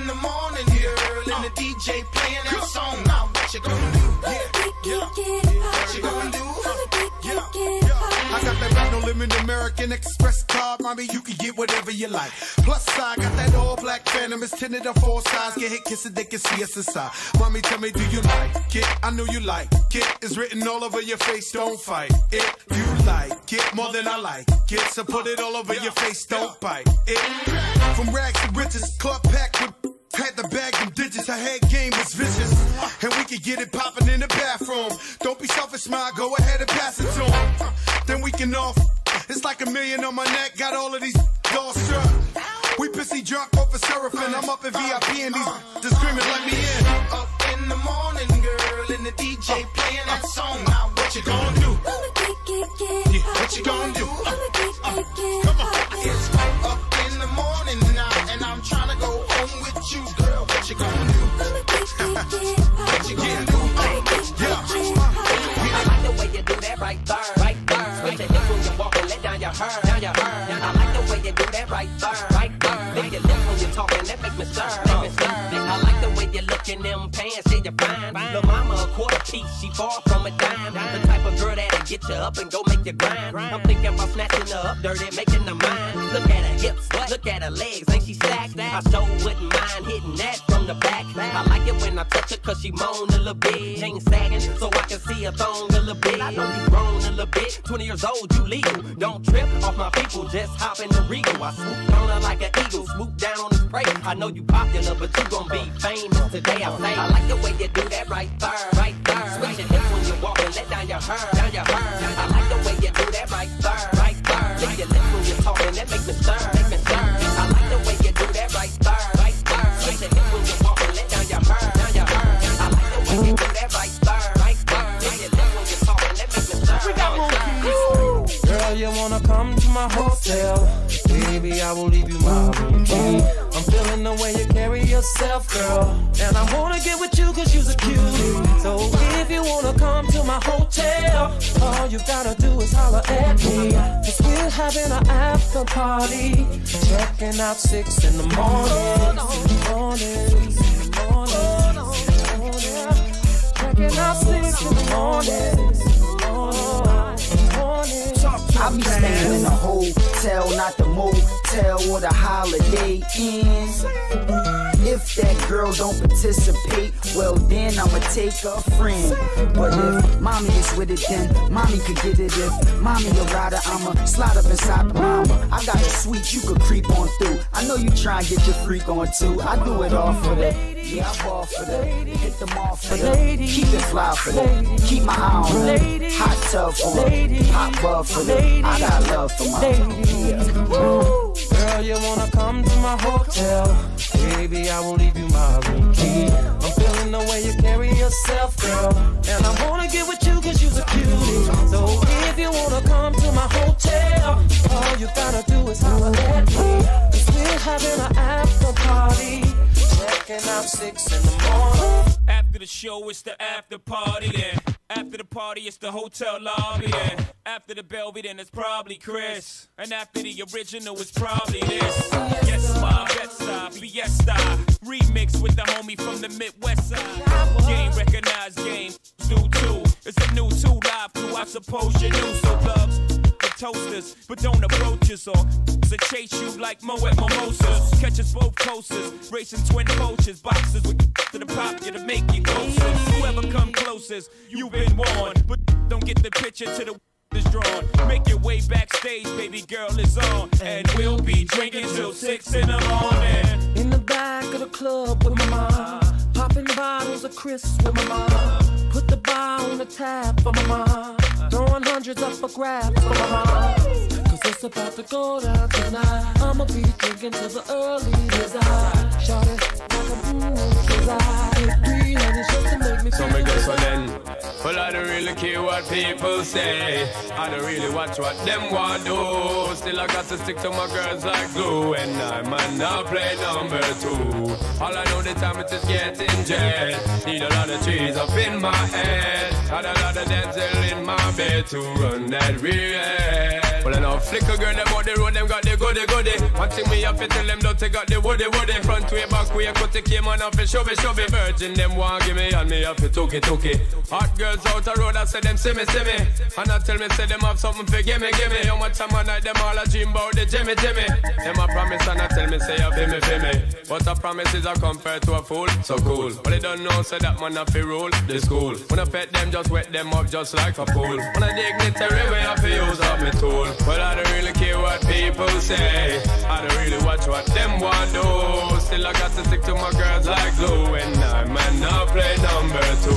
in the morning, girl, and the DJ playing that song. Now what you gonna do? Yeah, yeah. What you gonna do? I got that limit American Express card, mommy. You can get whatever you like. Plus, I got that all black phantom. It's tinted on four sides. Get hit, kiss it, they can see us inside. Mommy, tell me, do you like it? I know you like it. It's written all over your face. Don't fight it. You like it more than I like it. So put it all over your face. Don't bite it. From rags to riches, club packed with had the bag them digits, her head game was vicious. And we could get it poppin' in the bathroom. Don't be selfish, smile, go ahead and pass it to him. Then we can off. It's like a million on my neck, got all of these doors struck. We pissy drunk off a seraphim. I'm up in VIP and these just screaming, let me in. Up in the morning, girl, and the DJ playing that song. Now what you gonna do? Yeah, what you gonna do? Uh, uh, come on. It's up in the morning now, and I'm trying to go home with you, girl. What you gonna do? what you gonna do? Hair. I like the way you do that right there, right there. Lick your lips when you're talking, that make me stir, make me stir. I like the way you look in them pants, yeah, you fine. Lil' mama a quarter piece, she far from a dime. The type of girl that'll get you up and go make you grind. I'm thinking about snatching her up dirty, making her mine. Look at her hips, look at her legs, ain't she stacked? I sure wouldn't mind hitting that from the back. I like it when I touch her cause she moan a little bit. Chain sagging so I can see her thong a little bit. I know you grown a little bit, 20 years old, you legal. Don't trip off my people, just hop in the regal. I swoop on her like an eagle, swoop down on the prey. I know you popular, but you gon' be famous today. I say, I like the way you do that right there, right there. Switch your hips when you walk and let down your hair, down your hair. I like the way you do that right there, right there. Lick your lips when you're talking, that make me stir, make me stir. I like the way you do that right there, right there. Switch your hips when you walk and let down your hair, down your hair. I like the way you do that right there, right there. Lick your lips when you're talking, that make me stir. We got more Girl, you wanna come to my hotel? Baby, I will leave you my room key. I'm feeling the way you carry yourself, girl. And I wanna get with you cause you're a cutie. So if you wanna come to my hotel, all you gotta do is holler at me. Cause we're having an after party. Checking out six in the morning. Morning. Morning. Checking out six in the morning. I be staying in a hotel, not the motel or the holiday inn. If that girl don't participate, well then I'ma take a friend. But if mommy is with it, then mommy could get it. If mommy a rider, I'ma slide up inside the mama. I got a suite you could creep on through. I know you try and get your freak on too. I do it all for the yeah, I ball for the hit them off for the keep it fly for the keep my eye on the hot tub for the hot bub for the I got love for my yeah. Girl, you wanna come to my hotel? Baby, I will leave you my room key. I'm feeling the way you carry yourself, girl. And I wanna get with you cause you're a cutie. So if you wanna come to my hotel, all you gotta do is holler at me. Cause we're having an after party. Checking out six in the morning. After the show, it's the after party, yeah. After the party, it's the hotel lobby, yeah. After the Belvy, then it's probably Chris. And after the original, it's probably this. Yes, my Betside, Fiesta. Remix with the homie from the Midwest side. Game recognized, game new too. It's a new two live crew, I suppose you knew. So the toasters, but don't approach us or to chase you like Mo at Mimosas. Catch us both closest, racing twin coaches, boxes with to the pop you to make you closer. Whoever come closest, you've been warned, but don't get the picture to the is drawn. Make your way backstage, baby girl is on, and we'll be drinking till six in the morning. In the back of the club with my mom. Popping bottles of crisps with my mom. Put the bar on the tap for my mom. Throwing hundreds up for grabs for my mom. Cause it's about to go down tonight. I'ma be drinking till the early desire. Shot it like a mm, desire. Three hundred just to make me So feel me go so good. then. Well, I don't really care what people say. I don't really watch what them want do. Still, I got to stick to my girls like glue. And I might not play number two. All I know the time it is getting jet. Need a lot of trees up in my head. Had a lot of dental in my bed to run that real. Well, I know flicker girl, them on the road, them got the goody goody. One thing me have to tell them, don't take out the woody woody. Front way, back way, cut the came on off the show me show me. Virgin, them want give me, and me have to took it, took it. Hot girls out the road, I say them see me, see me. And I tell me, say them have something for give me, give me. How much time I night, them all a dream about the Jimmy, Jimmy. Them a promise, and I tell me, say, you feel me, feel me. But a promise is a compared to a fool, so cool. But they don't know, say that man have to rule the school. When I pet them, just wet them up just like a pool. When I dignitary way, I feel use up my tool. But I don't really care what people say. I don't really watch what them want do. Still I got to stick to my girls like glue. And I might not play number two.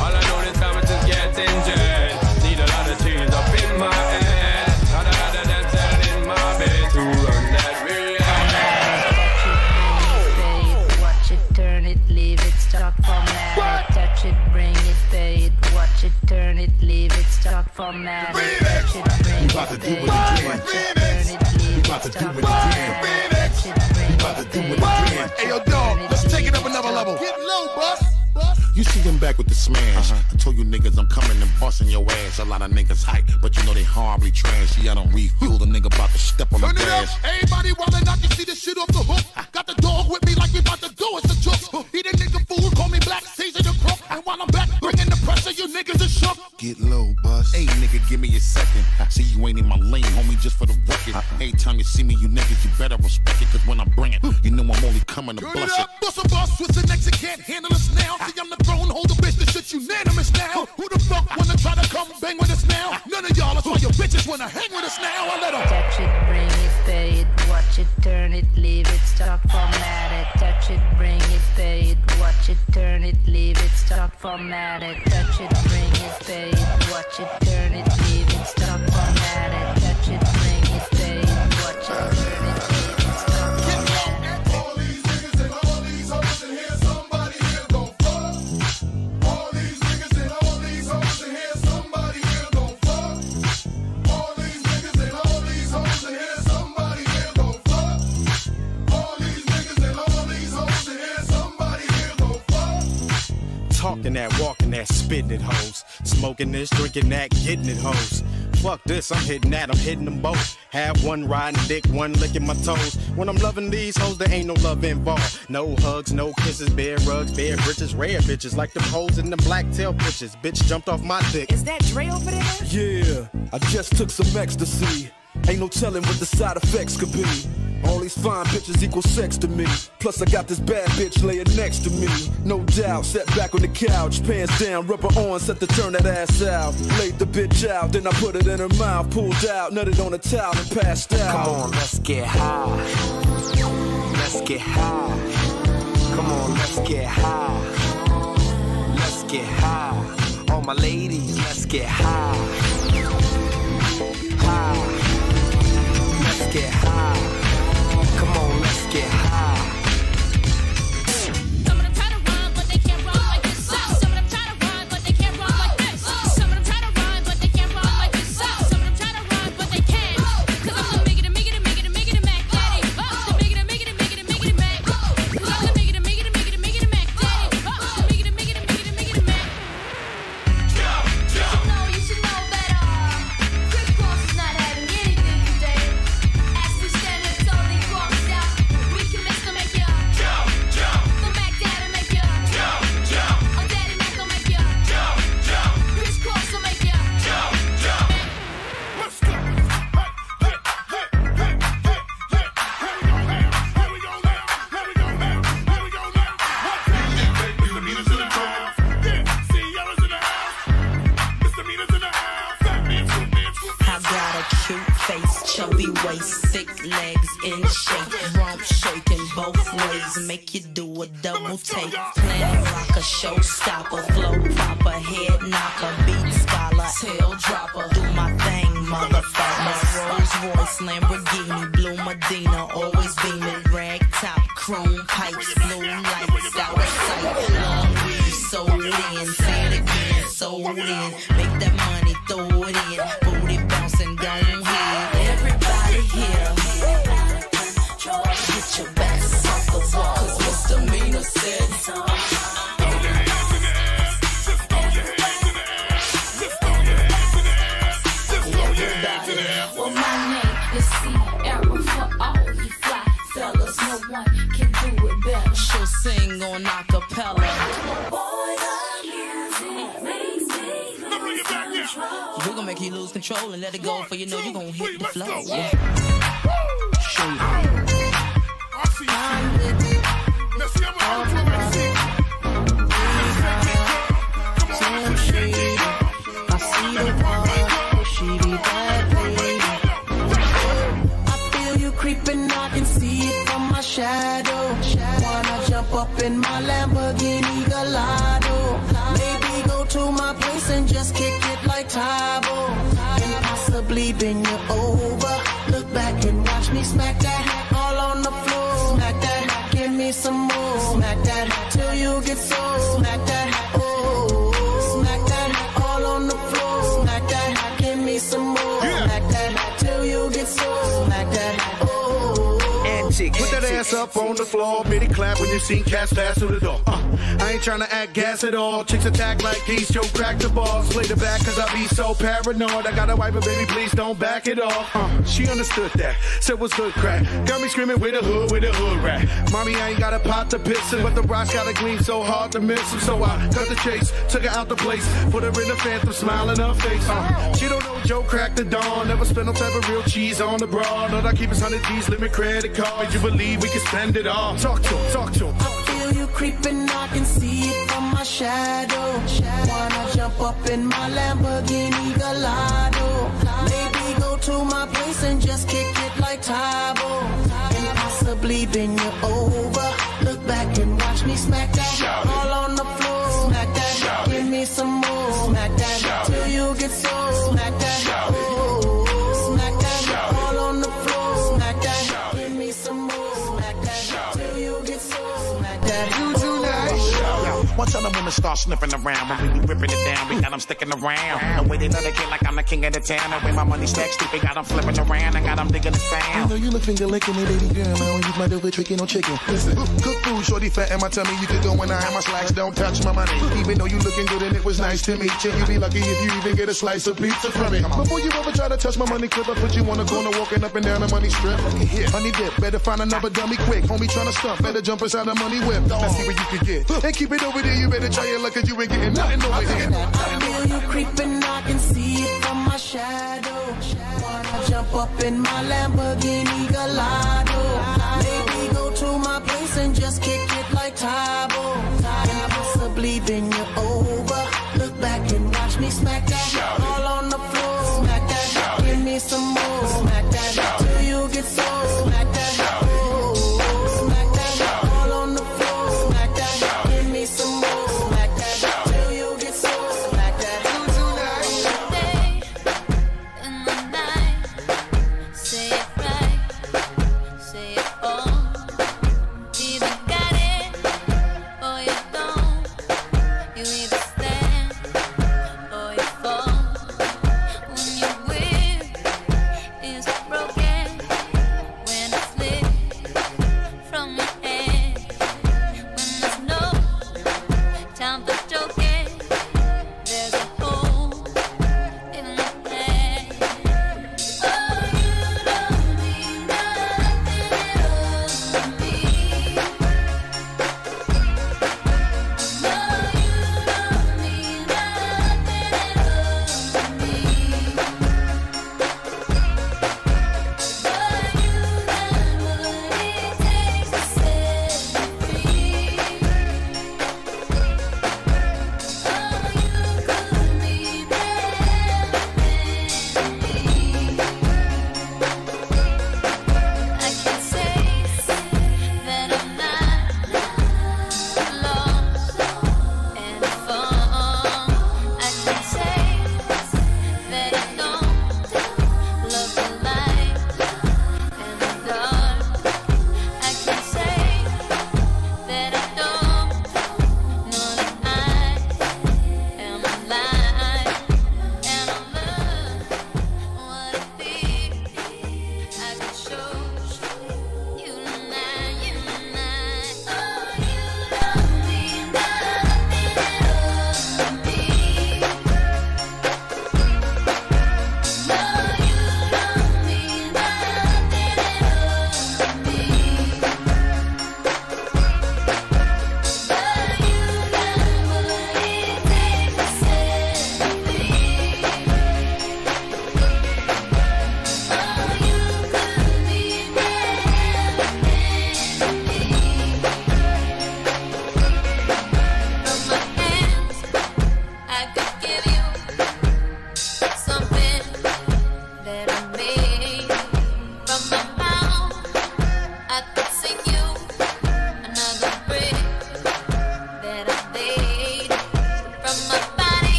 All I know this time is just getting jet. Need a lot of cheese up in my head. Got a lot of dancing in my bed to run that real. Watch it, turn it, leave it, stop format it. Touch it, bring it, pay it. Watch it, turn it, leave it, stop format it. Touch it, bring it, about to do pay it it. again. Watch it, turn it, leave about to do stop it format again. it. Touch it, bring about to do pay it it. Hey, yo, dog, let's take it up another level. Get low, boss. You see them back with the smash. Uh-huh. I told you niggas I'm coming and busting your ass. A lot of niggas hype, but you know they horribly trashy. I don't refuel the nigga about to step on the Turn it up, gas. everybody wildin' out, you see this shit off the hook. Got the dog with me like we about to do it, the joke. He didn't think the nigga fool, call me black, Caesar the crook. And while I'm back, bringing the pressure, you niggas are shook. Get low, bus. Hey, nigga, give me a second. See, you ain't in my lane, homie, just for the record. Anytime you see me, you niggas, you better respect it. Cause when I bring it, you know I'm only coming to Turn bless it it. up, bust a boss, switch the next, you can't handle us now. See, I'm the throne, hold the bitch, this shit unanimous now. Who the fuck wanna try to come bang with us now? None of y'all, that's why your bitches wanna hang with us now. I let 'em. Watch it, turn it, leave it, stop format it. Touch it, bring it, pay it. Watch it, turn it, leave it, stop format it. Touch it, bring it, pay it. Watch it, turn it, leave it, stop format it. Touch it, bring it, pay it. Watch it, Talking that, walking that, spitting it, hoes. Smoking this, drinking that, getting it, hoes. Fuck this, I'm hitting that, I'm hitting them both. Have one riding dick, one licking my toes. When I'm loving these hoes, there ain't no love involved. No hugs, no kisses, bare rugs, bare britches, rare bitches. Like the hoes in the black tail bitches. Bitch jumped off my dick. Is that Dre over there? Yeah, I just took some ecstasy. Ain't no telling what the side effects could be. All these fine bitches equal sex to me. Plus, I got this bad bitch laying next to me. No doubt, sat back on the couch, pants down, rubber on, set to turn that ass out. Laid the bitch out, then I put it in her mouth, pulled out, nutted on a towel, and passed out. Come on, let's get high. Let's get high. Come on, let's get high. Let's get high. All my ladies, let's get high. High. Get high. Come on, let's get high. Showstopper, gas at all. Chicks attack like geese, yo, crack the balls. Play the back cause I be so paranoid. I gotta wipe it, baby, please don't back it off. Uh, she understood that, said what's good crack. Got me screaming with the hood, with the hood rat. Mommy, I ain't got a pot to piss in, but the rocks gotta gleam so hard to miss him. So I cut the chase, took her out the place, put her in the phantom, smile in her face. Uh, she don't know Joe cracked the dawn, never spend no type of real cheese on the broad. All I keep is 100 G's, limit credit card. You believe we can spend it all? Talk to him, talk to him. Creeping, I can see it from my shadow. Wanna jump up in my Lamborghini Gallardo. Maybe go to my place and just kick it like Tae Bo. And possibly bend you over. Look back and watch me smack that all on the floor. Smack that, give me some more. Smack that till you get so. One time I'm gonna start sniffing around when we be ripping it down. We got them sticking around. The way they know they get like I'm the king of the town. The way my money stacks stupid, got them flipping around. I got them digging the I sound. know you look finger licking it, baby girl. I don't use my for tricking no chicken. Listen, cook food, shorty fat, and my tummy. You could go when I have my slacks. Don't touch my money. Even though you looking good and it was nice to meet you, you'd be lucky if you even get a slice of pizza from it. Before you ever try to touch my money clip, I put you on the corner walking up and down the money strip. Here, honey dip, better find another dummy quick. Homie tryna stump, better jump inside the money whip. Let's see what you can get. And keep it over there, you better luck, cause you ain't getting nothing over here. I feel you creeping, I can see it from my shadow. Wanna jump up in my Lamborghini Gallardo. Maybe go to my place and just kick it like Tae Bo. And possibly bend you over. Look back and watch me smack that all on the floor. Smack that, give me some more.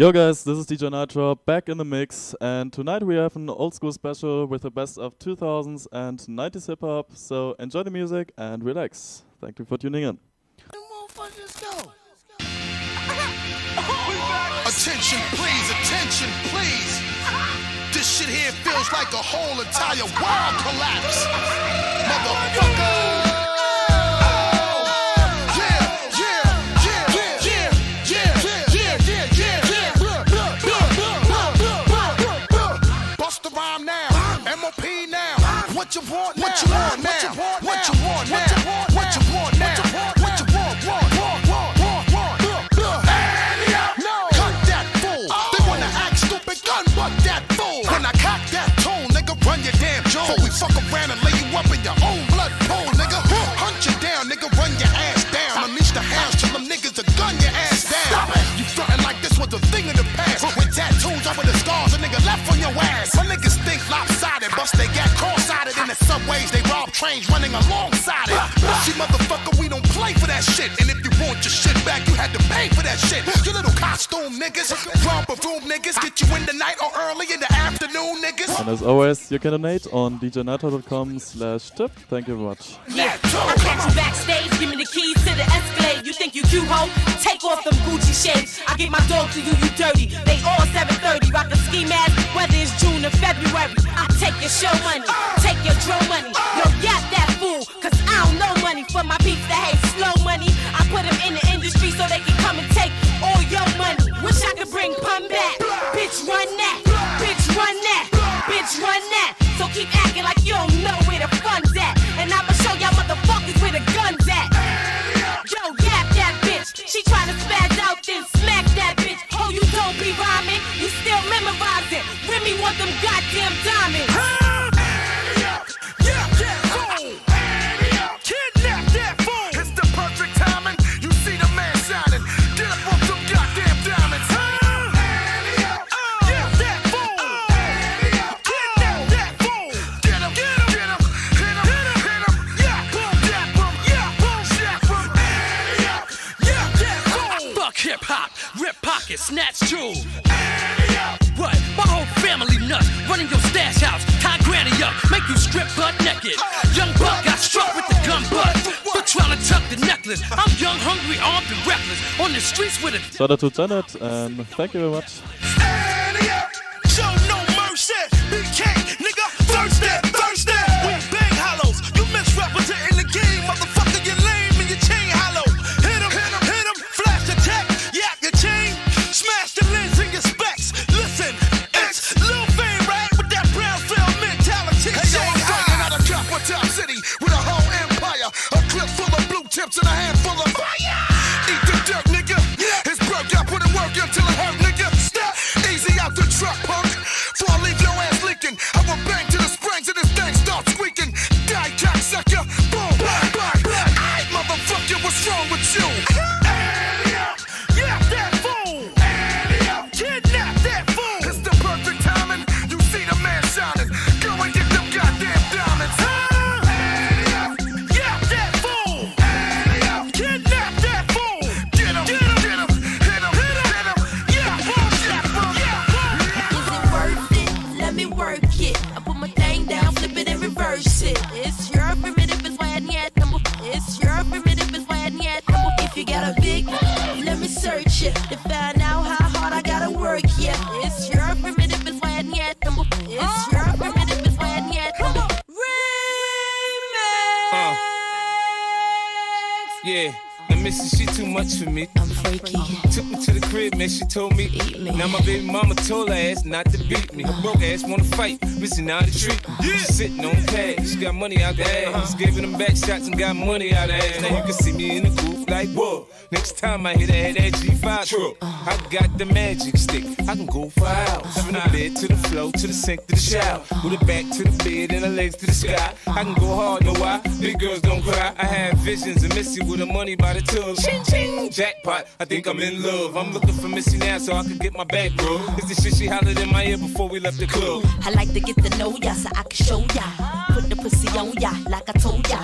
Yo guys, this is DJ Nightdrop back in the mix, and tonight we have an old school special with the best of 2000s and 90s hip hop. So enjoy the music and relax. Thank you for tuning in. Attention, please, attention, please. This shit here feels like a whole entire world collapse. Motherfucker. As always, you can donate on djnightdrop.com slash tip. Thank you very much. Yeah, I catch you backstage, give me the keys to the Escalade. You think you cute, ho? Take off them Gucci shades. I get my dog to you, you dirty. They all 730, rock ski mask, whether it's June or February. I take your show money, take your drill money. Yo, that fool, cause I don't know money for my peeps that hate slow money. I put them in the industry so they can come and take all your money. Wish I could bring pun back. Bitch, run that. Bitch, run that. Bitch, run that. So keep acting like you don't know where the fun's at. And I'ma show y'all motherfuckers where the gun's at. Yo, yap that bitch. She tryna spaz out, then smack that bitch. Oh, you don't be rhyming. You still memorizing. Remy want them goddamn diamonds. Jewels. What? My whole family nuts, running your stash house, tie granny up, make you strip butt naked. Young buck got struck with the gun butt for trying to tuck the necklace. I'm young, hungry, armed, and reckless on the streets with a Shout out to Janet and thank you very much. Show no mercy. To the crib, man, she told me. Eat me. Now my baby mama told her ass not to beat me. Her broke ass wanna fight, Missy now to treat. Yeah. She sitting on cash, she got money out the ass. Uh-huh. Giving them back shots and got money out the ass. Now you can see me in the booth like, whoa. Next time I hit her, that G5 truck. I got the magic stick, I can go hours. From the bed to the floor, to the sink, to the shower. With her back to the bed and her legs to the sky. I can go hard, know why? Big girls don't cry. I have visions of Missy with the money by the tub. Ching ching, jackpot. I think I'm in love. I'm looking for Missy now so I can get my back, bro. It's the shit she hollered in my ear before we left the club. I like to get to know ya so I can show ya. Put the pussy on ya like I told ya.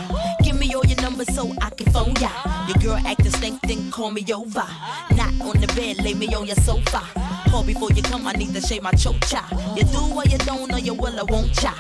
Give me all your numbers so I can phone ya. Your girl acting stink, then call me over. Not on the bed, lay me on your sofa. Call before you come, I need to shave my chocha. You do or you don't, or you will or won't cha.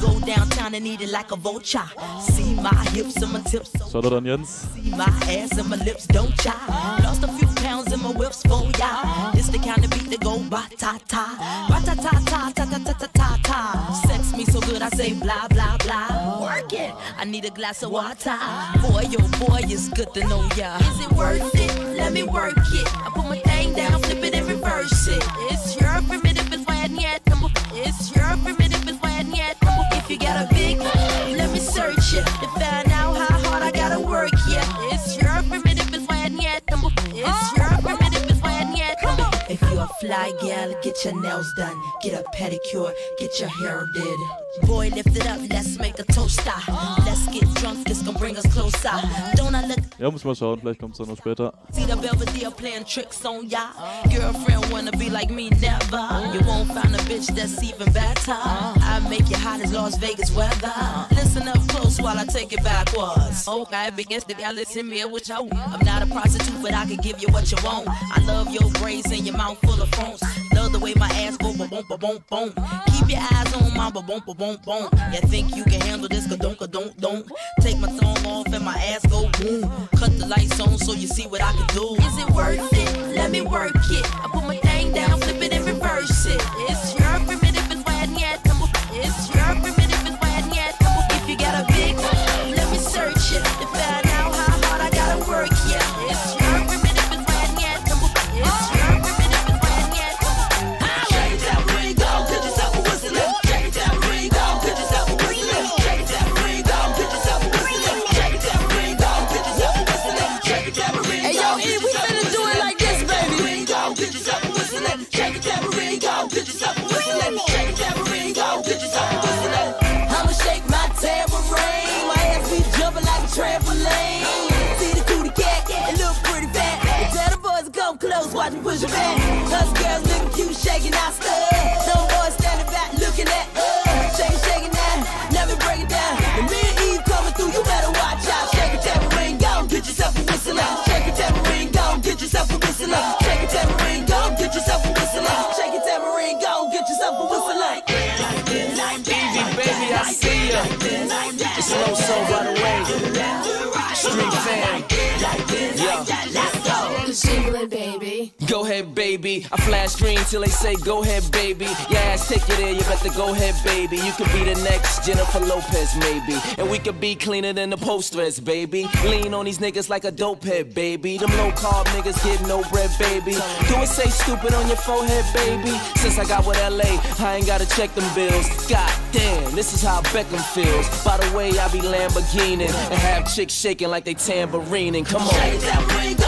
Go downtown and eat it like a vulture. See my hips and my tips, Shoutout an Jens. see my ass and my lips, don't cha. Lost a few pounds in my whips for ya. This the kind of beat that go ba ta ta, ba ta ta ta ta ta ta ta ta ta. Sex me so good, I say blah blah blah. Work it. I need a glass of water. Boy, yo, boy, it's good to know ya. Is it worth it? Let me work it. I put my thing down, flip it and reverse it. It's your primitive, it's why yet. It's your primitive, it's why yet. If you got a big, let me search it to find out how hard I gotta work. Yeah, it's your primitive, it's why yet. It's your fly gal, get your nails done, get a pedicure, get your hair did. Boy, lift it up, let's make a toaster. Let's get drunk, this gonna bring us closer. Don't I look Ja, muss mal schauen, vielleicht kommt's dann noch später. See the Belvedere playing tricks on ya. Girlfriend wanna be like me, never. You won't find a bitch that's even better. I make you hot as Las Vegas weather. Listen up close while I take it backwards. Okay, begins to y'all listen me what you. I'm not a prostitute, but I can give you what you want. I love your braids and your mouth full of phones. Love the way my ass go ba boom boom boom. Keep your eyes on my ba boom ba boom boom. You think you can handle this? Ka don't ka don't don't. Take my thumb off and my ass go boom. Cut the lights on so you see what I can do. Is it worth it? Let me work it. I put my thing down, flip it and reverse it. It's your primitive, it's why yet. It's your primitive, push it back. Us girls looking cute, shaking our stuff. Some boys standing back looking at us. Shake it, shake it now, let me break it down. And me and Eve coming through, you better watch out. Shake it, tambourine, go get yourself a whistle. Shake it, tambourine, go get yourself a whistle. Shake it, tambourine, go get yourself a whistle. Shake it, tambourine, go get yourself a whistle. Like this, like Easy, baby, I see ya. It's low soul by the way. Street fam. Yeah. Jingling, baby. Go ahead, baby. I flash green till they say, go ahead, baby. Yeah, take it there, you better go ahead, baby. You could be the next Jennifer Lopez, maybe. And we could be cleaner than the post-dress, baby. Lean on these niggas like a dope head, baby. Them low carb niggas get no bread, baby. Do it say stupid on your forehead, baby. Since I got with LA, I ain't gotta check them bills. God damn, this is how Beckham feels. By the way, I be Lamborghini and have chicks shaking like they tambourine. Come on.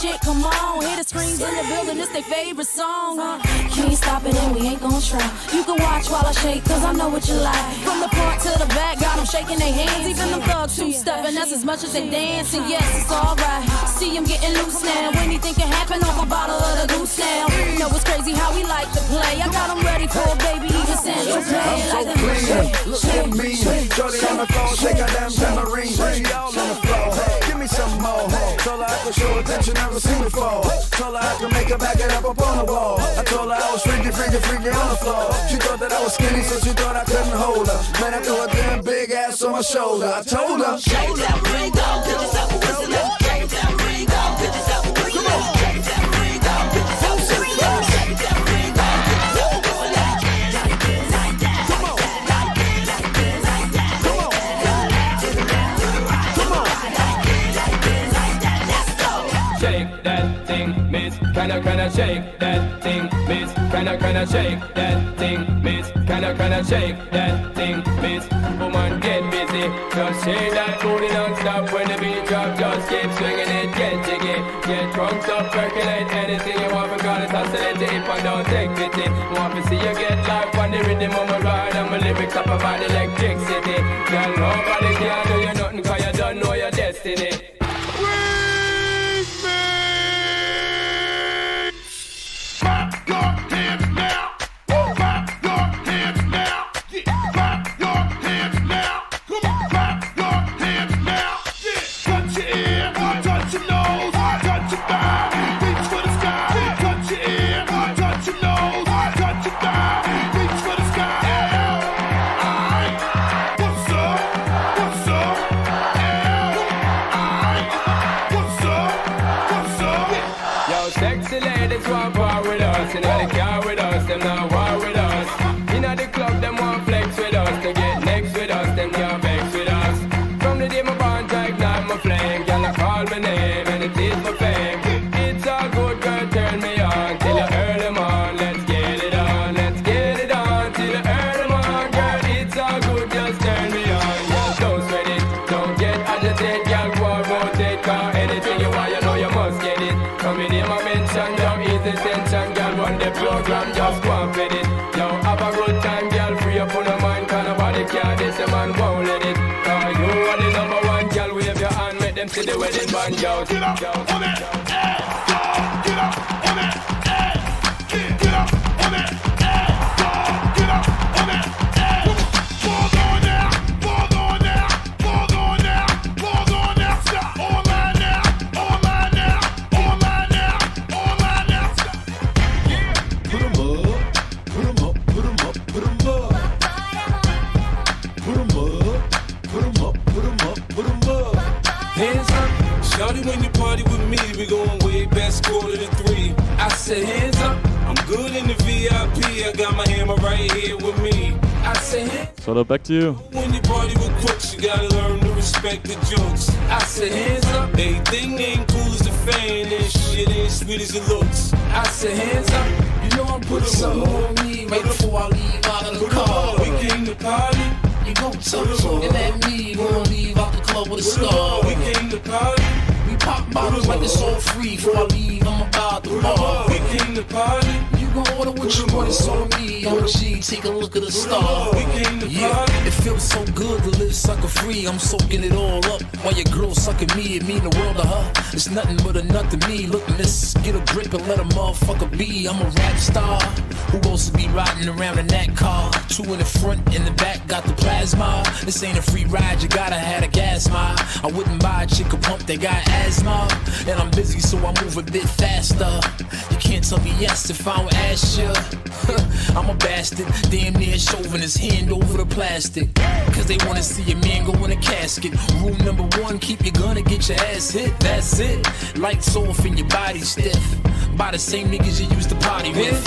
Shit come on. Hear the screams in the building, it's their favorite song. Uh, can't stop it and we ain't gon' try. You can watch while I shake, cause I know what you like. From the front to the back, got 'em shaking their hands. Even them thugs two stepping, that's as much as they dancing. Yes, it's alright. See 'em getting loose now. Anything can happen off a bottle of the goose now. You know it's crazy how we like to play. I got 'em ready for a baby, even Central Pay. I'm so Like them- clean, look so mean. Shorty on the floor, shake her damn tambourine. She all on the floor. Me some more. Told her I could show attention never seen before. Told her I could make her back it up on the wall. I told her I was freaky, freaky, freaky on the floor. She thought that I was skinny, so she thought I couldn't hold her. Man, I threw her damn big ass on my shoulder. I told her, Shake that ring, go get. Kinda, kinda shake that thing, miss. Kinda, kinda shake that thing, miss. Kinda, kinda shake that thing, miss. Woman, get busy. Just shake that booty non-stop when the beat drop. Just keep swinging it, get jiggy, get Crunked up, percolate anything you want, because it's oscillate if I don't take pity. Want to see you get life on the rhythm of my ride, and my lyrics up about electricity. Girl, nobody can do you nothing, cause you don't know your destiny. Wedding band, yo. Get up on it. Said, hands Shout out back to you. When you party with crooks, you gotta learn to respect the jokes. I said, hands up. Everything ain't cool as a fan, and shit ain't sweet as it looks. I said, hands up. You know I'm putting something on me right before I leave out of the car. We came to party. You gon' touch and let me gon' leave out the club with a star. We came to party. Pop bottles like it's all free. Before I leave, I'm about the bar. We came to party. You gon' order what you want, it's on me. OG, take a look at the star. We came to Yeah, it feels so good to live sucker free. I'm soaking it all up while your girl sucking me. It mean the world to her. It's nothing but a nut to me. Look, miss, get a grip and let a motherfucker be. I'm a rap star who goes to be riding around in that car. Two in the front, in the back, got the plasma. This ain't a free ride, you gotta have a gas mile. I wouldn't buy a chick a pump that got asthma. And I'm busy, so I move a bit faster. You can't tell me yes if I don't ask you. I'm a bastard, damn near shoving his hand over the plastic. Cause they wanna see a man go in a casket. Rule number one, keep your gun and get your ass hit. That's it. Lights off and your body stiff. By the same niggas you used to party with.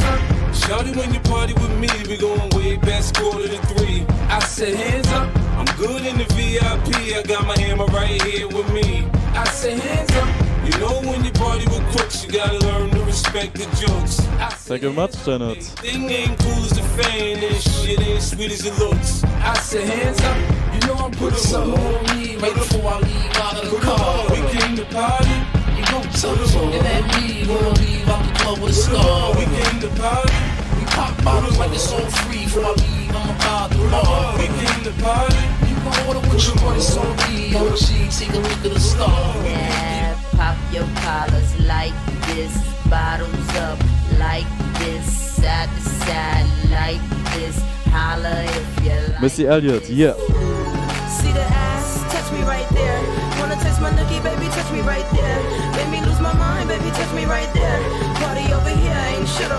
Shawty, when you party with me, we going way past quarter to three. I said, hands up. I'm good in the VIP. I got my hammer right here with me. I said, hands up. You know when you party with crooks, you gotta learn to respect the jokes. Thank you very much, Janet. Thing ain't cool as a fan, and shit ain't sweet as it looks. I said, hands up. You know I'm putting something on me right before I leave out of the car. We came to party. You gon' touch and let me gonna leave out the club with a star. We came to party. We pop bottles like it's all free before I leave. I'm about bar. We came to party. You order what you want, it's on. Take a look at the star. Pop your collars like this, bottles up like this, side to side like this. Holla if you like. Missy Elliott, yeah. See the ass, touch me right there. Wanna touch my nookie, baby, touch me right there. Me lose my mind, baby, touch me right there. Party over here, ain't shit.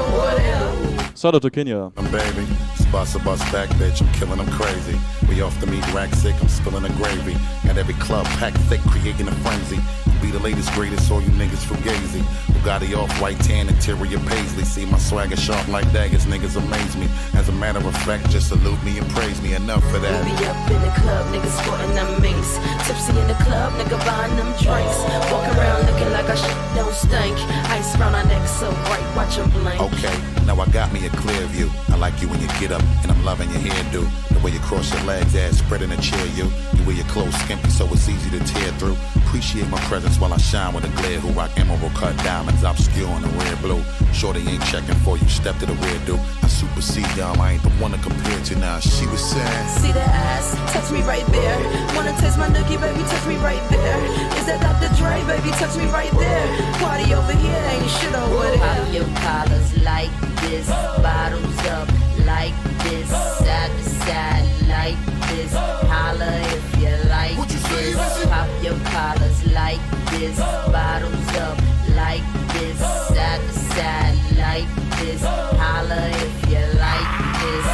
Shout out to Kenya. I'm baby. Spots a bus back, bitch. I'm killing them crazy. We off the meat rack sick. I'm spilling the gravy. At every club packed thick, creating a frenzy. Be the latest, greatest, all you niggas fugazi. Bugatti off white tan, interior paisley. See my swagger sharp like daggers, niggas amaze me. As a matter of fact, just salute me and praise me. Enough for that. We up in the club, niggas sporting them minks. Tipsy in the club, nigga buying them drinks. Walk around looking like I shit don't stink. Ice round our neck so bright, watch 'em blink. Okay, now I got me a clear view. I like you when you get up, and I'm loving your hairdo. The way you cross your legs, ass spreading a chair, you. You wear your clothes skimpy, so it's easy to tear through. Appreciate my presence while I shine with a glare. Who rock emerald cut diamonds, obscure in the red blue. Shorty ain't checking for you, step to the rear, dude. I supersede y'all, I ain't the one to compare to now. She was saying, See the ass, touch me right there. Wanna taste my nookie, baby, touch me right there. Is that Dr. Dre, baby, touch me right there. Party over here, ain't shit over there. Pop your collars like this, bottoms up like this, side to side like this. Holla if you like this. Pop your collars like this, bottoms up like this, side to side like this. Holla if you like this.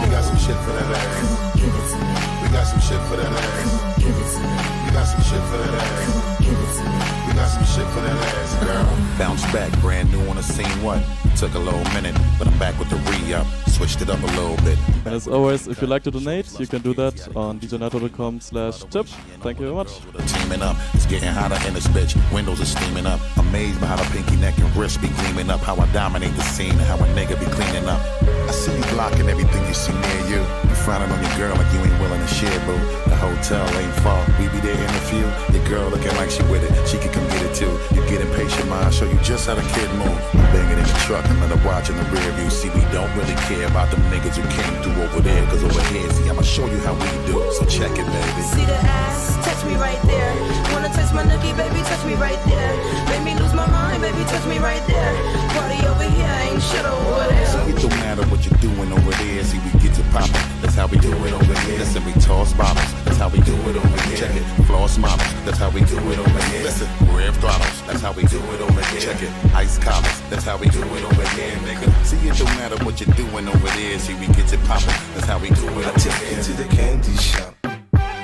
We got some shit for that ass. Give it to me. We got some shit for that ass. Give it to me. We got some shit for that ass. Give it to me. We got some shit for that ass, girl. Bounce back, brand new on the scene. What? Took a little minute, but I'm back with the re-up. Switched it up a little bit. And as always, if you'd like to donate, you can do that on djnightdrop.com slash tip. Thank you very much. Teaming up, it's getting hotter in this bitch. Windows are steaming up. Amazed by how the pinky neck and wrist be gleaming up. How I dominate the scene and how a nigga be cleaning up. I see you blocking everything you see near you. You frowning on your girl like you ain't willing to share, boo. The hotel ain't far. We be there in a few. Your girl looking like she with it. She can come get it too. You get impatient. I show you just how the kid move. Banging in the truck and let her watch in the rear view. See, we don't really care about them niggas who came through over there. Cause over here, see, I'ma show you how we do. So check it, baby. See the ass, touch me right there. Wanna touch my nookie, baby, touch me right there. Make me lose my mind, baby, touch me right there. Party over here, ain't shit over there. So it don't matter what you're doing over there. See, we get to poppin'. That's how we do it over here. Listen, we toss bottles. That's how we do it over here. Check it. Floss models. That's how we do it over here. Listen, rev throttles. That's how we do it over here. Check it. Ice collars. That's how we do it over here, nigga. See, it don't matter what you're doing over there. See, we get it poppin'. That's how we do it I take here. you to the candy shop.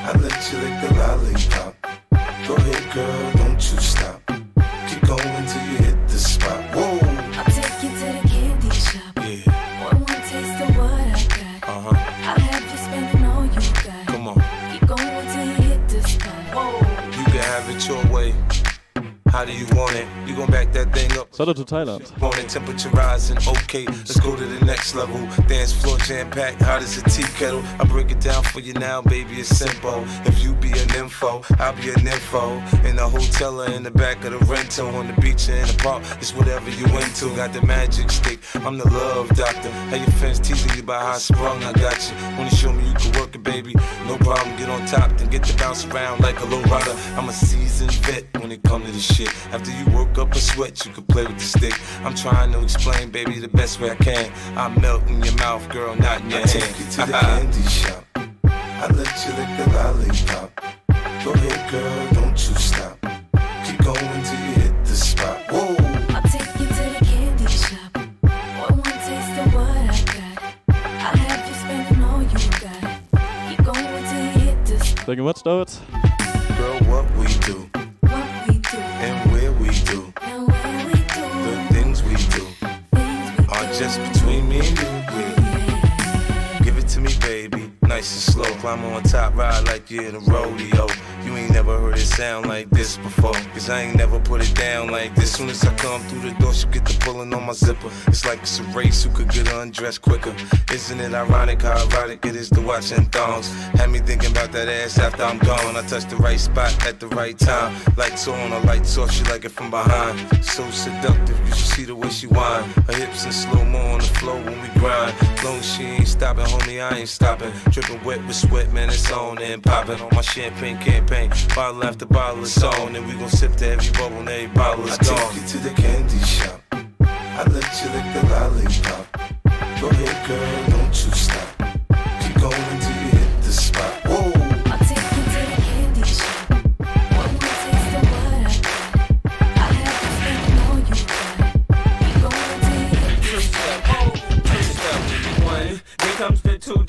I let you lick the lollipop. Go ahead, girl, don't you stop. Keep going till you How do you want it? You gon' back that thing up. Shout out to Thailand. It temperature rising, okay, let's go to the next level. Dance floor jam packed, hot as a tea kettle. I break it down for you now, baby, it's simple. If you be an info, I'll be an info. In the hotel or in the back of the rental, on the beach or in the park, it's whatever you into. Got the magic stick, I'm the love doctor. How your fans teasing you about how I sprung, I got you. Wanna show me you can work it, baby? No problem, get on top, then get to bounce around like a low rider. I'm a seasoned vet when it come to this shit. After you work up a sweat, you can play with the stick. I'm trying to explain, baby, the best way I can. I melt in your mouth, girl, not in your I hand. take you to the candy shop. I let you lick the lollipop. Go ahead, girl, don't you stop. Keep going till you hit the spot. Whoa. I'll take you to the candy shop. One more taste of what I got. I'll have you spending all you got. Keep going till you hit the spot. Thank you much, Nice and slow. Climb on top, ride like you're in a rodeo. You ain't never heard it sound like this before. Cause I ain't never put it down like this. Soon as I come through the door, she get the pulling on my zipper. It's like it's a race who could get undressed quicker. Isn't it ironic how erotic it is to watch in thongs? Had me thinking about that ass after I'm gone. I touched the right spot at the right time. Lights on, a lights off, she like it from behind. So seductive, you should see the way she whine. Her hips in slow mo on the floor when we grind. Long she ain't stopping, homie, I ain't stopping. Wet with sweat, man, it's on and popping on my champagne campaign. Bottle after bottle is on, and we gon' sip to every bubble and every bottle is I take you to the candy shop. I let you lick the lollipop. Go ahead, girl, don't you stop. Keep going till you hit the spot. Whoa. I'll take you to the candy shop. One more taste of what I got. I'll have you all you got. Keep going you hit the spot. Two step, one. Then comes the two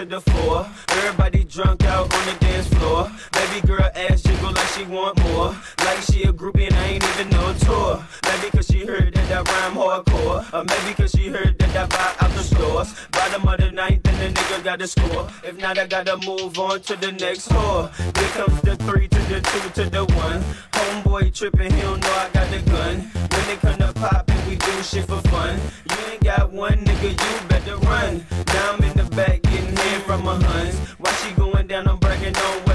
to the four. Everybody drunk out on the dance floor. Baby girl ass jiggle like she want more. Like she a groupie and I ain't even no tour. Maybe cause she heard that I rhyme hardcore. Or maybe cause she heard that I buy out the stores. Bottom of the ninth and the nigga got to score. If not, I gotta move on to the next whore. Then comes the three to the two to the one. Homeboy tripping, he don't know I got the gun. When they come to poppin', we do shit for fun. You ain't got one nigga, you better run. Now I'm in the back getting from huns. While she going down, I'm bragging on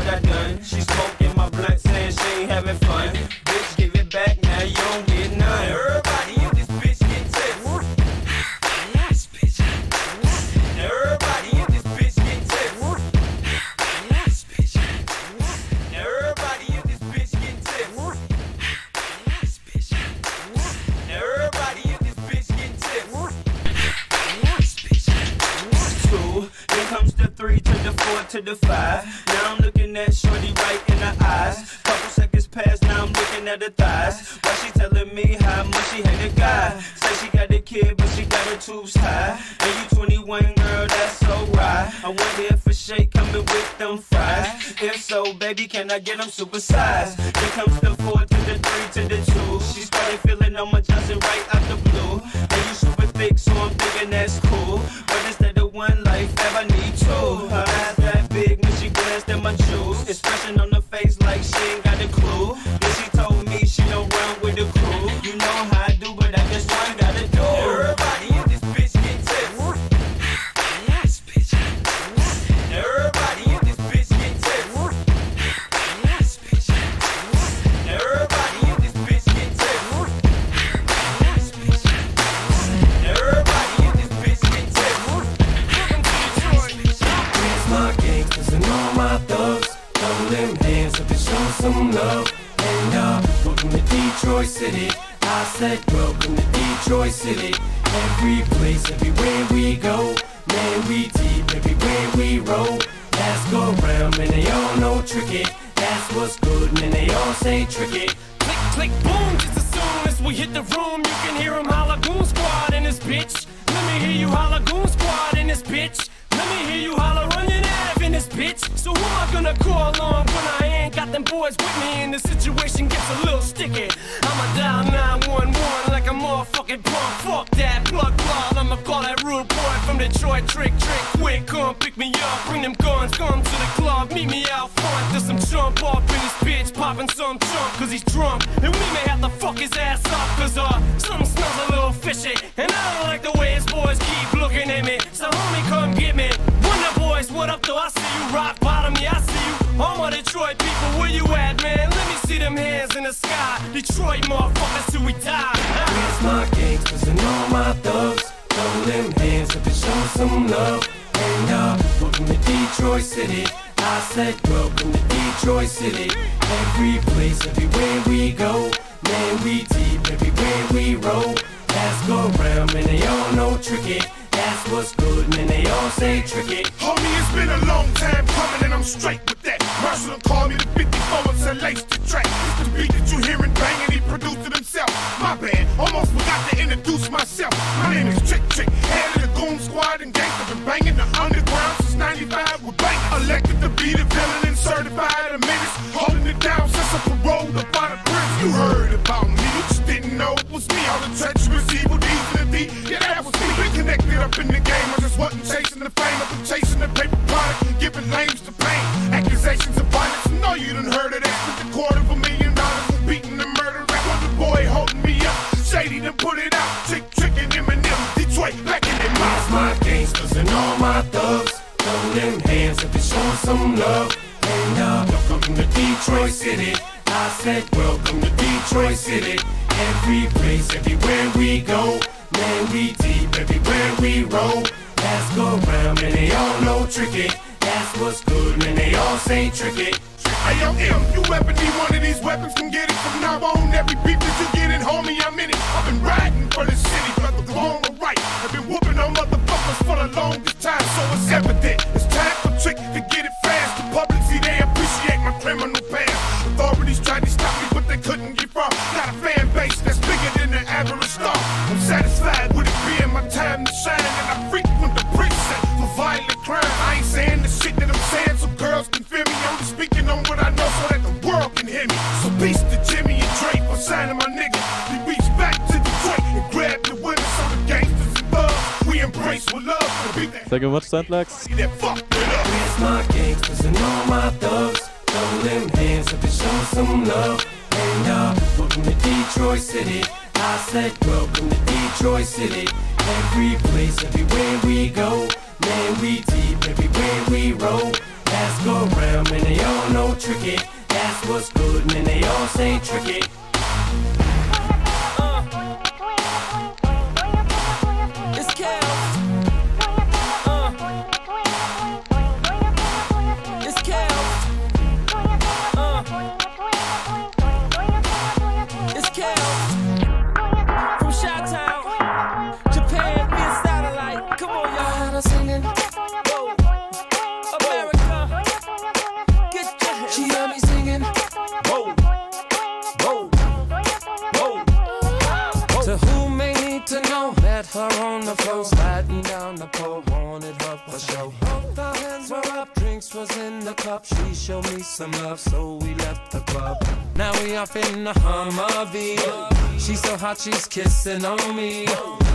in the She's so hot, she's kissing on me.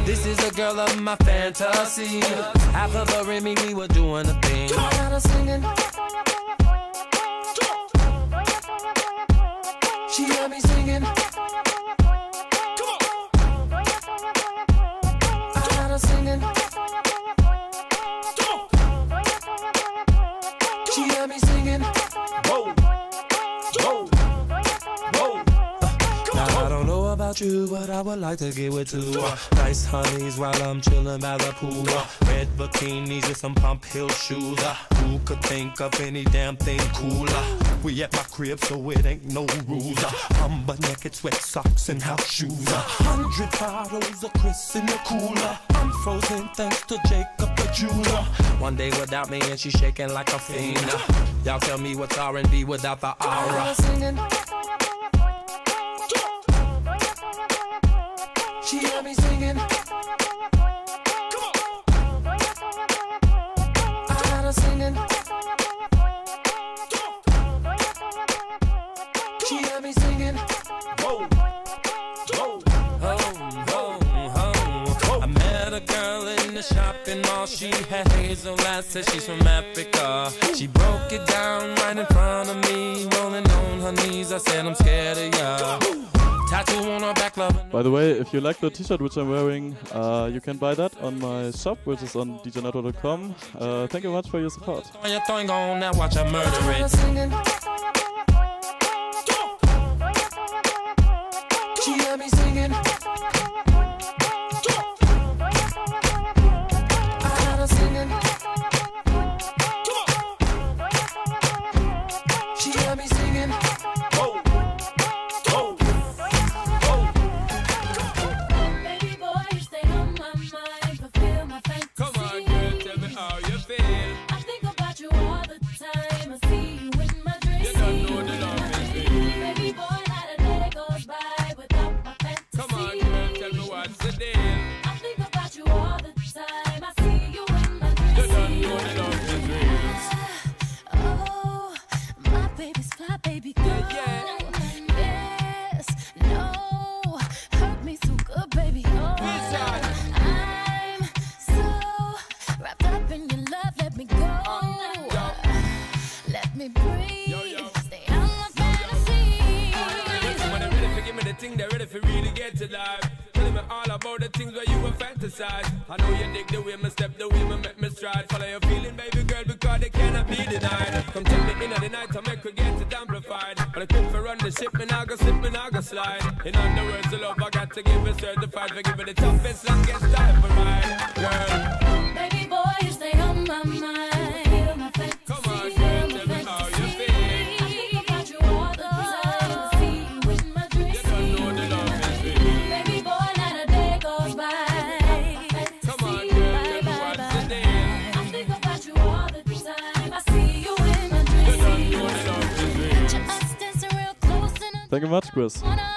This is a girl of my fantasy. Half of her and me, we were doing a thing. Got her singing. She heard me singing. You, but I would like to get with two uh, nice honeys while I'm chilling by the pool. Red bikinis and some pump heel shoes. Who could think of any damn thing cooler? We at my crib, so it ain't no rules. I'm naked, sweat socks and house shoes. A hundred bottles of Chris in the cooler. I'm frozen thanks to Jacob the jeweler. One day without me and she shaking like a fiend. Y'all tell me what's R&B without the aura. She heard me singing. I got her singing. She heard me singing. Whoa. Whoa. Home, home, home. I met a girl in the shopping mall. She had hazel eyes, said she's from Africa. She broke it down right in front of me, rolling on her knees. I said, I'm scared of ya. Tattoo on her back, love. By the way, if you like the t-shirt which I'm wearing, uh, you can buy that on my shop, which is on djnightdrop.com. Uh, thank you much for your support. Turn your thing on now, watch her murder it. She heard me singing. They're ready for really get to life. Telling me all about the things where you were fantasize. I know you dig the way me step, the way me make me stride. Follow your feeling, baby girl, because they cannot be denied. Come take me in the night to make we get it amplified. But I quit for run the ship, me now go slip, me now go slide. In other words, the love I got to give it certified. For giving the toughest, longest time for ride. Girl, close and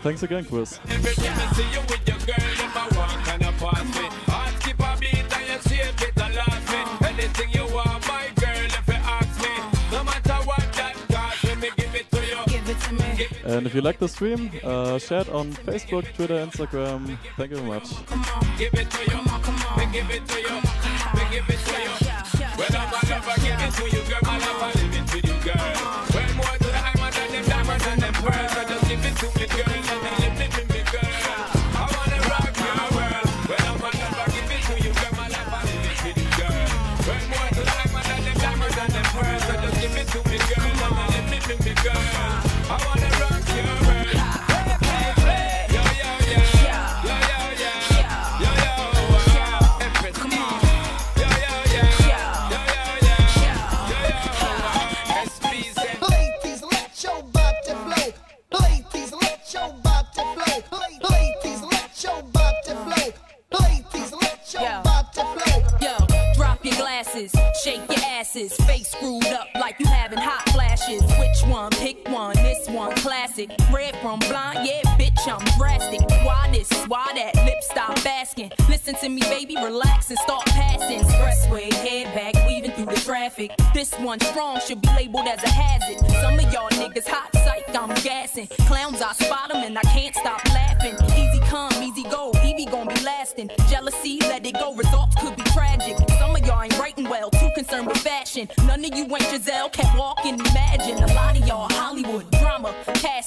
Thanks again, Chris. And if you like the stream, uh, share it on Facebook, Twitter, Instagram. Thank you very much. Give it to you, I'm it to you, girl. When more to the diamond than them diamonds and them pearls girl, classic. Red from blind, yeah, bitch, I'm drastic. Why this? Why that? Lip stop asking. Listen to me, baby, relax and start passing. Expressway, head back, weaving through the traffic. This one strong should be labeled as a hazard. Some of y'all niggas hot psych, I'm gassing. Clowns, I spot them and I can't stop laughing. Easy come, easy go, Evie gon' be lasting. Jealousy, let it go, results could be tragic. Some of y'all ain't writing well, too concerned with fashion. None of you ain't Giselle, kept walking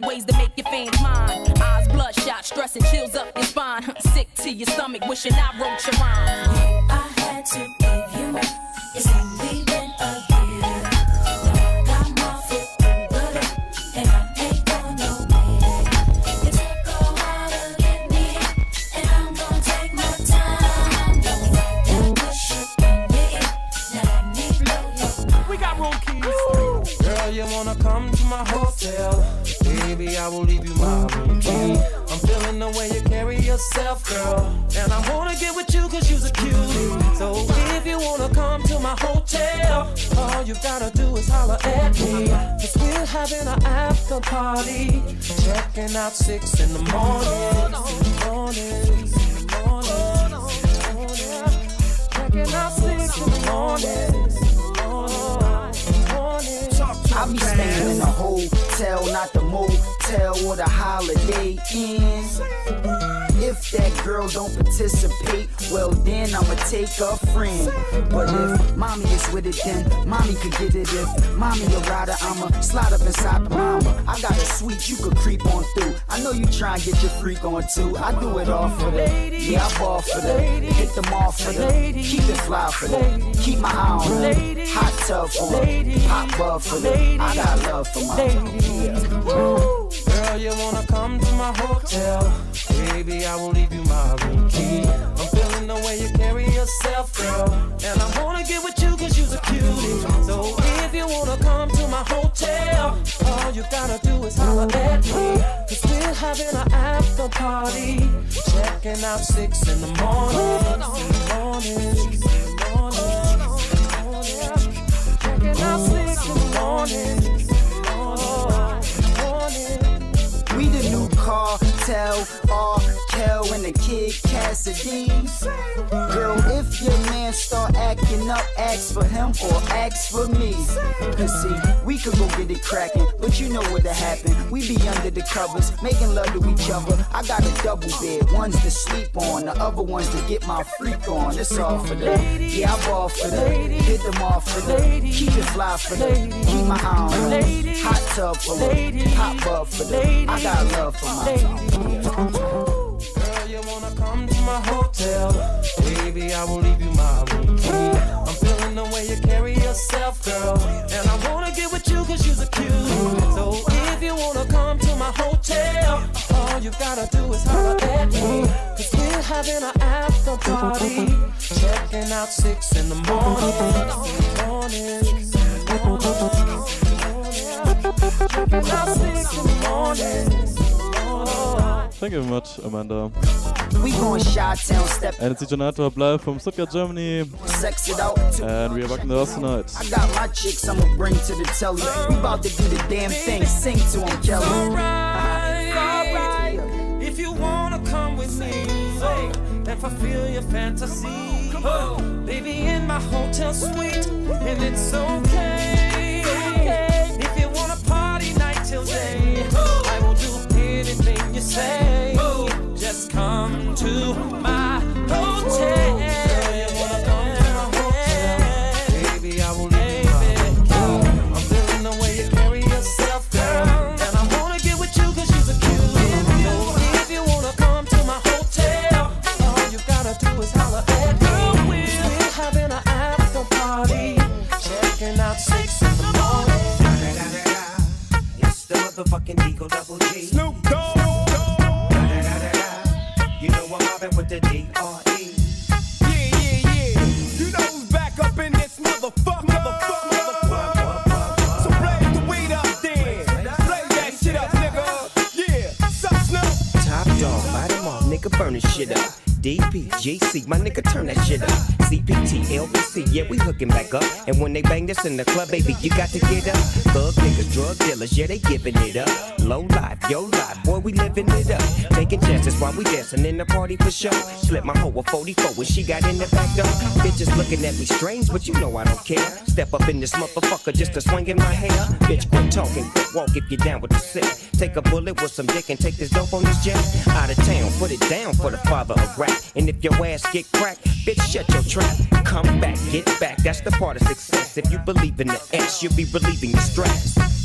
ways to make your fans mine. Eyes bloodshot, stressing chills up your spine. Sick to your stomach, wishing I wrote your rhyme. yourself, girl. And I wanna get with you cause you're cute. So if you wanna come to my hotel, all you gotta do is holler at me. Cause we're having an after party. Checking out six in the morning. In morning. Morning. Checking out six in the morning. I be staying in a hotel, not the motel or the holiday inn. If that girl don't participate, well then I'ma take a friend. But if mommy is with it, then mommy could get it. If mommy a rider, I'ma slide up inside the mama. I got a suite you could creep on through. I know you try and get your freak on too. I do it all for the yeah, I ball for the hit them off for the keep it fly for the keep my eye on the hot tub for the hot bub for the I got love for my yeah. Girl, you wanna come to my hotel? Baby, I will leave you my room key. I'm feeling the way you carry yourself, girl. And I wanna get with you cause you're a cutie. So if you wanna come to my hotel, all you gotta do is holler at me. Cause we're having an after party. Checking out six in the morning. Morning, morning, Checking out six in the morning. The new cartel, R. Kel and the kid Cassidy. Girl, if your man start acting up, ask for him or ask for me. Cause see, we could go get it cracking, but you know what'll happen. We be under the covers, making love to each other. I got a double bed, one's to sleep on, the other one's to get my freak on. It's all for the, yeah, I ball for the, hit them off for the, keep it fly for the, keep my eye on the, hot tub for the, hot bub for the, I got love for Girl, you wanna come to my hotel? Baby, I will leave you my room key. I'm feeling the way you carry yourself, girl. And I wanna get with you cause you're cute. So if you wanna come to my hotel, all you gotta do is we're having an after party. Checking out six in the morning. Morning, Checking out six in the morning. Thank you very much, Amanda. We going Chi-Town step And it's DJ Nightdrop live from Stuttgart, Germany. sex it out. And we are back in the house tonight. I got my chicks I'ma bring to the telly. We about to do the damn thing. Sing to 'em, Kelly. alright if you wanna come with me and fulfill your fantasy. Oh, baby, in my hotel suite, and it's okay. Back up. And when they bang this in the club, baby, you got to get up. Thug drug dealers, yeah, they giving it up. Low life, yo life, boy, we living it up. Taking chances while we dancing in the party for sure. Slip my hoe a 44 when she got in the back door. Bitches looking at me strange, but you know I don't care. Step up in this motherfucker just to swing in my hair. Bitch, quit talking, quit walk if you're down with the sick. Take a bullet with some dick and take this dope on this jet. Out of town, put it down for the father of rap. And if your ass get cracked, bitch, shut your trap. Come back, get back, that's the part of success. If you believe in the X, you'll be relieving your stress.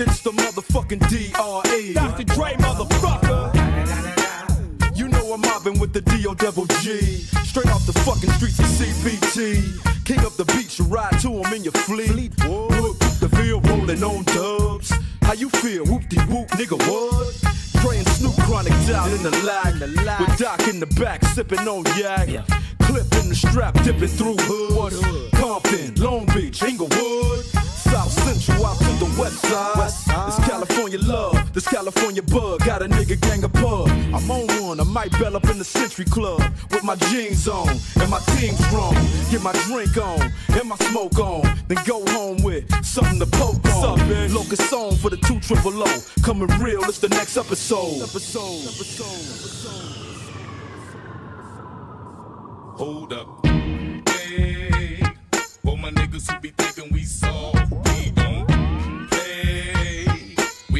It's the motherfucking D.R.E. Dr. Dre, motherfucker. You know I'm mobbing with the D.O. Double G. Straight off the fucking streets of CPT. King up the beach, you ride to him in your fleet. Look, the field rolling on dubs. How you feel? Whoop-de-whoop, nigga, what? Praying Snoop Chronic down in the lag. With Doc in the back, sipping on yak. Clip in the strap, dipping through hood. Compton, Long Beach, Inglewood. South Central, out to the west side. It's California love, this California bug. Got a nigga gang of pub. I'm on one, I might bell up in the Century Club with my jeans on and my team strong. Get my drink on and my smoke on, then go home with something to poke on. What's up, bitch? Locust song for the two triple O. Coming real, it's the next episode. Episode. Hold up. Hey, for my niggas who be thinking we soft, we don't play.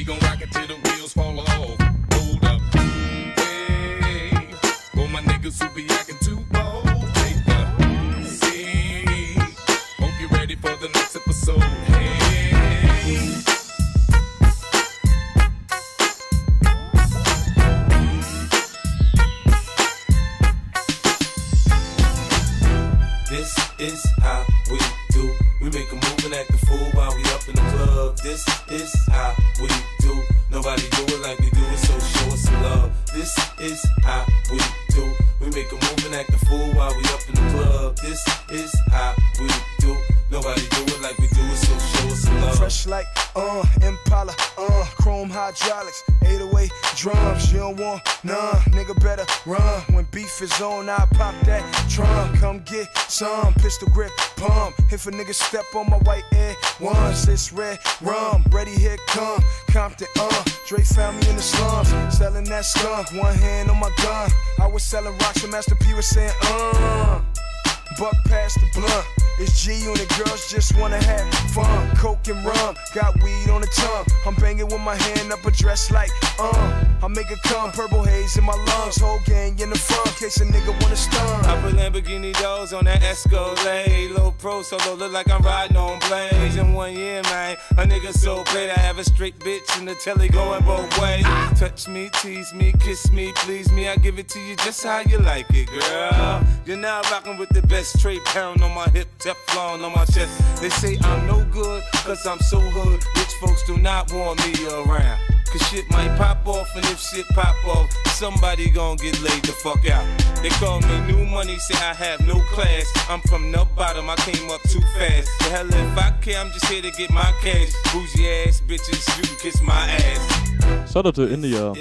We gon' rock it till the wheels fall off. Hold up. Hey, for my niggas who be acting too bold, take the seat. Hope you're ready for the next episode. Hey. This is how we do. We make a move and act a fool This is how we do. Nobody do it like we do it, so show us some love. This is how we do. We make a move and act a fool while we up in the club. This is how we do. Nobody do it like we do it, so show love. Fresh like uh Impala, uh chrome hydraulics, 808 drums. You don't want none, nigga better run. When beef is on, I pop that trunk. Come get some pistol grip pump. If a nigga step on my white air once, it's red rum. Ready here come Compton, uh. Dre found me in the slums, selling that skunk. One hand on my gun. I was selling rocks when Master P was saying, uh. Buck past the blunt. It's G unit girls just wanna have fun. Coke and rum, got weed on the tongue. I'm banging with my hand up a dress like, uh. I make it come, purple haze in my lungs. Whole gang in the front, case a nigga wanna stun. I put Lamborghini doors on that Escalade. Low pro solo, look like I'm riding on blades. In one year, man, a nigga so paid. I have a straight bitch in the telly going both ways. Touch me, tease me, kiss me, please me. I give it to you just how you like it, girl. You're now rocking with the best straight pound on my hip, Teflon on my chest. They say I'm no good, cause I'm so hood. Rich folks do not want me around. Cause shit might pop off, and if shit pop off, somebody gon' get laid the fuck out. They call me new money, say I have no class. I'm from the bottom, I came up too fast. The hell if I care, I'm just here to get my cash. Bougie ass bitches, you can kiss my ass. Shout out to India.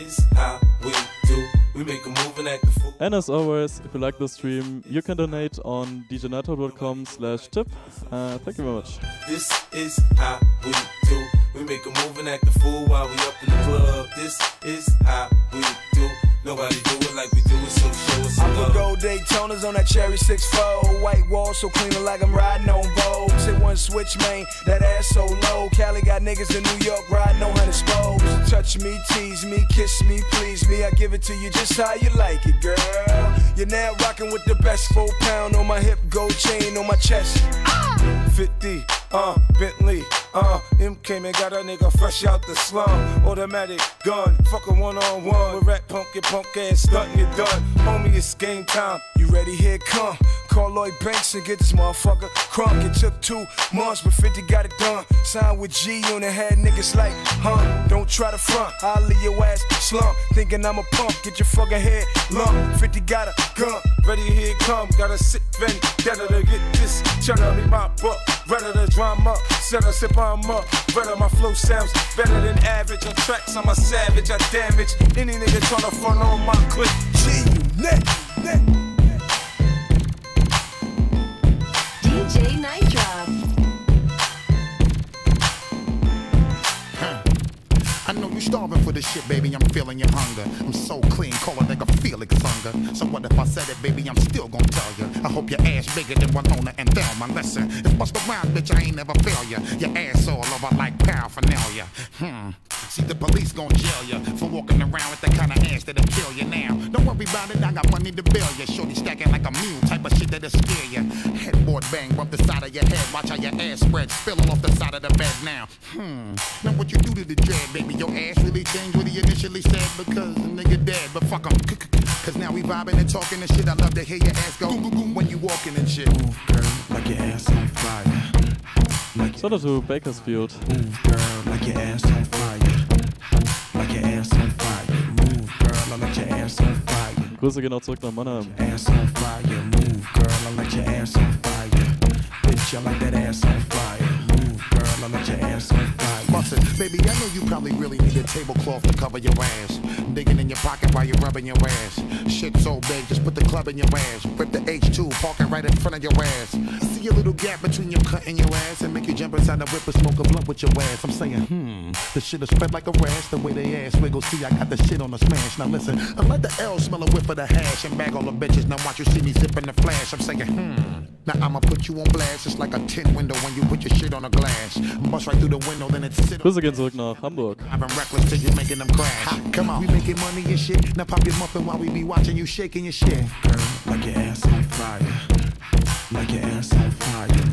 We make a move and act a fool. And as always, if you like the stream, you can donate on djnightdrop.com slash tip. Uh, thank you very much. This is how we do. We make a move and act a fool while we up in the club. This is how we do. Nobody do it like we do it, so show us I some put love. gold Daytonas on that cherry 6-4 White wall so clean like I'm riding on Vogue. Hit one switch, man, that ass so low. Cali got niggas in New York riding on hundred spokes. Touch me, tease me, kiss me, please me. I give it to you just how you like it, girl. You're now rocking with the best Four pound on my hip, gold chain on my chest ah! 50, uh, Bentley, uh, M came and got a nigga fresh out the slum. Automatic gun, fuck a one on one. With rat punk, your punk ass stuntin', you done. Homie, it's game time. You ready? Here come. Call Lloyd Banks and get this motherfucker crunk. It took two months, but 50 got it done. Signed with G Unit, had niggas like, huh? Don't try to front, I'll leave your ass slump. Thinking I'm a pump, get your fucking head lump. 50 got a gun. Ready, here come. Got a sick vendetta to get this cheddar. Me my. Ready to drum up. Set a sip, I'm up. Better my flow sounds better than average. On tracks, I'm a savage. I damage any nigga tryna front on my clip. G-Unit, DJ starving for this shit, baby. I'm feeling your hunger. I'm so clean, call a nigga Felix Unger. So what if I said it, baby? I'm still gonna tell you. I hope your ass bigger than Winona and Thelma. Listen, it's bust around, bitch. I ain't never fail ya. Your ass all over like paraphernalia. Hmm. See, the police gon' jail ya for walking around with that kind of ass that'll kill you now. Don't worry about it, I got money to bail ya. Shorty stacking like a mule, type of shit that'll scare ya. Headboard bang, bump the side of your head. Watch how your ass spread, spilling off the side of the bed now. Hmm. Now what you do to the dread, baby? Your ass really changed what he initially said because the nigga dead. But fuck him. Cause now we vibing and talking and shit. I love to hear your ass go when you walking and shit. Move, girl, like your ass on fire. Shout out to Bakersfield. Move, girl, like your ass on fire. Like your ass on fire. Move, girl, I like your ass on fire. Grüße gehen auch zurück nach Mannheim. Ass on fire. Move, girl, I like your ass on fire. Bitch, I like that ass on fire. Move, girl, I like your ass on fire. Baby, I know you probably really need a tablecloth to cover your ass. Digging in your pocket while you're rubbing your ass. Shit so big, just put the club in your ass. Rip the H2, park it right in front of your ass. See a little gap between your cut and your ass and make you jump inside the whip and smoke a blunt with your ass. I'm saying, hmm, the shit is spread like a rash. The way they ass wiggle, see, I got the shit on the smash. Now listen, I let the L smell a whiff of the hash and bag all the bitches. Now watch you see me zipping the flash. I'm saying, hmm. Now I'ma put you on blast. It's like a tin window when you put your shit on a glass. Bust right through the window, then it's Grüße gehen zurück nach Hamburg. Driving reckless till you making them crash. Ha, come on, we making money and shit. Now pop your muffin while we be watching you shaking your shit. Girl, like your ass on fire. Like your ass on fire.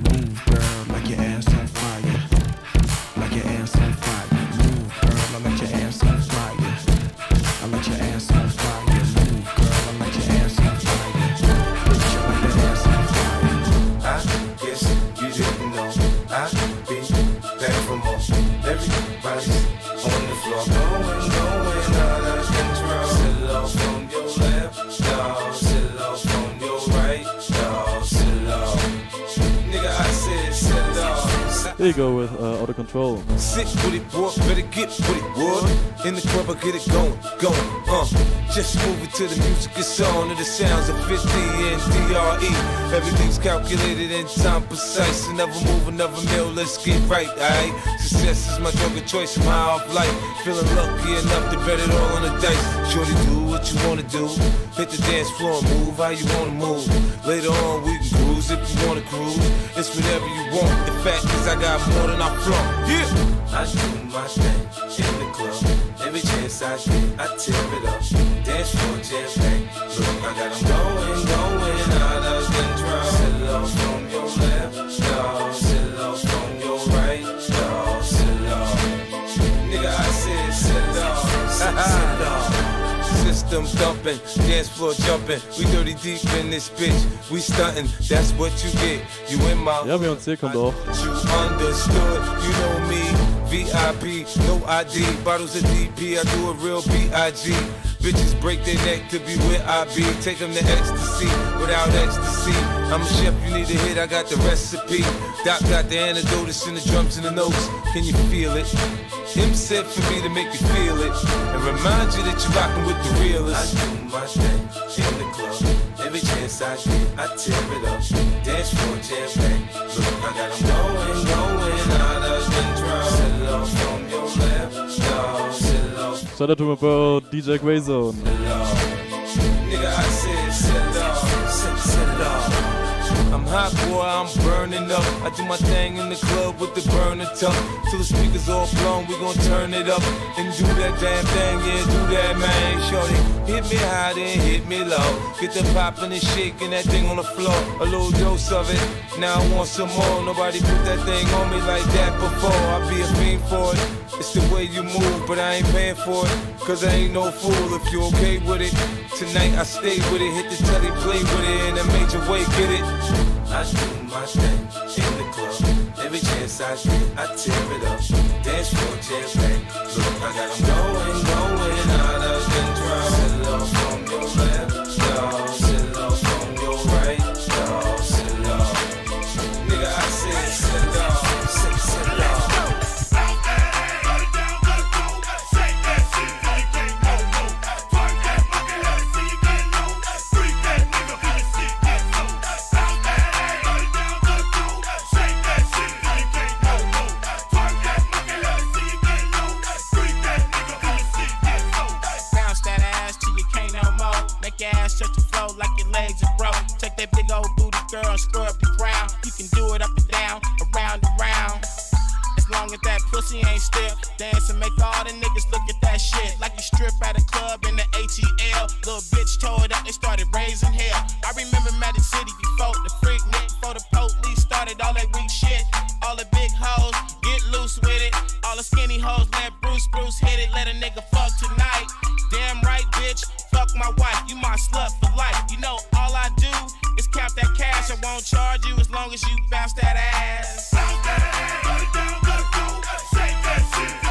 Here you go with uh, Out of Control. Sit with it, boy, better get with it, boy. In the club, I get it going, going, uh. Just move it to the music, it's on to the sounds of 50 and DRE. Everything's calculated in time precise. And never move another meal, let's get right, alright? Success is my drug of choice, I'm off life. Feeling lucky enough to bet it all on the dice. Shorty, do what you wanna do. Hit the dance floor and move how you wanna move. Later on, we can cruise if you wanna cruise. It's whatever you want. The fact is, I got more than I flaunt. Yeah! I do my thing in the club. Every chance I get, I tear it up. Dance floor jam packed. Look, I got 'em going, going System thumping, dance floor jumping. We dirty deep in this bitch. We stunting, that's what you get. You in my Ja, Beyoncé kommt auch. you understood, you know me. VIP, no ID, bottles of DP, I do a real B.I.G. Bitches break their neck to be where I be. Take them to ecstasy without ecstasy. I'm a chef, you need a hit, I got the recipe. Doc got the antidote, it's in the drums and the notes. Can you feel it? Him said for me to make you feel it and remind you that you're rocking with the realest. I do my thing in the club. Every chance I get, I tear it up. Dance floor jam packed. Look, I got 'em going, going out of control. Sit off from your left, dog. Sit off, Shout out to my bro DJ Grey Zone. nigga. I hot, boy, I'm burning up. I do my thing in the club with the burner tuck. Till the speakers all blown, we gon' turn it up and do that damn thing, yeah, do that, man. Shorty, hit me high, then hit me low. Get the poppin' and shaking that thing on the floor. A little dose of it, now I want some more. Nobody put that thing on me like that before. I be a fiend for it. It's the way you move, but I ain't paying for it. Cause I ain't no fool if you okay with it. Tonight I stay with it, hit the telly, play with it in a major way, get it. I do my thing in the club. Every chance I get, I tear it up. Dance floor jam packed. Look, I got 'em going, going that big old booty girl and scrub the ground. You can do it up and down, around and round. As long as that pussy ain't stiff, dance and make all the niggas look at that shit. Like you strip at a club in the ATL. Little bitch tore it up, they started raising hell. I remember Magic City before the Freaknik, before the police started all that weak shit. All the big hoes, get loose with it. All the skinny hoes, let Bruce Bruce hit it. Let a nigga fuck tonight. Damn right, bitch. Fuck my wife, you my slut for life. You know, all I do is count that cash. I won't charge you as long as you bounce that ass. Bounce that ass, it down, it go. Shake that shit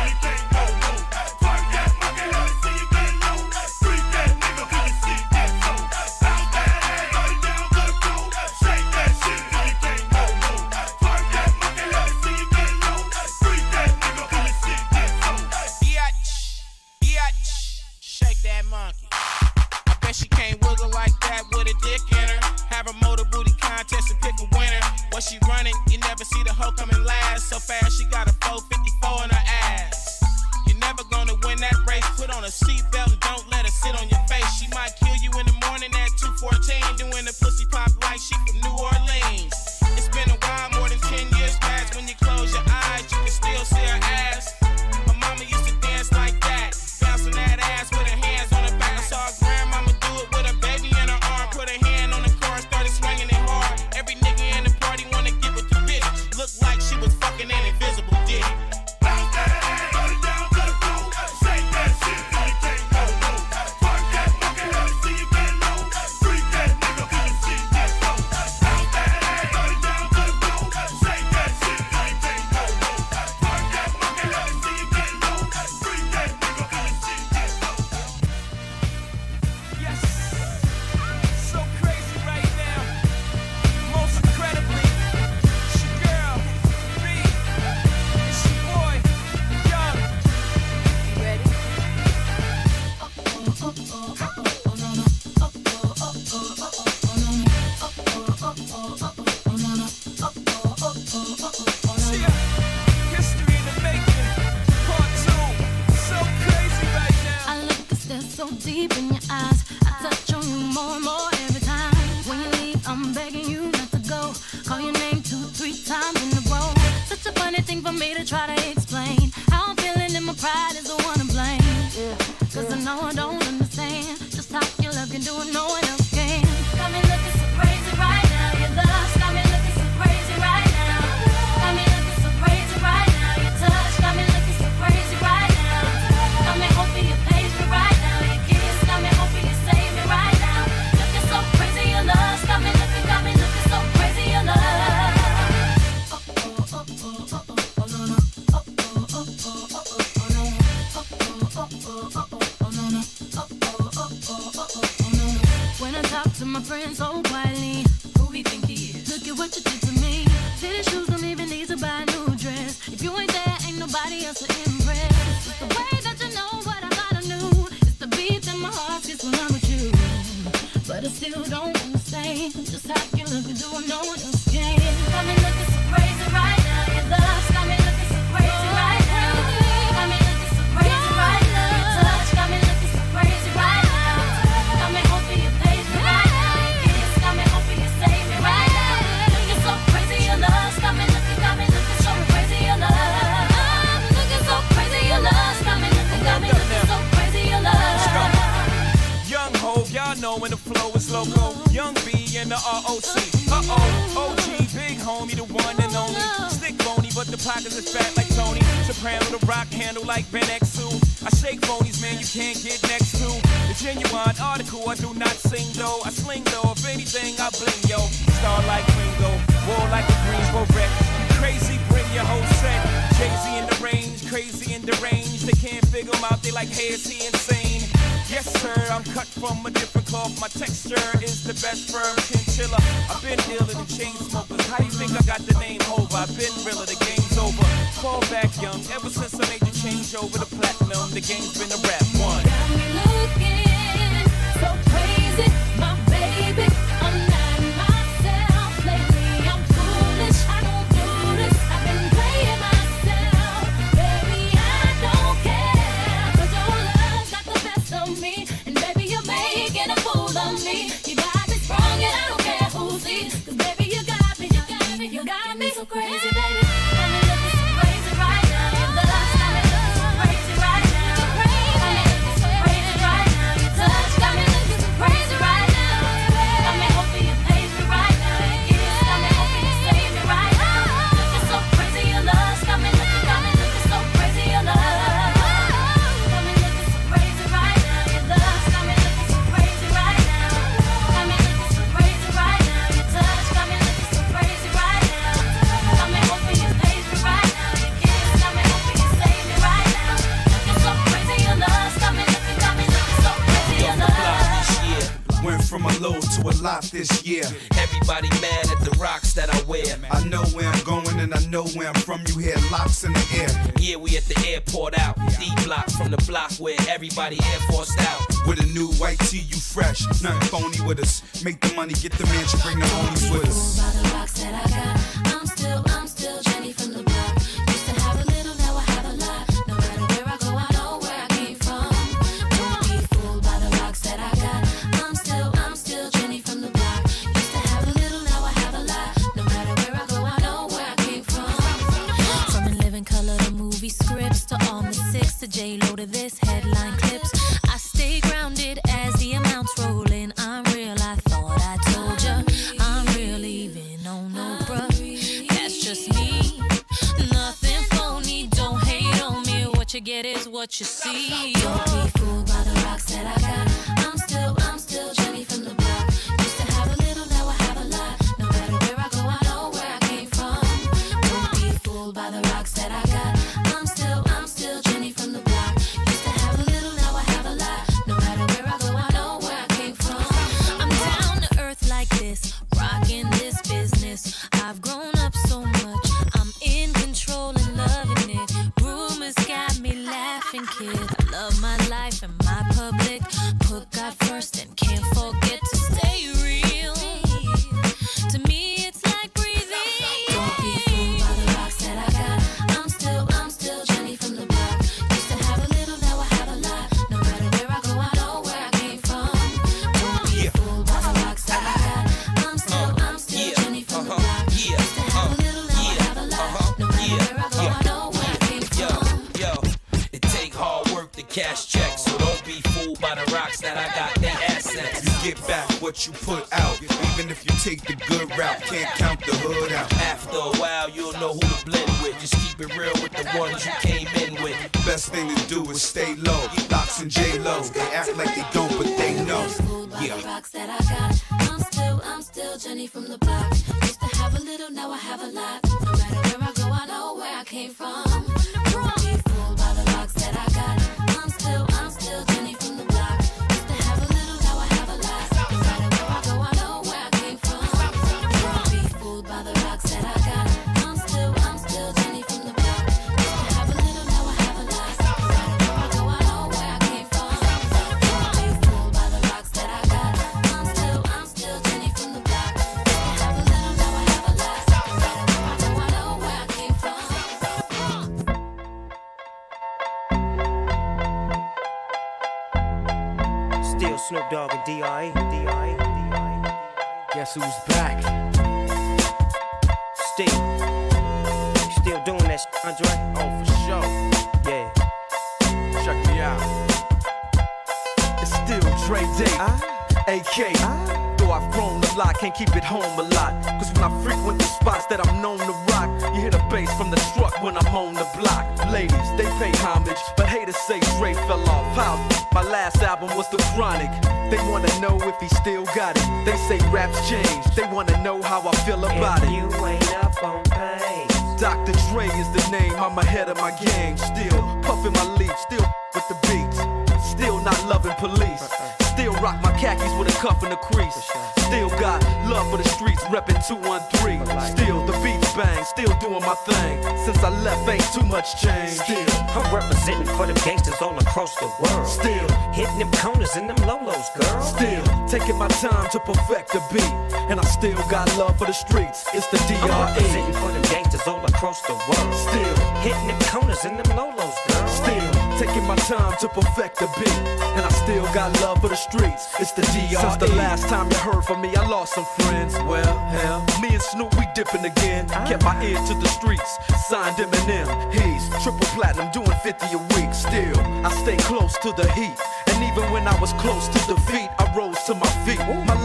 yeah. Everybody mad at the rocks that I wear. I know where I'm going and I know where I'm from. You hear locks in the air. Yeah, we at the airport out. D block from the block where everybody air forced out. With a new white tee, you fresh. Nothing phony with us. Make the money, get the you see. for the streets, it's the DRE. I'm representing for them gangsters all across the world. Still hitting them corners in them lolos, girl. Still taking my time to perfect the beat, and I still got love for the streets. It's the DRE. Since the last time you heard from me, I lost some friends. Well, hell, me and Snoop we dipping again. I Kept my ear to the streets, signed Eminem. He's triple platinum, doing 50 a week. Still, I stay close to the heat, and even when I was close to defeat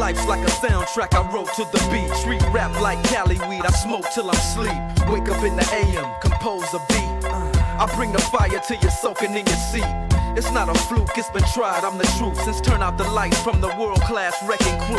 life's like a soundtrack I wrote to the beat. Street rap like Cali weed, I smoke till I'm sleep. Wake up in the AM, compose a beat. I bring the fire till you're soaking in your seat. It's not a fluke, it's been tried, I'm the truth. Since turn out the lights from the world class wrecking crew,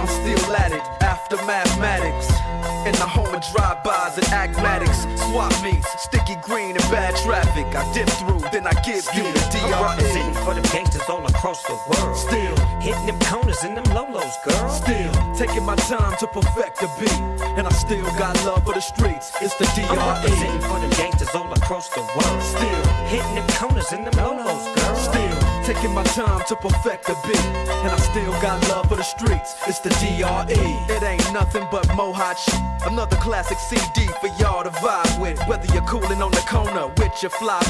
I'm still at it, after mathematics. In the home of drive-bys and acmatics, swap meets, sticky green and bad traffic. I dip through, then I give Still, you the DR. I'm representing for them gangsters all across the world. Still hitting them corners in them lolos, girl. Still taking my time to perfect the beat, and I still got love for the streets. It's the DRE. I'm representing for them gangsters all across the world. Still hitting them corners in them lolos, girl. Taking my time to perfect the beat. And I still got love for the streets. It's the DRE. It ain't nothing but mohawk shit. Another classic CD for y'all to vibe with. Whether you're cooling on the corner with your fly,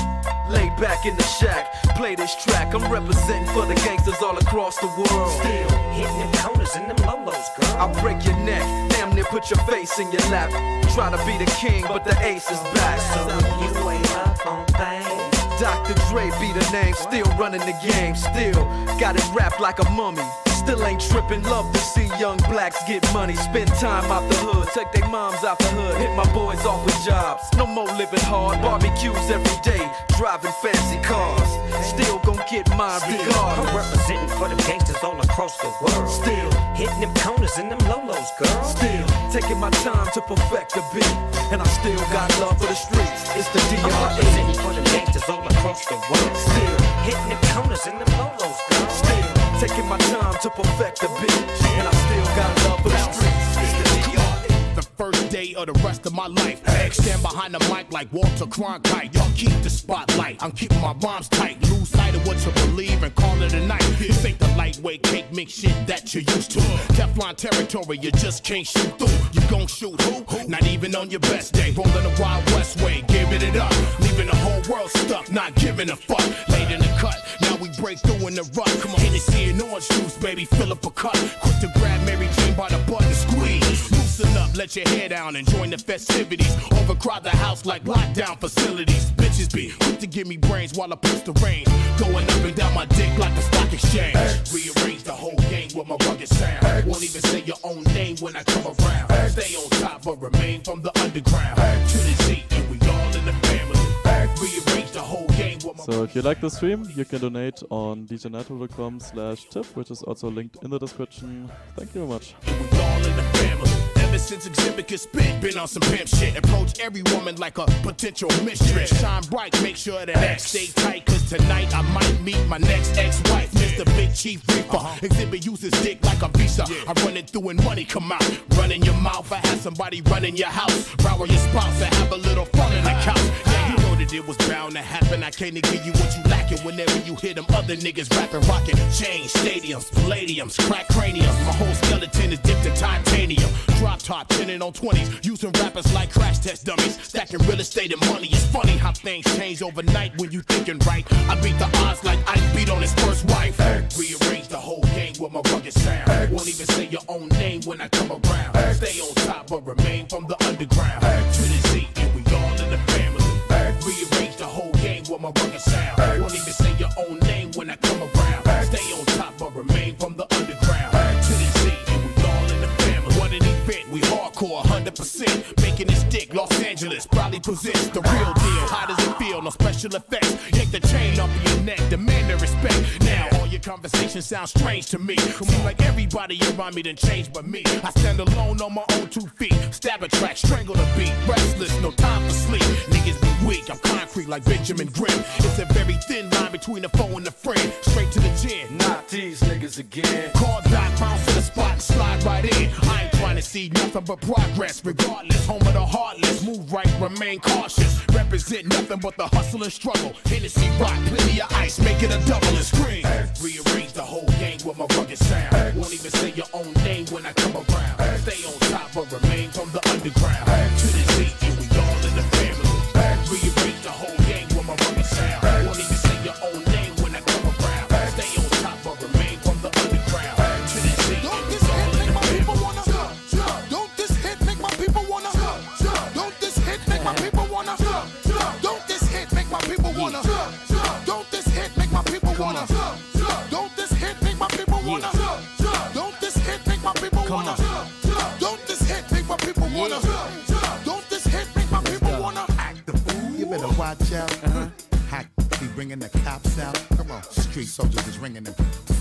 lay back in the shack, play this track. I'm representing for the gangsters all across the world. Still hitting the corners and them lolos, girl. I'll break your neck, damn near put your face in your lap. Try to be the king, but the ace is back. So you ain't up on things. Dr. Dre be the name, still running the game, still got it wrapped like a mummy. Still ain't tripping, love to see young blacks get money. Spend time out the hood, take their moms out the hood, hit my boys off with jobs. No more living hard, barbecues every day, driving fancy cars. Still gon' get my I'm representing for them gangsters all across the world. Still hitting them corners and them lolos, girl. Still taking my time to perfect the beat, and I still got love for the streets. It's the I'm representing for them gangsters all across the world. Still hitting them corners and them lolos, girl. Still taking my time to perfect the beat, and I still got first day of the rest of my life. Stand behind the mic like Walter Cronkite. Y'all keep the spotlight. I'm keeping my rhymes tight. Lose sight of what you believe and call it a night. This ain't the lightweight cake mix shit that you used to. Teflon territory, you just can't shoot through. You gon' shoot who? Not even on your best day. Rolling the Wild West way, giving it up. Leaving the whole world stuck, not giving a fuck. Late in the cut, now we break through in the rut. Come on, Hennessy and orange juice, baby, fill up a cup. Quick to grab Mary Jane by the butt and. Loosen up, let your hair down and join the festivities. Overcrowd the house like lockdown facilities. Bitches be quick to give me brains while I push the rain. Going up and down my dick like the stock exchange. Rearrange the whole game with my rugged sound. Won't even say your own name when I come around. Stay on top but remain from the underground. To the Z and we all in the family. Rearrange the whole game with my So if you like the stream, you can donate on djnightdrop.com slash tip, which is also linked in the description. Thank you very much. All in the family. Ever since Xzibit could spit, been on some pimp shit. Approach every woman like a potential mistress. Shine bright, make sure that X stay tight. Cause tonight I might meet my next ex-wife, Mr. Big Chief Reaper. Uh-huh. Xzibit uses dick like a visa. I run it through and money come out. Run in your mouth, I have somebody run in your house. Row your spouse, and have a little fun in the couch. Yeah, that it was bound to happen. I can't give you what you lacking whenever you hear them other niggas rapping, rocking. Change stadiums, palladiums, crack craniums. My whole skeleton is dipped in titanium. Drop top, tinted on 20s. Using rappers like crash test dummies. Stacking real estate and money. It's funny how things change overnight when you thinking right. I beat the odds like Ike beat on his first wife. Rearrange the whole game with my rugged sound. Won't even say your own name when I come around. Stay on top but remain from the underground. To the Z Rearrange the whole game with my rugged sound. Won't even say your own name when I come around. Stay on top but remain from the underground. To the Z and we all in the family. What an event, we hardcore 100%. Making this dick Los Angeles probably presents the real deal. How does it feel? No special effects. Yank the Now all your conversations sound strange to me. Seem like everybody around me done changed but me. I stand alone on my own two feet. Stab a track, strangle the beat. Restless, no time for sleep. Niggas be weak, I'm concrete like Benjamin Grimm. It's a very thin line between a foe and a friend. Straight to the gym. Not these niggas again. Call Doc, bounce to the spot and slide right in. I ain't trying to see nothing but progress. Regardless, home of the heartless. Move right, remain cautious. Represent nothing but the hustle and struggle. Hennessy rock, plenty of ice, make it a double and scream. Rearrange the whole game with my rugged sound. Won't even say your own name when I come around. Stay on top but remain from the underground. To the Z and we all in the family. Rearrange the whole game with my rugged sound. Won't even say your own name when I come around. Stay on top but remain from the underground. To the Z and we all in the family. Don't this hit make my people wanna? jump? Don't this hit make my people wanna? jump? Don't this hit make my people wanna? jump? Don't this hit make my people wanna? Better watch out. Uh-huh. Hack be bringing the cops out. Come on, street soldiers is ringing them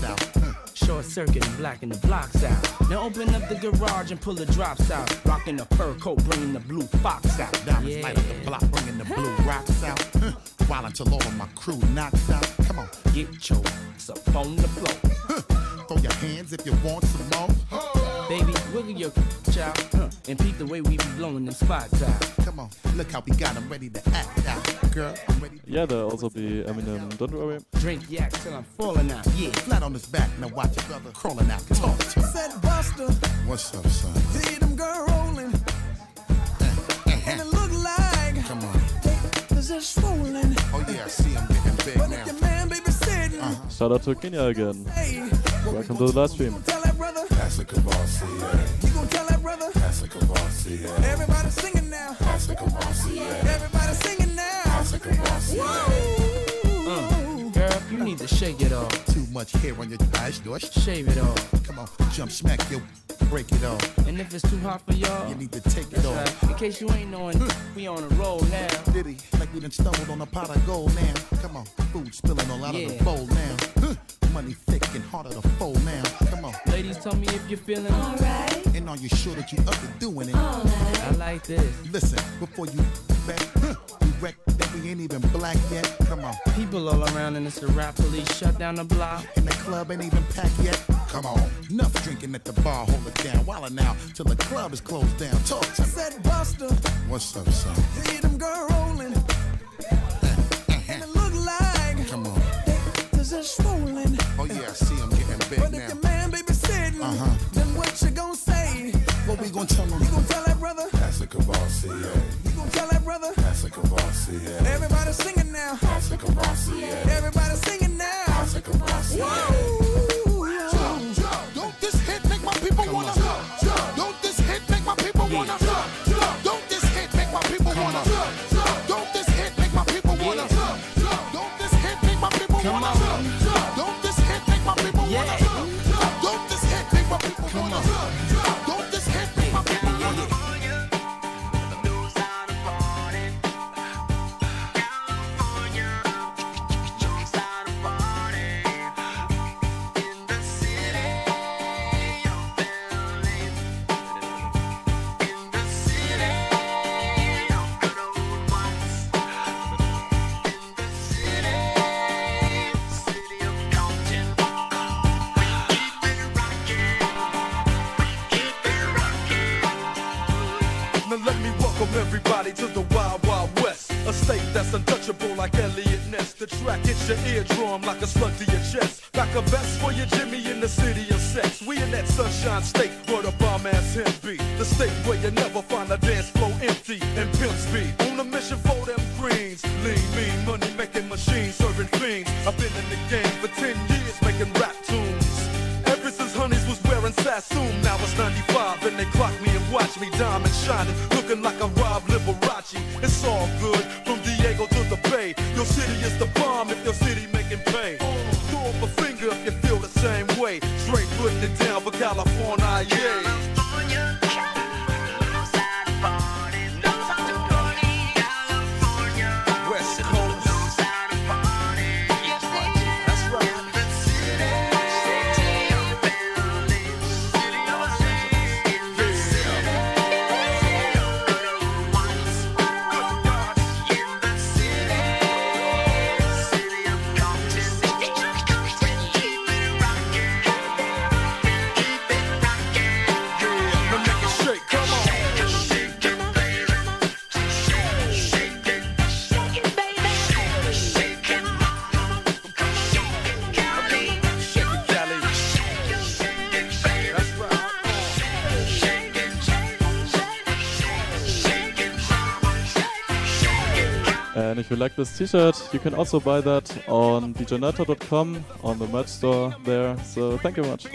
out. Huh. Short circuit and blacking the blocks out. Now open up the garage and pull the drops out. Rocking the fur coat, bringing the blue fox out. Diamonds Yeah. light up the block, bringing the blue rocks out. Huh. While until all of my crew knocks out. Come on, get your ass up on the floor. Huh. Throw your hands if you want some more. Baby, wiggle your child huh, and peep the way we be blowing them spots out. Come on, look how we got 'em ready to act out. Girl, I'm ready Yeah, there'll also be Eminem, don't worry. Drink yak till I'm falling out. Yeah, flat on his back. Now watch your brother crawling out. Talk to. Said Busta, What's up, son? see them girl rolling, and it look like Come on. is it swollen? Oh yeah, I see him getting big But now. if your man baby sitting, uh-huh. Shout out to Kenya again. hey, Welcome to the live stream. Tell that brother, Courvoisier. you gon' tell that brother, That's a Courvoisier. everybody singing now, That's a Courvoisier. everybody singing now. That's a Courvoisier. Uh, Whoa. need to shake it off. Too much hair on your eyes, do Shave it off. Come on, jump, smack your, break it off. And if it's too hot for y'all, You need to take it off. right. In case you ain't knowing, hmm. we on a roll now. Diddy, like we done stumbled on a pot of gold now. Come on, food spilling all out of the bowl now. Huh, Money thick and harder to fold now. Come on. Ladies, tell me if you're feeling alright. And are you sure that you up to doing it? Alright. I like this. Listen, before you back, huh, you wreck that we ain't even black yet. Come on. People all around and it's the rap police shut down the block. And the club ain't even packed yet. Come on. Enough drinking at the bar, hold it down. While now, till the club is closed down. Talk to I me. said, Busta, What's up, son? see them girl rolling. And it look like Come on. there's a swollen. Oh yeah, I see him getting big But if your man baby sitting, Uh-huh. then what you gonna say? What we gonna tell him? You gonna tell that brother? That's a Courvoisier. You gonna tell that brother? That's a Courvoisier. Everybody singing now. That's a Courvoisier. Everybody singing now. That's a Courvoisier. Don't track hits your eardrum like a slug to your chest. Back a vest for your Jimmy in the city of sex. We in that sunshine state where the bomb ass him be. The state where you never find a dance like this t-shirt, you can also buy that on djnightdrop.com on the merch store there. So thank you much.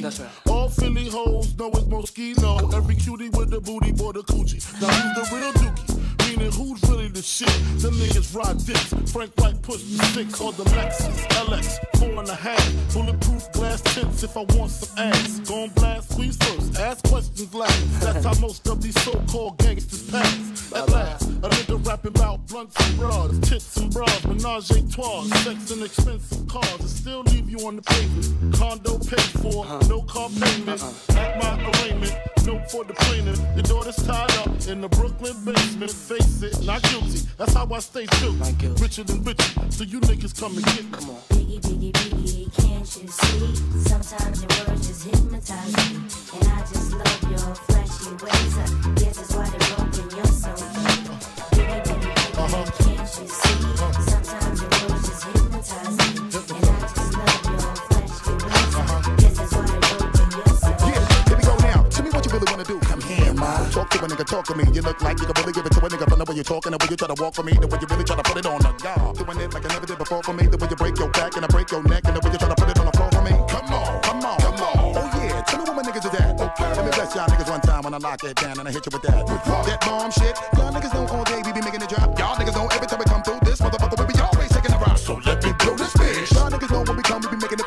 那是。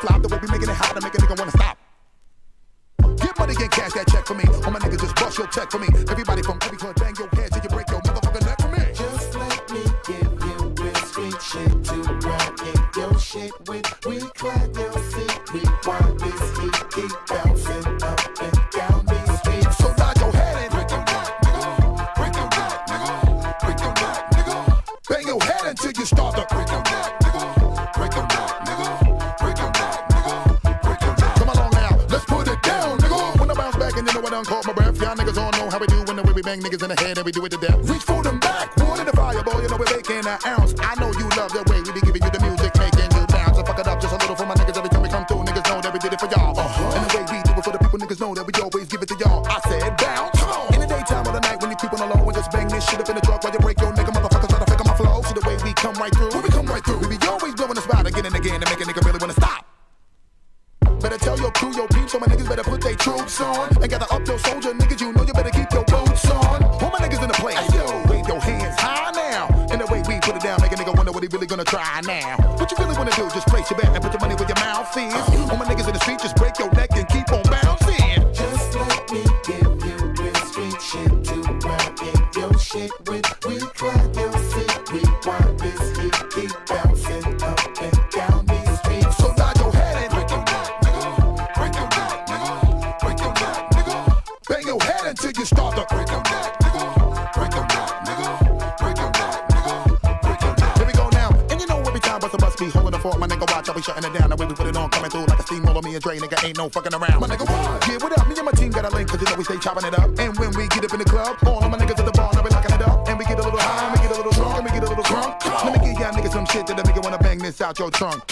flop. The way we making it hot I make a nigga wanna stop. Get money and cash that check for me. All my niggas just bust your check for me. Everybody from every club bang your head till you break your motherfucking neck for me. Just let me give you real street shit to rock your shit with. We climb your seat, we want this heat, keep bouncing up and down. bang niggas in the head and we do it to death. Reach for them back, one in the fireball, you know we're making an ounce. I chopping it up. And when we get up in the club, all of my niggas at the bar, now we locking it up. And we get a little high, and we get a little drunk, and we get a little drunk. Let me give y'all niggas some shit that'll make you wanna bang this out your trunk.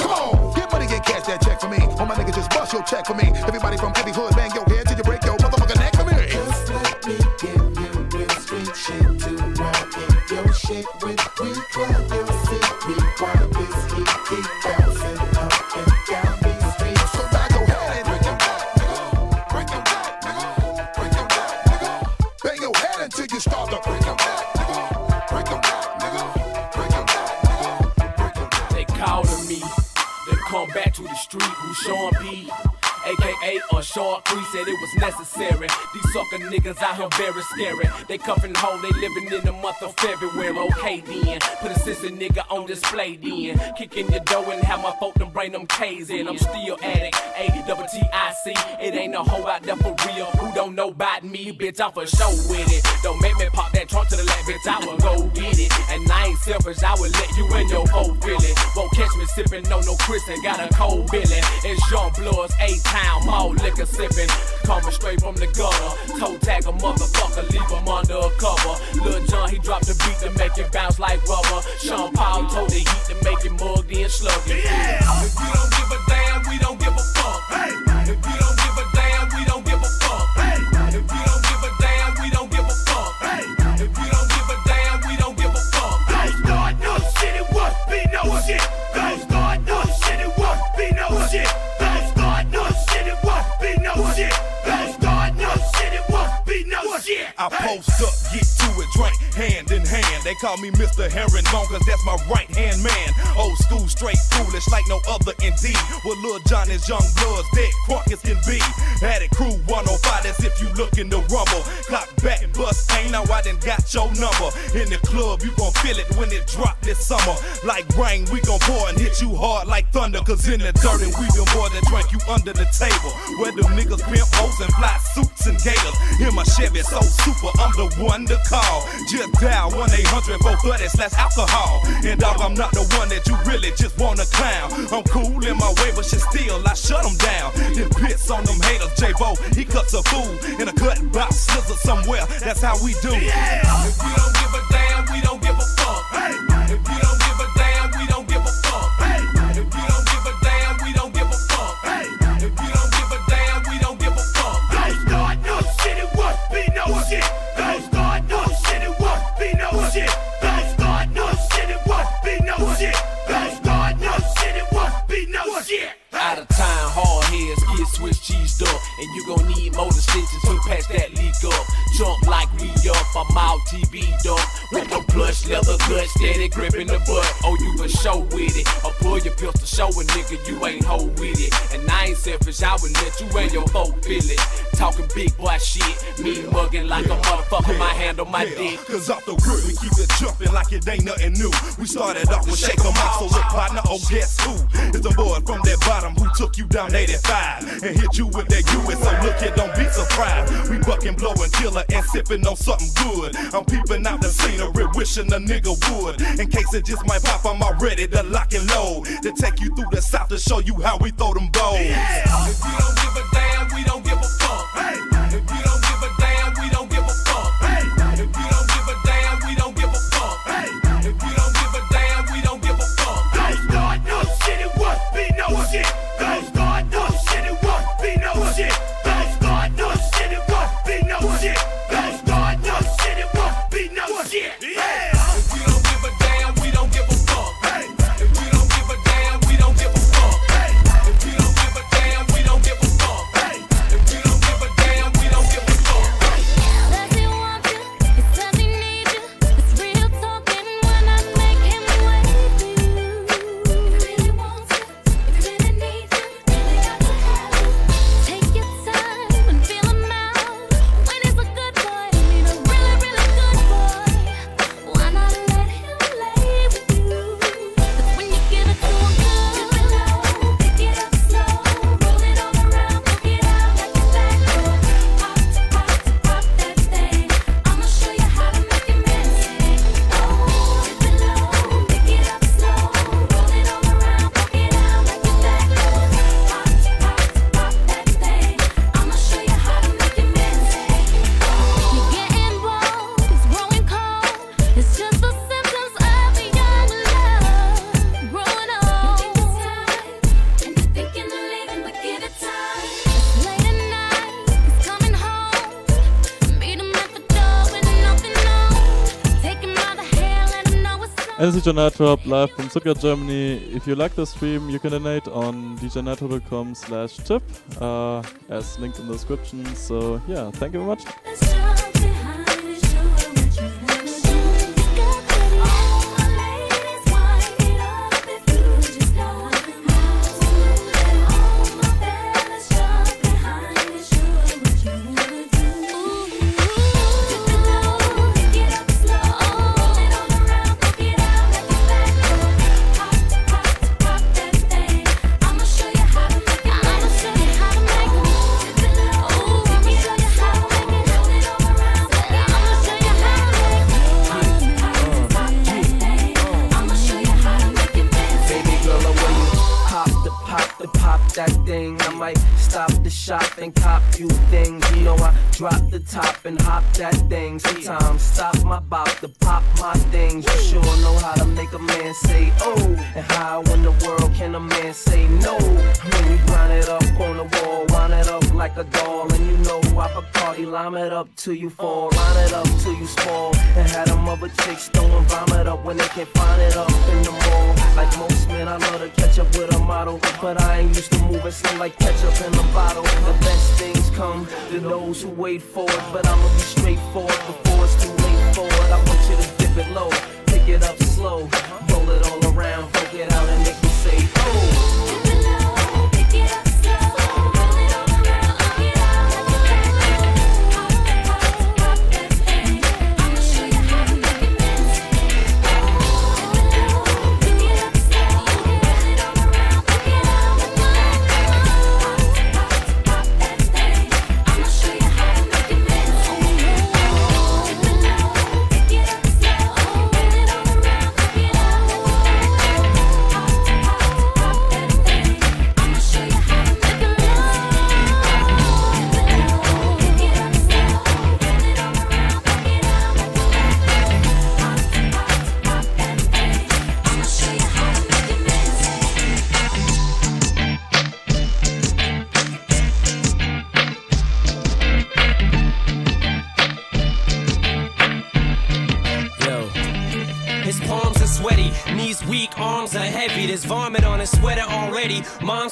Niggas out here very scary. They cuffin' home, they living in the month of February. Okay then, put a sissy nigga on display then. Kick in your door and have my folk them bring them K's in. I'm still addict, A double T I C. It ain't no hoe out there for real. Who don't know about me, bitch? I'm for show with it. Don't make me pop that trunk to the left, bitch. I will go get it. And I ain't selfish, I will let you in your folk feel it. Won't catch me sippin' no no Chris got a cold billy. It's YoungBloodZ, A Town, mall liquor sippin'. Coming straight from the gutter. Toe tag a motherfucker, leave him under a cover. Lil Jon, he dropped the beat to make it bounce like rubber. Sean Paul told the heat to make it mugged in slugging. Yeah. Me Mr. Herringbone, cause that's my right hand man. Old school, straight foolish, like no other indeed. Well, Lil Jon is young bloods, dead crunk as can be. Attic crew 105, that's if you looking to rumble. Clock back, bust ain't now I done got your number. In the club, you gon' feel it when it drop this summer. Like rain, we gon' pour and hit you hard like thunder. Cause in the dirt, and we done more than drink you under the table. Where them niggas pimp hoes and fly suits and gators. In my Chevy, so super, I'm the one to call. Just dial 1 800 430 slash alcohol. And dog, I'm not the one that you really just wanna clown. I'm cool in my way, but shit still, I shut them down. Then pits on them haters, J Bo, he cuts a fool in a cut box scissor somewhere. That's how we do. Yeah. I would let you and your folk feel. Talking big boy shit, me mugging like a motherfucker, my hand on my dick. Cause off the rip, we keep it jumping like it ain't nothing new. We started off with Shake 'em Off, so look, partner, oh, guess who? It's the boy from that bottom who took you down 85 and hit you with that US. So look here, don't be surprised. We bucking, blowing, killer, and sipping on something good. I'm peeping out the scenery, wishing a nigga would. In case it just might pop, I'm already to lock and load. To take you through the south to show you how we throw them bows. Yeah. Know it's NC John live from Stuttgart, Germany. If you like the stream, you can donate on djnightdrop.com slash tip, uh, as linked in the description. So yeah, thank you very much.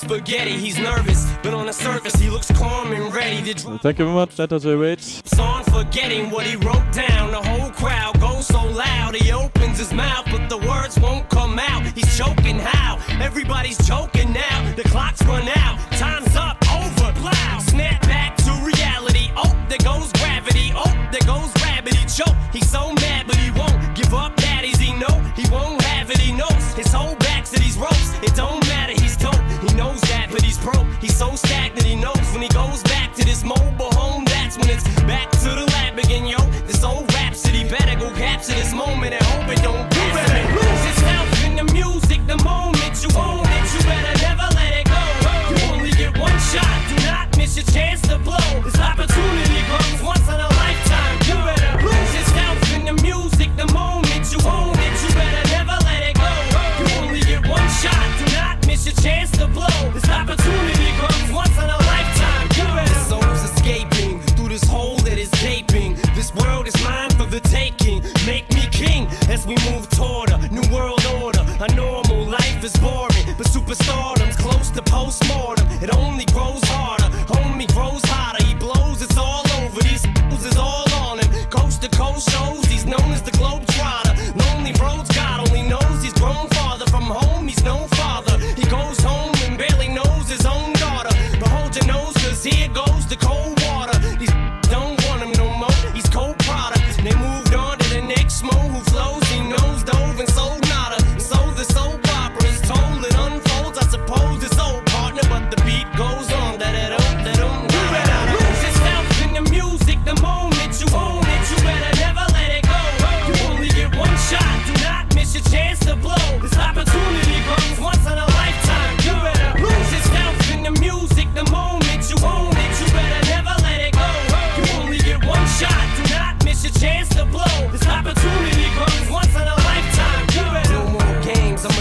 spaghetti, he's nervous, but on the surface he looks calm and ready to drop. Thank you very much, that was a wait. song. forgetting what he wrote down, the whole crowd goes so loud, he opens his mouth, but the words won't come out. He's choking how? Everybody's choking.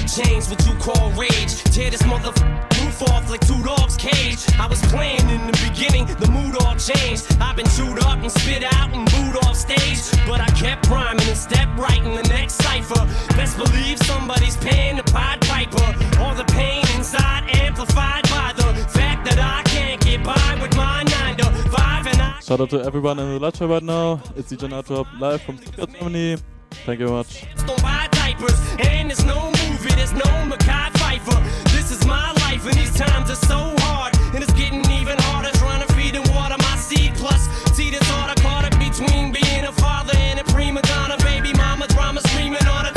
Change what you call rage. Tear this motherfucker roof off like two dogs' cage. I was playing in the beginning, the mood all changed. I've been chewed up and spit out and booed off stage. But I kept priming and step right in the next cipher. Best believe somebody's paying the Pied Piper. All the pain inside amplified by the fact that I can't get by with my nine to five. And I Shout out to everyone in the lecture right now. It's DJ Nightdrop live from Stuttgart, Germany. Thank you very much diapers. And there's no movie, there's no Mekhi Phifer. This is my life, and these times are so hard. And it's getting even harder trying to feed and water my seed. Plus, see, that's all I caught up between being a father and a prima donna. Baby mama drama screaming on a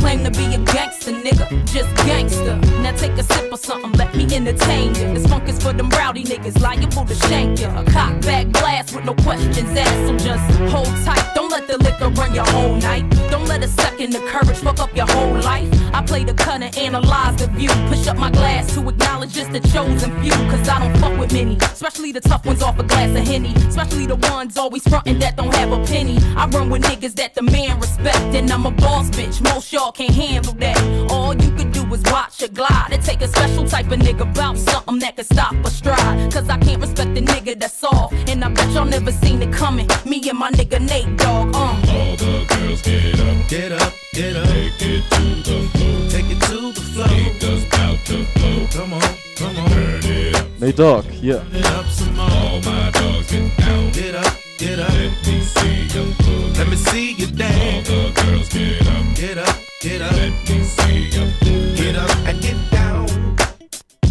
claim to be a gangster, nigga. Just gangster. Now take a sip of something, let me entertain you. This funk is for them rowdy niggas liable to shank you. A cock back blast with no questions asked. So just hold tight. Don't let the liquor run your whole night. Don't let a second of courage fuck up your whole life. I play the cut and analyze the view. Push up my glass to acknowledge just the chosen few. Cause I don't fuck with many. Especially the tough ones off a glass of Henny. Especially the ones always frontin' that don't have a penny. I run with niggas that demand respect. And I'm a boss bitch. Most y'all can't handle that. All you could do is watch a glide. It take a special type of nigga about something that can stop a stride. Cause I can't respect the nigga that's soft. And I bet y'all never seen it coming. Me and my nigga Nate Dogg. Uh. All the girls get up, get up, get up. Take it to the floor, take it to the floor. Speakers bout to blow. Come on, come on. Turn it up, Nate Dogg, yeah. turn it up some more. All my dogs get down. Get up, get up. Let me see you. Let me see you dance. All the girls get up, get up, get up. Let me see you. Get up and get down.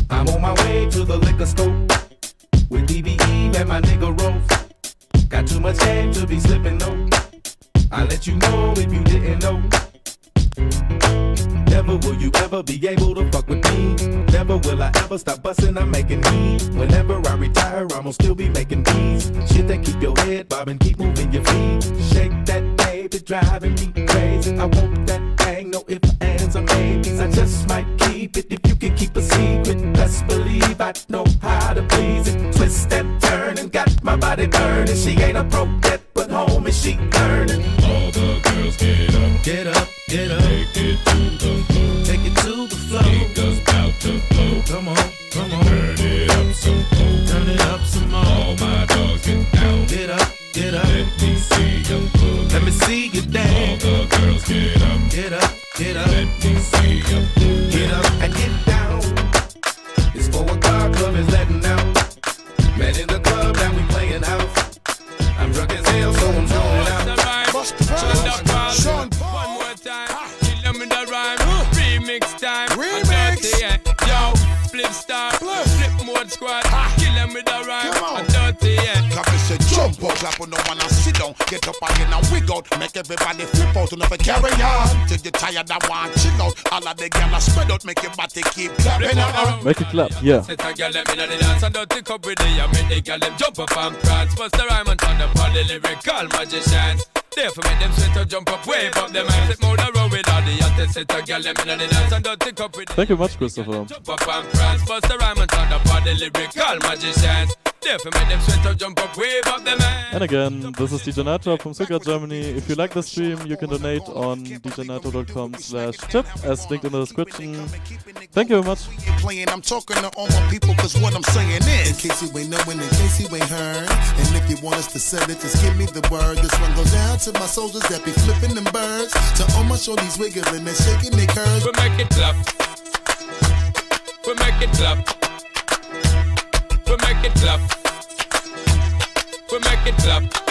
I'm on my way to the liquor store with DBE and my nigga Rose. Got too much game to be slipping though. I let you know if you didn't know. Never will you ever be able to fuck with me. Never will I ever stop busting, I'm making heat. Whenever I retire, I'ma still be making these. Shit that keep your head bobbing, keep moving your feet. Shake that baby, driving me crazy. I want that thing, no ifs, ands, or maybes. I just might keep it if you can keep a secret. Best believe I know how to please it. Twist and turn and got my body burning. She ain't a pro yet, but homie, she learning. All the girls get up, Get up, get up. take it to the floor. Take it to the floor. Speakers bout to blow. Come on, come on. Turn it up some more. Turn it up some more. All my dogs get down. Get up. Let me see you move. Let me see you dance. All the girls get up, Get up, get up. let me see you move. Get up and get down. It's four o'clock, club is letting out. Met in the club, now we playing house. I'm drunk as hell, so I'm zoning out. Sean One more time. Kill them with the rhyme. Remix time. Remix. Dirty, yeah. Yo, flip star. Flipmode Squad. Kill them with the and say jump up, clap on no one and sit down. Get up again and wig out. Make everybody flip out and never carry on. Till you tired and want chill out. All of the gyal spread out, make your body keep clapping out. Make it clap, yeah. Set a girl them inna the dance and don't take up with the I make the girl them jump up and prance. Bust the rhyme and turn up all the lyrical magicians. Therefore make them sweat to jump up, wave up them hands. Sit more the road with all the hottest. Set a girl them inna the dance and don't take up with Thank you much, Christopher. jump up and prance. Bust the rhyme and turn up all the lyrical magicians. Therefore make them sweat to jump up, wave up them hands. And again, this is DJ Nightdrop from Stuttgart, Germany. If you like the stream, you can donate on djnightdrop.com slash tip as linked in the description. Thank you very much. I'm talking to all my people, cause what I'm saying is. In case you ain't knowing, in case you ain't heard. And if you want us to sell it, just give me the word. This one goes out to my soldiers that be flipping them birds. To all my shorties wiggling and shaking their curves. We make it clap. We make it clap. We make it clap. We make it clap.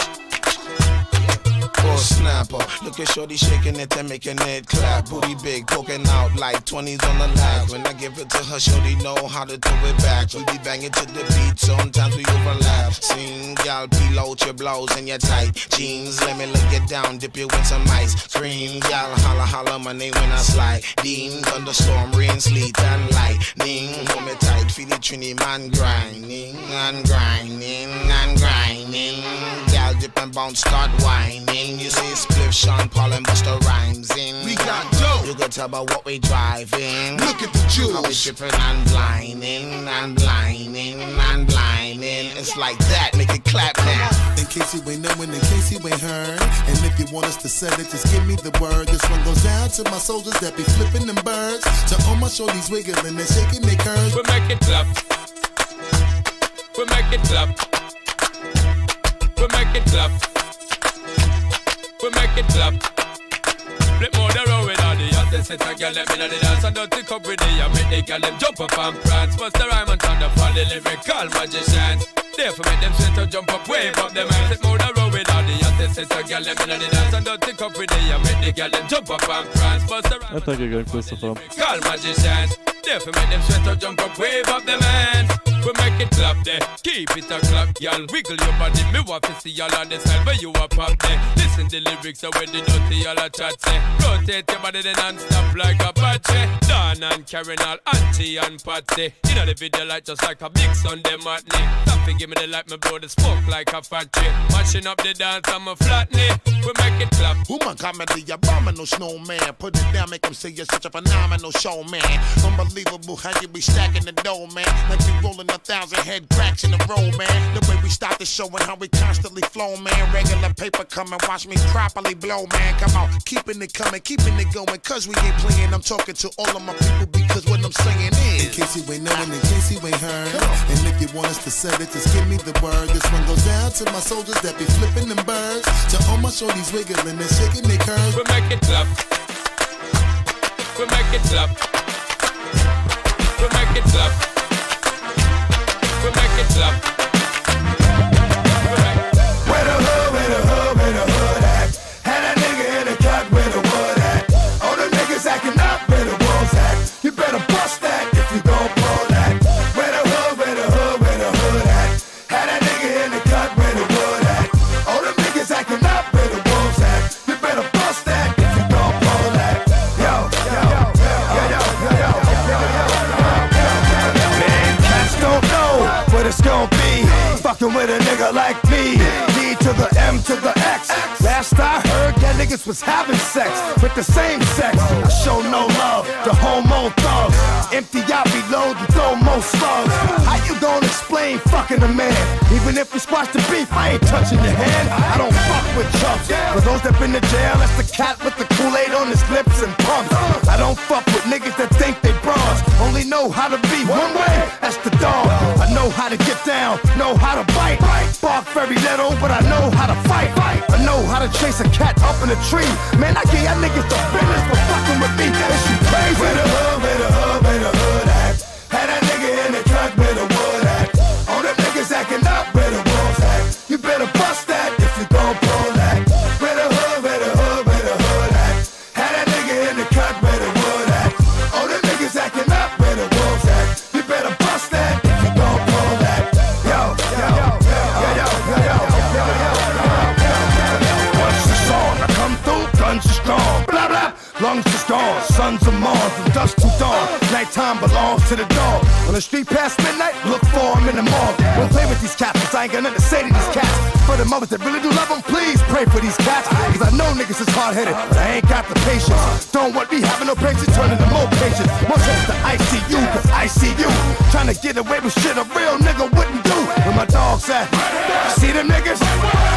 Or snapper. Look at Shorty shaking it and making it clap. Booty big, poking out like 20s on the lag. When I give it to her, Shorty know how to throw it back. We be banging to the beat, sometimes we overlap. Sing, y'all, peel out your blouse and your tight jeans. Let me lay it down, dip you in some ice. Scream, y'all, holla, holla my name when I slide. Dean, thunderstorm, rain, sleet, and lightning. Hold me tight, feel it, Trini man grinding and grinding and grinding. Gal dip and bounce, start whining. You see Spliff, Sean Paul and Busta Rhymes in. We got dope. You can tell by what we driving. Look at the How we jewels. tripping and blinding and blinding and blinding. It's like that, make it clap now. In case you ain't knowing, in case you ain't heard. And if you want us to sell it, just give me the word. This one goes down to my soldiers that be flipping them birds. To all my shorties wiggling and shaking their curves. We make it clap. We make it clap. We make it clap. We make it clap. Flip more the road with all the hottest set a girl them inna the dance and don't take up with the I make the girl them jump up and prance. Bust the rhyme and up all the lyrical magicians. Therefore make them sweat to jump up, wave up them hands. Flip more the road with all the hottest set a girl them inna the dance and don't take up with the I make the girl them jump up and prance. Bust the rhyme And thank you again, Christopher. call magicians. Therefore make them sweat to jump up, wave up them hands. We make it clap there. Keep it a clap, y'all. Wiggle your body. Me want to see y'all on the side where you a pop there. Listen the lyrics of when the dirty y'all a chat say. Rotate your body then non-stop like Apache. Dan and Karen all Auntie and Patsy. You know the video like just like a big Sunday matinee. Stop and give me the light, me blow the smoke like a factory. Mashing up the dance, I'm a flatney. We make it clap. Woman comedy, abominable snowman. Put it down, make them say you're such a phenomenal showman. Unbelievable how you be stacking the dough, man. Like we rolling a thousand head cracks in a row, man. The way we start the show and how we constantly flow, man. Regular paper coming, watch me properly blow, man. Come on, keeping it coming, keeping it going, cause we ain't playing. I'm talking to all of my people because what I'm saying is. In case you ain't knowing, in case you ain't heard. And if you want us to set it, just give me the word. This one goes out to my soldiers that be flipping them birds. To all my shorties wiggling and shaking their curves. We make it clap. We make it clap. We make it clap. We make it clap. Fucking with a nigga like me. D to the M to the X. Last I heard, that niggas was having sex with the same sex. I show no love to homo thugs. Empty out, reload, and throw more slugs. How you gonna explain fucking a man? Even if we squash the beef, I ain't touching your hand. I don't fuck with chumps. For those that been to jail, that's the cat with the Kool-Aid on his lips and pumps. I don't fuck with niggas that think they bronze. Only know how to be one way, that's the dog. Know how to get down, know how to bite. Bark very little, but I know how to fight. I know how to chase a cat up in a tree. Man, I give y'all niggas the business for fucking with me. Is you crazy? Nighttime belongs to the dog. On the street past midnight, look for him in the morgue. Don't play with these cats, 'cause I ain't got nothing to say to these cats. For the mothers that really do love them, please pray for these cats. Cause I know niggas is hard headed, but I ain't got the patience. Don't want me having no patience, turning to more patience. More trips to ICU, cause I see you. Trying to get away with shit a real nigga wouldn't do. Where my dogs at? See them niggas?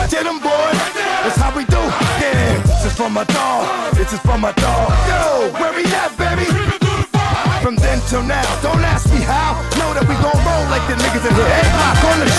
Get them boys. That's how we do. Yeah, this is for my dog. This is for my dog. Yo, where we at, till now, don't ask me how. Know that we gon' roll like the niggas in here. Eight on the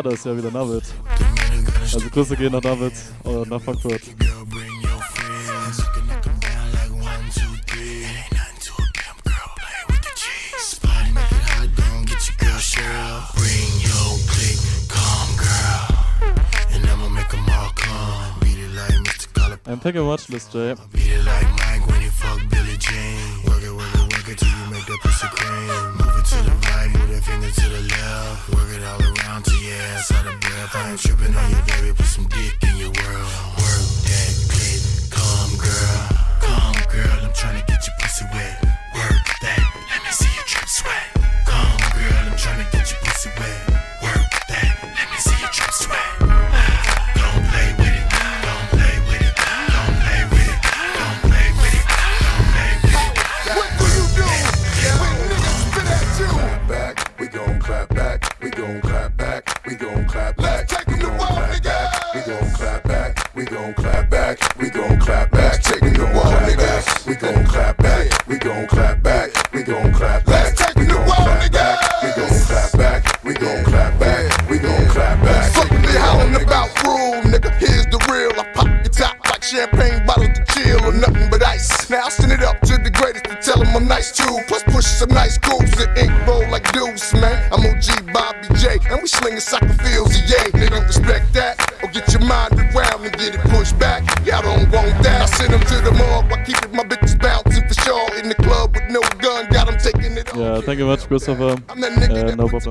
Schade ist ja wieder David. Also Grüße gehen nach David oder nach Frankfurt. And pick a watch list, Jay. finger to the left, work it all around till your ass out of breath. I ain't tripping on your baby, put some dick in your world. Work that clit, come girl, come girl, I'm trying to get your pussy wet. Christopher. Uh, no problem.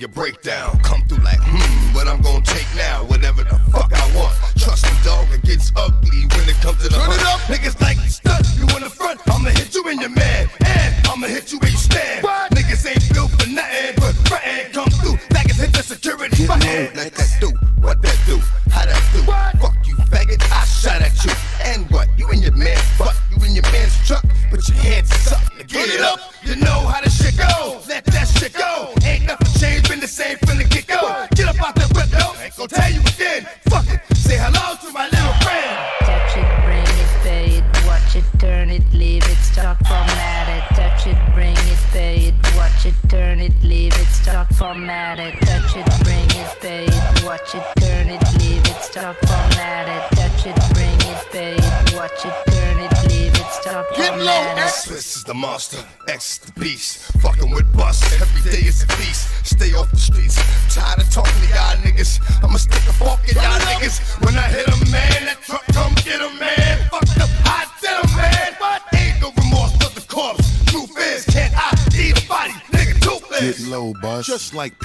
your breakdown.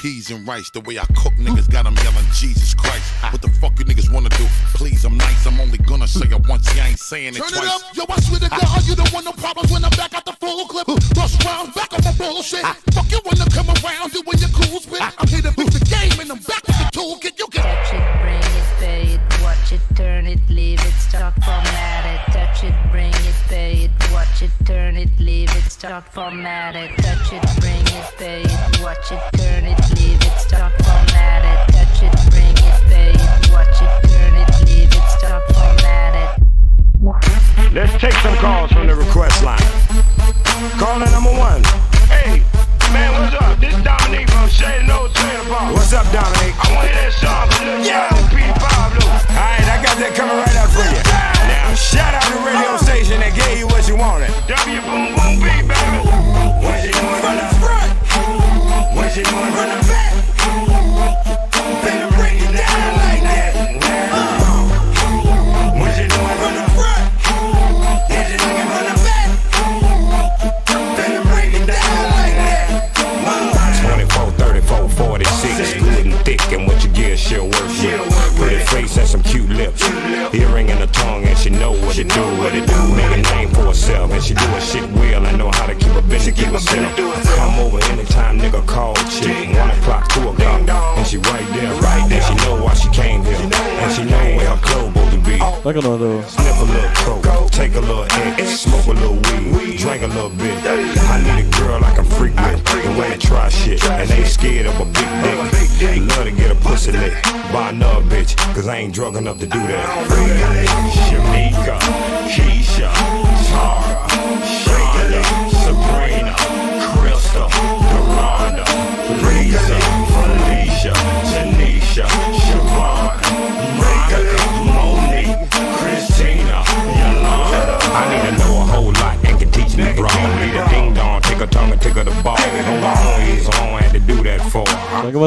peas and rice. The way I cook, niggas got them yelling, Jesus Christ. What the fuck you niggas wanna do? Please, I'm nice. I'm only gonna say it once. You ain't saying it Turn twice. Turn it up. Yo, I swear to God, you the one no problems when I'm back at the full clip. Rush round, back on my bullshit. Ah. Fuck you wanna come around, you and your cool spit. Ah. I'm here to boost the game and I'm back with the toolkit. You get Touch it, bring it, pay it, watch it, turn it, leave it, stop format it. Touch it, bring it, pay it, watch it, turn it, leave it, stop format it.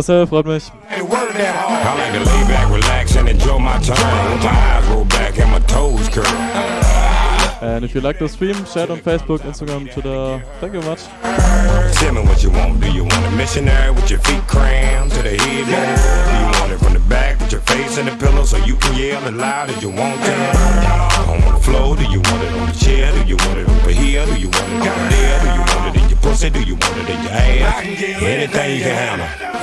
Klasse, freut mich. And if you like the stream, share it on Facebook, Instagram, Twitter. Thank you much. Tell me what you want. Do you want a missionary with your feet crammed to the head? Do you want it from the back with your face in the pillow so you can yell as loud as you want to? On the floor, do you want it on the chair? Do you want it over here? Do you want it there? Do you want it in your pussy? Do you want it in your ass? Anything you can handle.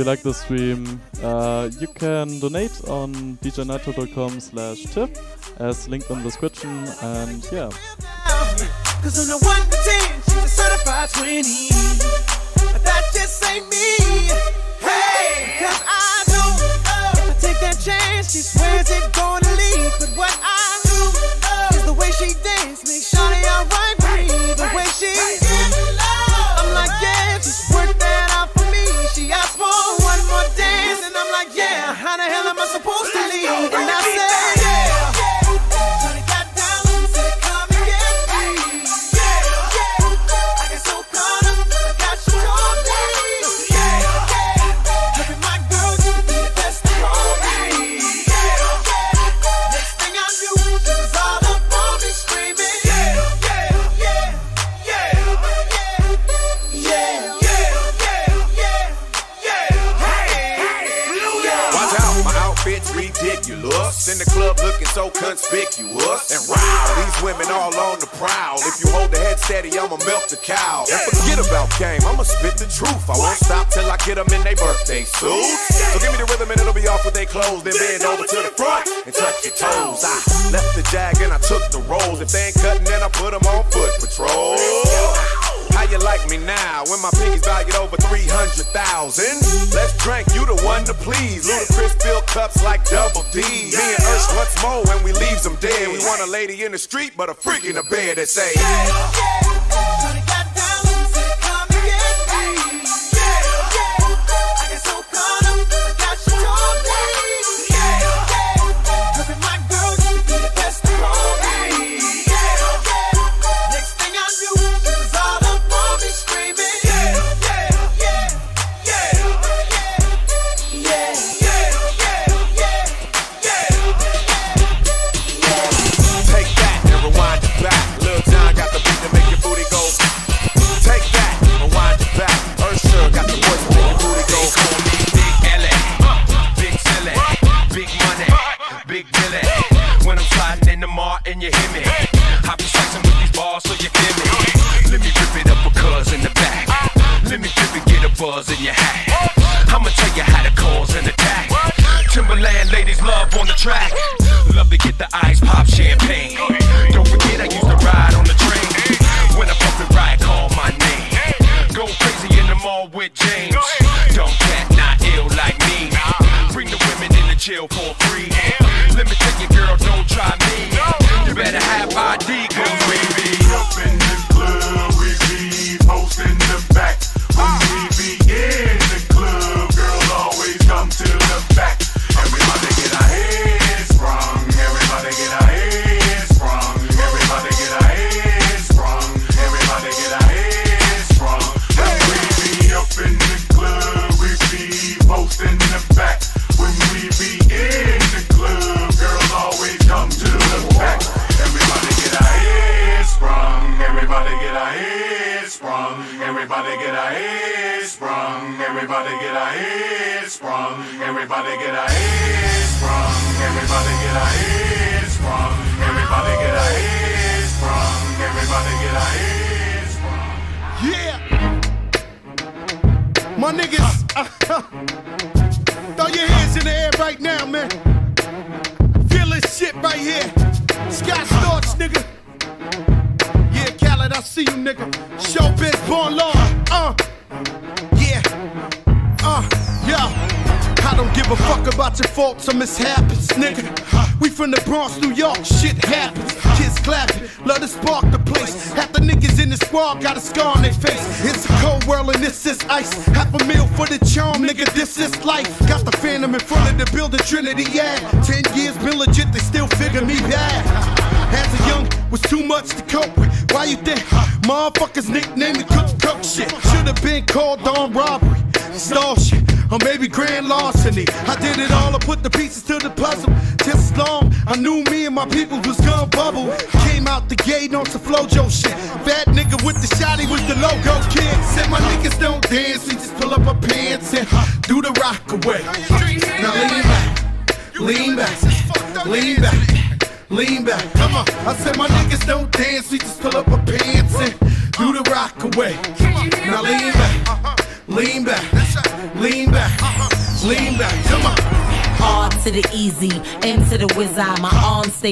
you like the stream, uh, you can donate on djnightdrop.com slash tip as linked in the description and yeah. fair to say.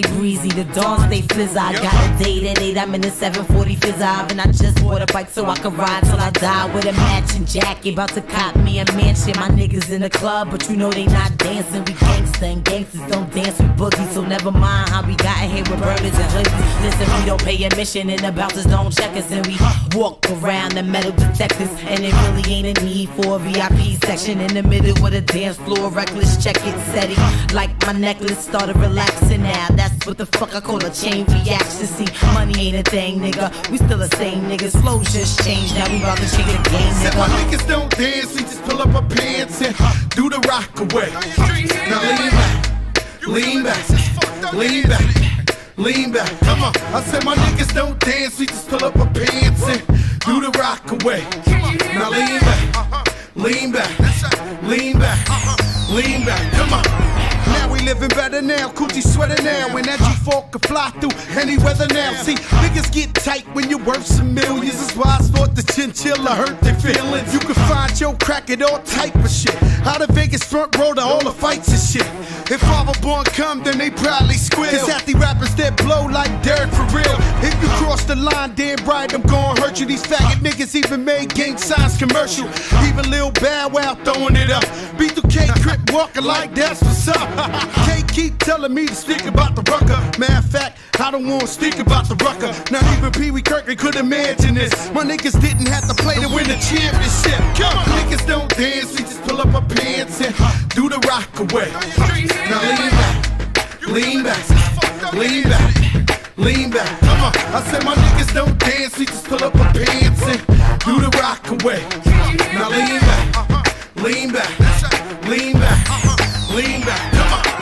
stay breezy, the dawn stay fizzy. I got a date at 8, I'm in the 745, and I just bought a bike so I can ride till I die with a matching jacket. About to cop me a mansion. My niggas in the club, but you know they not dancing. We gangsta and gangsters don't dance with boogies, so never mind how we got here with burners and hoodies. Listen, we don't pay admission, and the bouncers don't check us, and we walk around the metal detectors, and it really ain't a need for a VIP section in the middle with a dance floor. Reckless check it, SETI. Like my necklace started relaxing out. What the fuck I call a chain reaction? See, money ain't a thing, nigga. We still the same niggas. Flows just changed. Now we about to change the game, nigga. Said my niggas don't dance. We just pull up our pants and do the rock away. Now lean back, lean back, lean back. Lean back, come on. I said my niggas don't dance, we just pull up our pants and do the rock away. Now lean back, lean back, lean back, lean back, come on. We living better now, Coogi sweater now. And that you fork can fly through any weather now. See, niggas get tight when you're worth some millions. That's why I thought the chinchilla hurt their feelings. You can find your crack at all type of shit. Out of Vegas front row to all the fights and shit. If father born come, then they probably squeal. Cause half the rappers that blow like dirt for real. If you cross the line, damn right, I'm gonna hurt you. These faggot niggas even made gang signs commercial. Even Lil Bow Wow throwing it up. B2K Crip walking like that's what's up. Can't keep telling me to speak about the rucker. Matter of fact, I don't wanna speak about the rucker. Not even Pee Wee Kirkland could imagine this. My niggas didn't have to play to win the championship. Come on, niggas don't dance, we just pull up our pants and do the rock away. Now lean back, lean back, lean back, lean back. Come on, I said my niggas don't dance, we just pull up our pants and do the rock away. Now lean back, lean back, lean back, lean back. Come on.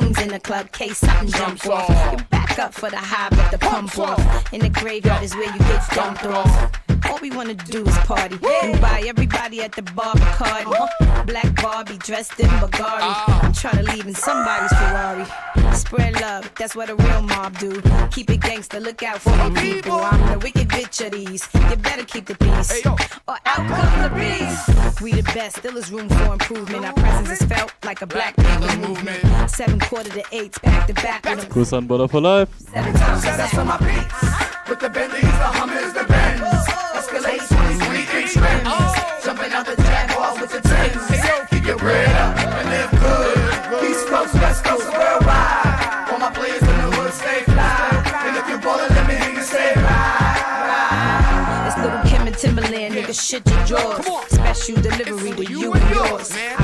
Goons in the club, case something jump off. You back up for the high, but the pump off. In the graveyard is where you get dumped off. All we wanna do is party and buy everybody at the bar Bacardi. Black Barbie dressed in Bulgari. I'm trying to leave in somebody's Ferrari. Spread love, that's what a real mob do. Keep it gangster, look out for the people. I'm the wicked bitch of these. You better keep the peace, or out comes the beast. We the best, still is room for improvement. Our presence is felt like a black people movement. Seven quarter to eights, back to back with a Gruß an Butter for Life. That's for my beats. With the Bentleys, the Hummers, the Benz. Escalade 23. Jumping out the Jaguar with the Timbs. Keep your bread up and live good. East Coast, West Coast, worldwide. All my players in the hood stay fly. And if you ballin', let me hear you say ride. It's Lil Kim and Timbaland, nigga, shit your jaws. Special delivery to you and yours. The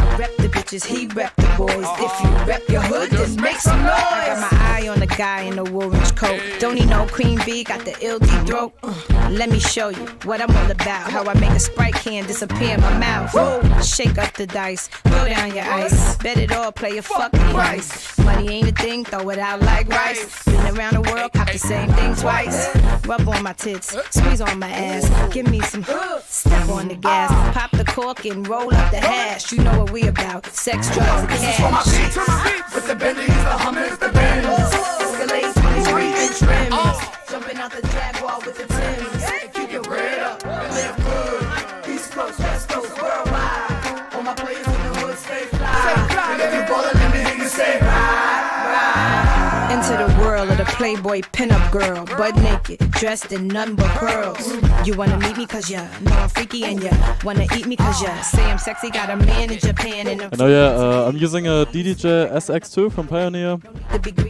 bitches, he rep the boys. If you rep your hood, then make some noise. I got my eye on the guy in the orange coat. Don't he know Queen Bee got the ill deep throat? Uh, Let me show you what I'm all about. How I make a sprite can disappear in my mouth. Shake up the dice, throw down your ice. Bet it all, play a fucking price. Money ain't a thing, throw it out like rice. Been around the world, cop the same thing twice. Rub on my tits, squeeze on my ass. Give me some step on the gas. Pop the cork and roll up the hash. You know what we about. Sex, drugs, and This is for my cash. beats. With the Bentleys, the Hummers, the Benz. Escalade 23 inch rims. Oh. Jumping out the Jaguar with the Playboy pinup girl, butt naked, dressed in none but pearls. You wanna meet me cause you know I'm freaky and you wanna eat me cause you say I'm sexy. Got a man in Japan and a And oh yeah, uh, I'm using a DDJ SX2 from Pioneer,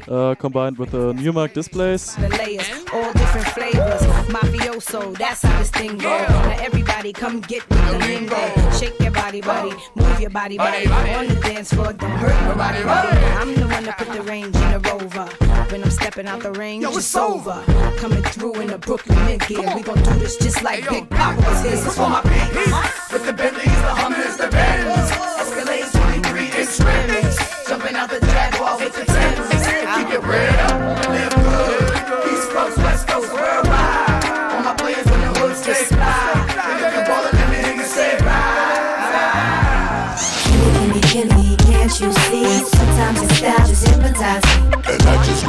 uh, combined with the Newmark displays. all different flavors. Mafioso, that's how this thing go. Now everybody come get with the lingo. Shake your body, body, move your body, body. On the dance floor, don't hurt nobody, body. I'm the one that put the range in the rover. When I'm stepping out the range, Yo, it's over. Coming through in the Brooklyn mid gear. We gon' do this just like Big Papa was here. This is for my beats. With the Bentleys, the Hummers, the Benz. Escalade 23 inch rims. Jumping out the Jaguar with the Timbs. Keep your bread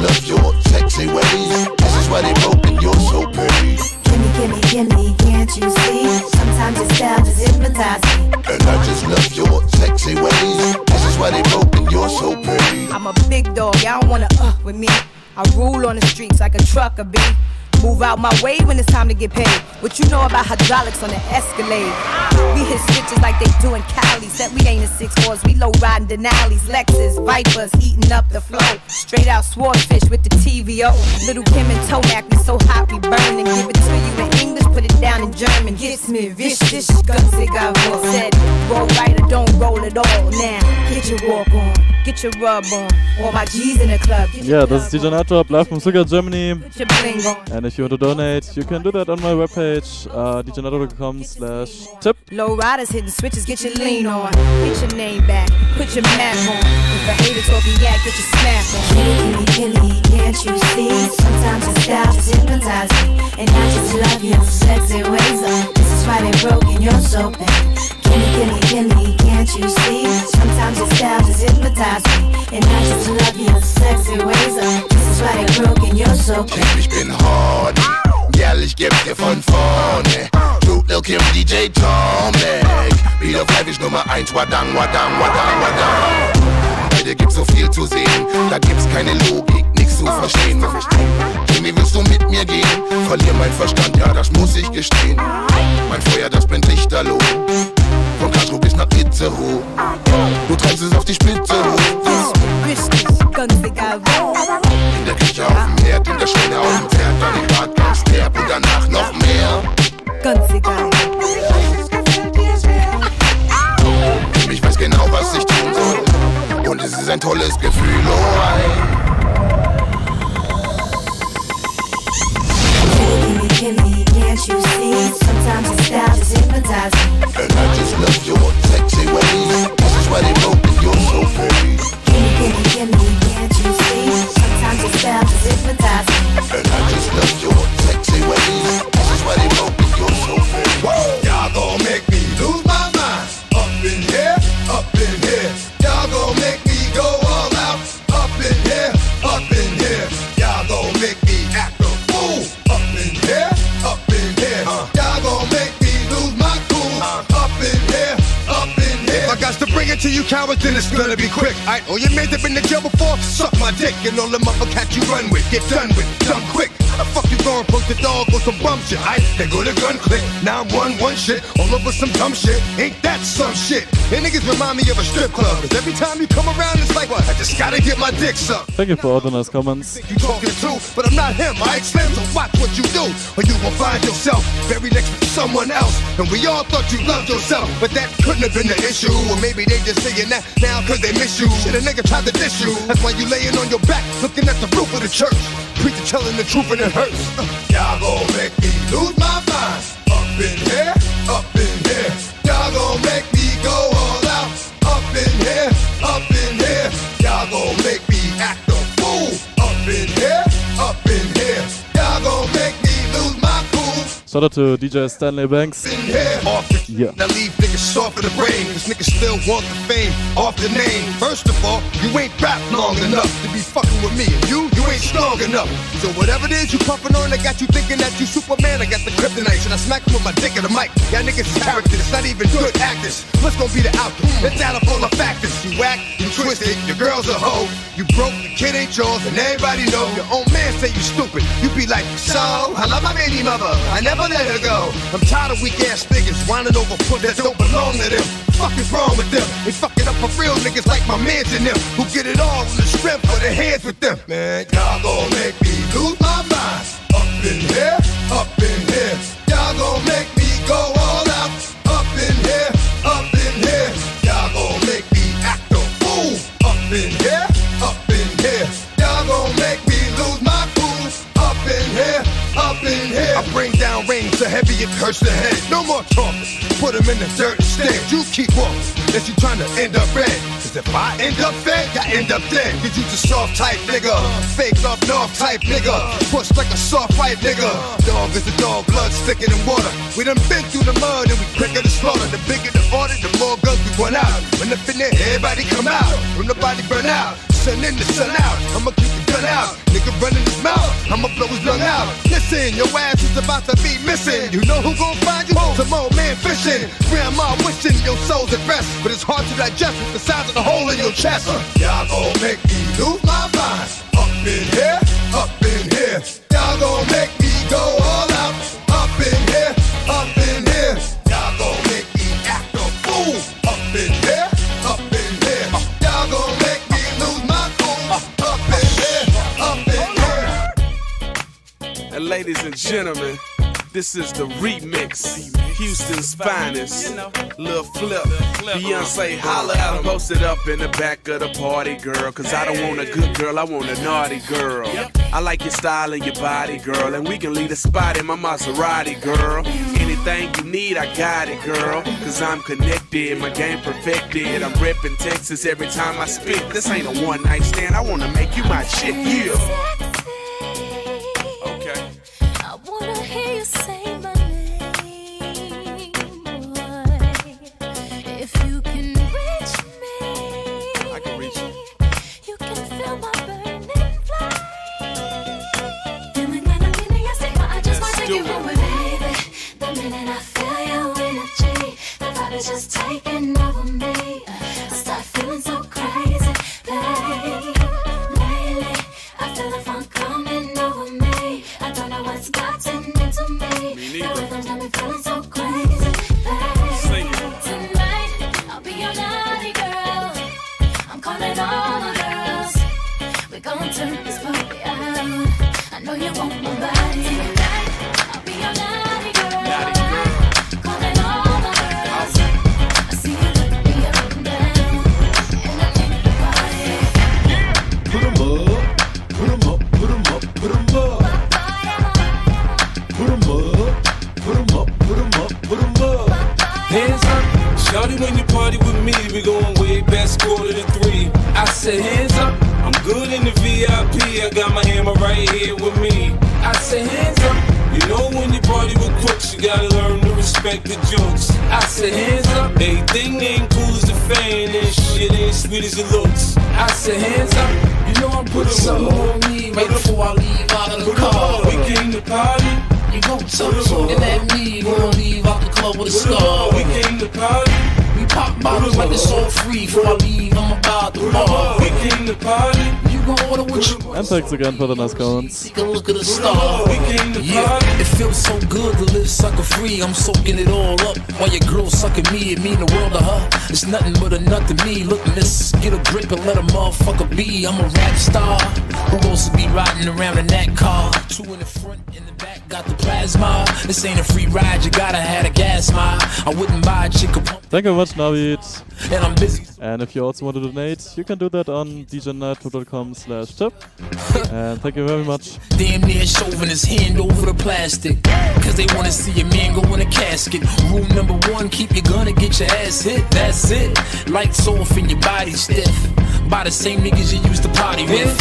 love your sexy ways. This is why they broke and you're so pretty. Gimme, gimme, gimme, can't you see? Sometimes your style just hypnotizes me. And I just love your sexy ways. This is why they broke and you're so pretty. I'm a big dog, y'all don't wanna uh with me. I rule on the streets like a trucker bee. Move out my way when it's time to get paid. What you know about hydraulics on the Escalade? We hit switches like they do in Cali. Said we ain't a six fours, we low riding Denali's, Lexus, Vipers, eating up the flow. Straight out swordfish with the TVO. Lil Kim and Tomekk, we so hot we burn and give it to you in English, put it down in German. Gets me vicious, gunsig Said roll right or don't roll at all. Now get your walk on, get your rub on. All my G's in the club. Yeah, this is DJ Nightdrop live from Sugar Germany. And if you want to donate, you can do that on my webpage, uh, djnightdrop.com slash tip. Low riders hitting switches, get your lean on. Get your name back, put your map on. If a hater talking yak, get your snap on. Killy, killy, can't you see? Sometimes your style just hypnotizes me. And I just love your sexy ways. Uh, this is why they broke and you're so bad. Can't you see? Sometimes your style just hypnotize me. And I just love your sexy ways. Uh, this is why they broke and you're so Ich bin hard, girl, ich geb dir von vorne. Duke, Lil Kim, DJ Tomek. Wieder Fleisch Nummer 1, Wadang, Wadang, Wadang, Wadang. Heute gibt's so viel zu sehen, da gibt's keine Logik, nix zu verstehen. Jimmy, willst du mit mir gehen? Verlier mein Verstand, ja, das muss ich gestehen. Mein Feuer, das brennt lichterloh. Von Castro bis nach Itzehoe. Du treibst es auf die Spitze hoch. Ganz egal wo. In der Küche auf dem Herd, in der Schwelle auf dem Pferd, ein tolles Gefühl, oh gimme, can't you see? Sometimes your style just hypnotize me. And I just love your sexy ways. This is why they broke and you're so paid. Gimme, gimme, gimme, can't you see? Sometimes your style just hypnotize me. And I just love your to to you cowards, then it's gonna be quick. Alright, all your mans have been to jail before, suck my dick. And all the motherfuckers you run with, get done with, done quick. The fuck you going post the dog or some bum shit? I they go to gun click. Now I'm one one shit all over some dumb shit. Ain't that some shit? And niggas remind me of a strip club. Cause every time you come around, it's like what? I just gotta get my dick sucked. Thank you for all the nice comments. You talking to, but I'm not him. I explain so watch what you do, or you will find yourself very next to someone else. And we all thought you loved yourself, but that couldn't have been the issue. Or maybe they just saying that now cause they miss you. Shit, a nigga tried to diss you. That's why you laying on your back, looking at the roof of the church. Preacher telling the truth and it hurts. Uh, Y'all gon' make me lose my mind. Up in here, up in here. Y'all gon' make me go all out. Up in here, Shout out to DJ Stanley Banks. In here, off the Yeah. Now leave niggas soft in the brain. Cause niggas still want the fame off the name. First of all, you ain't rap long enough to be fucking with me. And you, you ain't strong enough. So whatever it is you puffin' on, I got you thinking that you Superman. I got the kryptonite. And I smack you with my dick in the mic. Y'all niggas is characters. It's not even good actors. What's gonna be the outcome? It's out of all the factors. You whack, you twisted, your girl's a hoe. You broke, the kid ain't yours, and everybody know. Your own man say you stupid. You be like, so, I love my baby mother. I never let her go. I'm tired of weak ass niggas whining over foot that don't belong to them. Fuck is wrong with them? They fucking up for real niggas like my mans and them who get it all on the strength of their hands with them. Man, y'all gon' make me lose my mind. Up in here, up in here. Y'all gon' make me go heavy it hurts the head. No more talking. Put him in the dirt instead. You keep walking. Unless you trying to end up red. Cause if I end up fed, I end up dead. Cause you just soft type nigga. Fake up north type nigga. Push like a soft fight nigga. Dog is a dog, blood thicker than water. We done been through the mud and we quicker to slaughter. The bigger the order, the more guns we run out. When the finish, everybody come out. When nobody burn out. In the sun out. I'ma keep the gun out. Nigga running his mouth. I'ma blow his lung out. Listen, your ass is about to be missing. You know who gon' find you? Some old man fishing. Grandma wishing your soul's at rest. But it's hard to digest with the size of the hole in your chest. Uh, y'all gon' make me lose my mind. Up in here, up in here. Y'all gon' make me go all out. Up in here, up in here. And ladies and gentlemen, this is the remix. Houston's finest. Lil Flip. Beyonce holla at him. Posted up in the back of the party, girl. Cause I don't want a good girl, I want a naughty girl. I like your style and your body, girl. And we can leave the spot in my Maserati, girl. Anything you need, I got it, girl. Cause I'm connected, my game perfected. I'm reppin' Texas every time I spit. This ain't a one night stand, I wanna make you my shit, yeah. Is just taking over me. I start feeling so crazy, babe. Lately, I feel the funk coming over me. I don't know what's gotten into me. Me The rhythm's got me feeling so crazy, said, hands up. I'm good in the VIP. I got my hammer right here with me. I said, hands up. You know when you party with crooks, you gotta learn to respect the jokes. I said, hands up. Everything ain't cool as the fan, and shit ain't sweet as it looks. I said, hands up. You know I'm putting something on me right before I leave out of the car. We came to party. You touch and at me, we gon' leave out the club with a star. We came to party. Pop bottles like it's all free. Before I leave, I'm about the bar. We came to party. You gon' order what you want. And thanks again for the nice comments. Take a look at the star. Yeah, it feels so good to live sucker free. I'm soaking it all up while your girl sucking me. It mean the world to her. It's nothing but a nut to me. Look, miss, get a grip and let a motherfucker be. I'm a rap star who wants to be riding around in that car. Two in the front, in the back, got the plasma. This ain't a free ride, you gotta have a gas mile. I wouldn't buy a chick a pump. Thank you very much, Navid. And I'm busy. And if you also want to donate, you can do that on djnight.com slash tip. and thank you very much. Damn near shoving his hand over the plastic. Cause they wanna see a man go in a casket. Rule number one, keep your gun and get your ass hit. That's it. Lights off and your body stiff. By the same niggas you used to party with.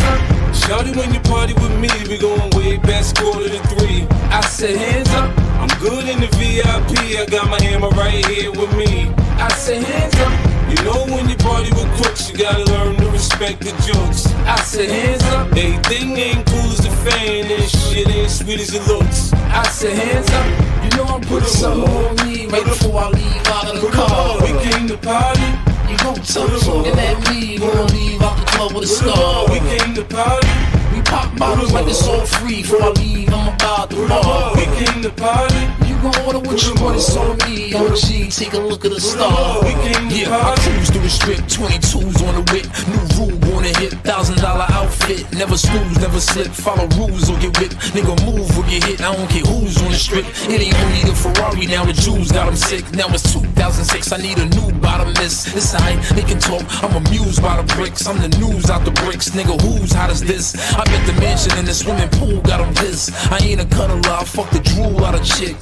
Shawty, when you party with me, we going way back, quarter to three. I said, hands up. I'm good in the VIP. I got my hammer right here with me. I said, hands up. You know when you party with crooks, you gotta learn to respect the jokes. I said, hands up. Everything ain't cool as a fan, and shit ain't sweet as it looks. I said, hands up. You know I'm putting something on me right before I leave out of the car. We came to party. You gon' touch and at me, we gon' leave out the club with a scar. We came to party. We pop bottles like it's all free. Before I leave, I'm about to bar. We came to party. Gon' order what you want, it's on me. OG, take a look at the star. We came to yeah, I cruise through the strip, 22s on the whip. New rule on the hip, thousand dollar outfit. Never snooze, never slip. Follow rules or get whipped. Nigga, move or get hit. I don't care who's on the strip. It ain't only the Ferrari, now the Jews got 'em sick. Now it's 2006, I need a new bottomless. It's alright, they can talk. I'm amused by the bricks. I'm the news out the bricks. Nigga, who's hot as this? I bet the mansion in the swimming pool got got 'em pissed. I ain't a cuddler, I fuck the drool out of chick.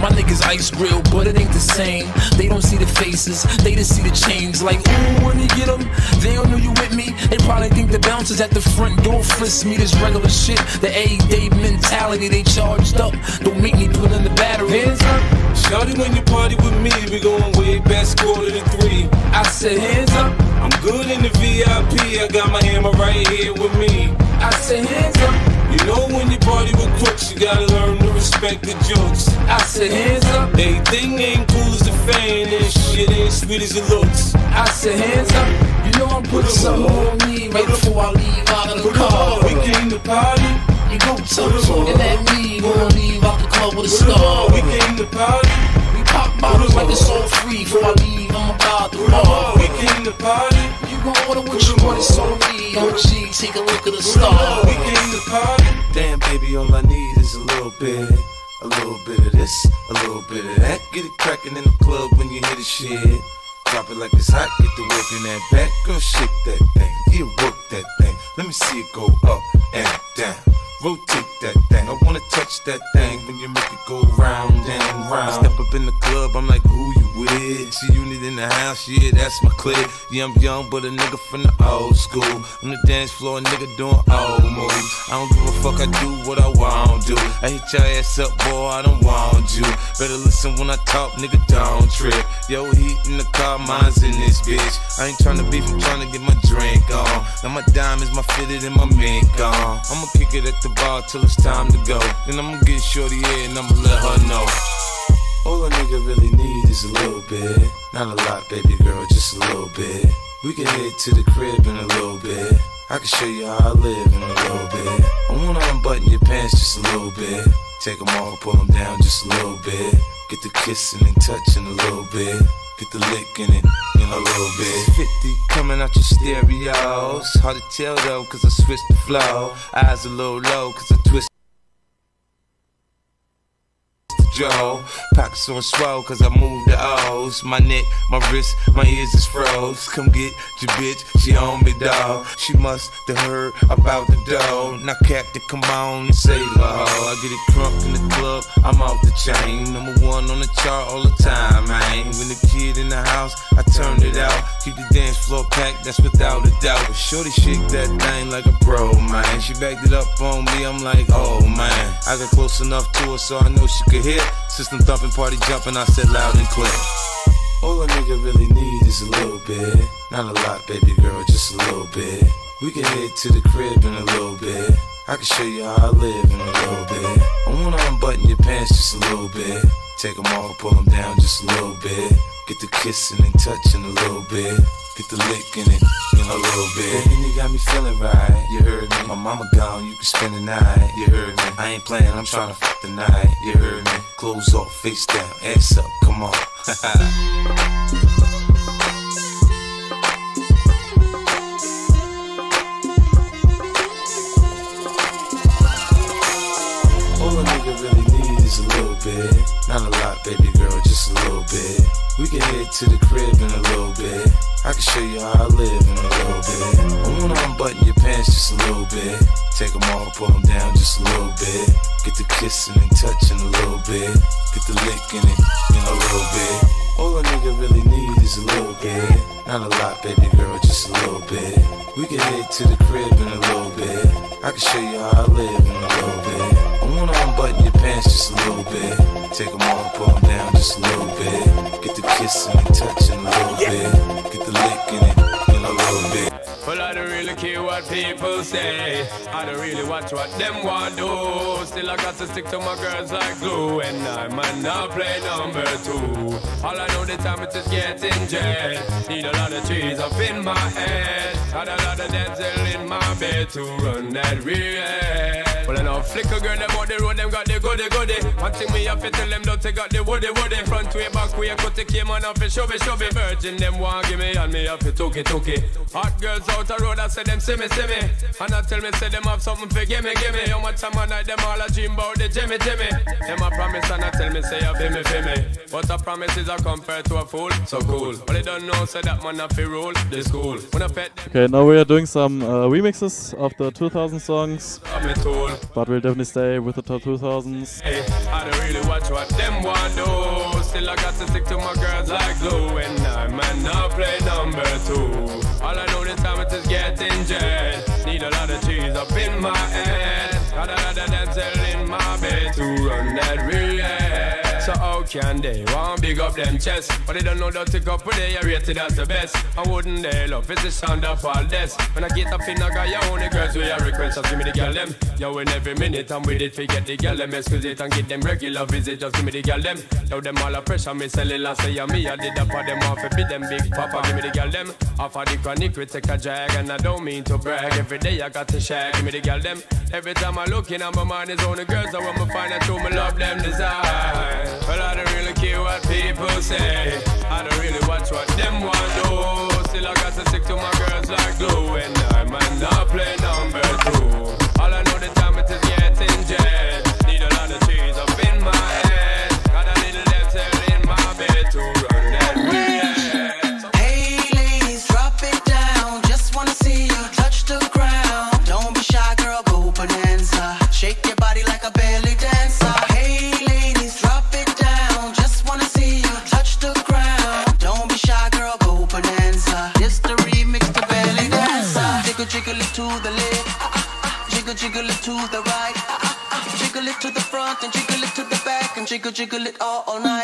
My niggas ice grill, but it ain't the same. They don't see the faces, they just see the chains. Like, ooh, when you get 'em, they don't know you with me. They probably think the bouncers at the front door frisk me. This regular shit, the A-day mentality, they charged up. Don't make me put in the battery. Hands up. Shawty, when you party with me, we going way back, quarter to three. I said, hands up. I'm good in the VIP. I got my hammer right here with me. I said, hands up. Know when you party with crooks, you gotta learn to respect the jokes. I said, hands up. Everything ain't cool as a fan, and shit ain't sweet as it looks. I said, hands up. You know I'm putting something on me right before I leave out of the car. We came to party. You gon' touch and at me, we gon' leave out the club with a star. We came to party. We pop bottles like it's all free. Before I leave, I'm about the bar. We came to party. Order what you want, it's on me. OG, take a look at the star. We came to party. Damn, baby, all I need is a little bit. A little bit of this, a little bit of that. Get it crackin' in the club when you hear the shit. Drop it like it's hot, get the work in that back. Girl, shake that thing, yeah, work that thing. Let me see it go up and down. Rotate that thing, I wanna touch that thing when you make it go round and round. Step up in the club, I'm like, who you with? See, you need in the house, yeah, that's my clique. Yeah, I'm young, but a nigga from the old school. I'm the dance floor nigga doing old moves. I don't give a fuck, I do what I want to. I hit your ass up, boy, I don't want you. Better listen when I talk, nigga, don't trip. Yo, heat in the car, mine's in this bitch. I ain't tryna beef, I'm tryna get my drink on. Now my diamonds, my fitted, and my mink on. I'ma kick it at the bar till it's time to go. Then I'ma get shorty here and I'ma let her know. All a nigga really need is a little bit. Not a lot, baby girl, just a little bit. We can head to the crib in a little bit. I can show you how I live in a little bit. I wanna unbutton your pants just a little bit. Take them off, pull them down just a little bit. Get the kissing and touching a little bit. Get the lick in it in a little bit. 50 coming out your stereos. Hard to tell though, cause I switched the flow. Eyes a little low, cause I twist. Joe. Pockets on swell cause I moved the O's. My neck, my wrist, my ears is froze. Come get your bitch, she on me, dog. She must have heard about the dough. Now, Captain, come on and say la. I get it crunk in the club, I'm off the chain. Number one on the chart all the time, man. When the kid in the house, I turned it out. Keep the dance floor packed, that's without a doubt. But Shorty shake that thing like a pro, man. She backed it up on me, I'm like, oh man. I got close enough to her so I know she could hear. System thumping, party jumping, I said loud and clear. All a nigga really need is a little bit. Not a lot, baby girl, just a little bit. We can head to the crib in a little bit. I can show you how I live in a little bit. I wanna unbutton your pants just a little bit. Take them off, pull them down just a little bit. Get the kissing and touching a little bit. Get the licking it in a little bit. And you got me feeling right, you heard me. My mama gone, you can spend the night, you heard me. I ain't playing, I'm trying to fuck the night, you heard me. Clothes off, face down, ass up, come on. All a nigga really is a little bit. Not a lot, baby girl, just a little bit. We can head to the crib in a little bit. I can show you how I live in a little bit. I wanna unbutton your pants just a little bit. Take them off, pull them down just a little bit. Get the kissing and touching a little bit. Get the licking it in a little bit. All a nigga really need is a little bit. Not a lot, baby girl, just a little bit. We can head to the crib in a little bit. I can show you how I live in a little bit. Wanna unbutton your pants just a little bit. Take them off, pull them down just a little bit. Get the kissing and touching a little bit. Get the licking it in a little bit. Well, I don't really care what people say. I don't really watch what them want do. Still, I got to stick to my girls like glue. And I might not play number two. All I know the time it is just getting jet. Need a lot of trees up in my head. Got a lot of dental in my bed to run that real. Well, I know flicker girl, them on the road, them got the goody goody. One thing me have to tell them, don't they got the woody woody. Front way, back way, cut the came on off and shove it, shove it. Virgin, them want give me, and me have to took it, took it. Hot girls out the road, I say them see me, see me. And I tell me, say them have something for gimme, gimme. How much time I night, them all a dream about the Jimmy, Jimmy. Them a promise, and I tell me, say, you me, feel me. But a promise is a compared to a fool, so cool. But they don't know, say that man have to rule the school. When I pet them, Okay, now we are doing some uh, remixes of the 2000 songs, I'm a tool. But we'll definitely stay with the top 2000s. Hey, I don't really watch what them want do. Still I got to stick to my girls like glue. And I might not play number two. All I know this time is getting jet. Need a lot of cheese up in my head. Got a lot of dental in my bed to run that real. Can they want big up them chest? But they don't know that to go put they are rated as the best. I wouldn't they love it's the sound of all this. When I get up in a guy, you only girls we are request, just give me the girl them. Yo, in every minute I'm with it, forget the girl them, excuse it and get them regular visit, just give me the girl them. Yo, them all a pressure, me sell it last say me, I did up for them off, be them big papa, give me the girl them. Off of the chronic, we take a drag, and I don't mean to brag. Every day I got to share, give me the girl them. Every time I look in, and my mind is on the girls, I want to find out who me love them design. Well, I don't really care what people say. I don't really watch what them want do. Still, I got to stick to my girls like glue. And I might not play number two. All I know the jiggle it all, all night.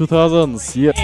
2000s. Yeah.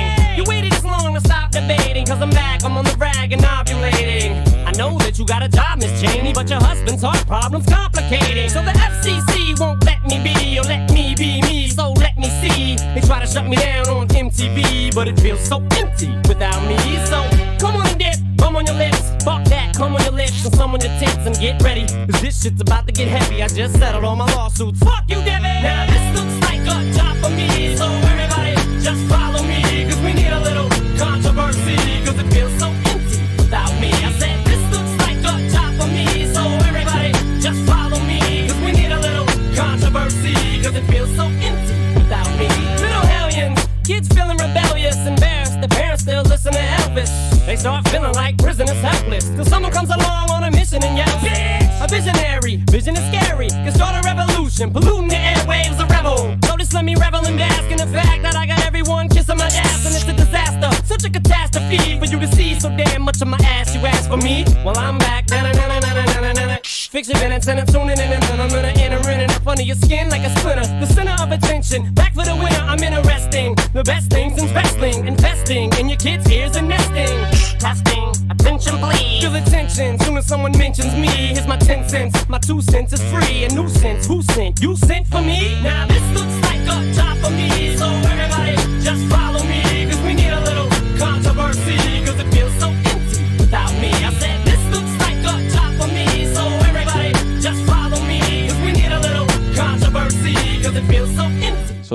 Under your skin like a splinter. The center of attention. Back for the winner, I'm interesting. The best things in wrestling, investing in your kids' ears and nesting. Testing, attention please. Feel attention soon as someone mentions me. Here's my 10 cents. My two cents is free. A nuisance. Who sent? You sent for me? Now this looks like a job for me. So everybody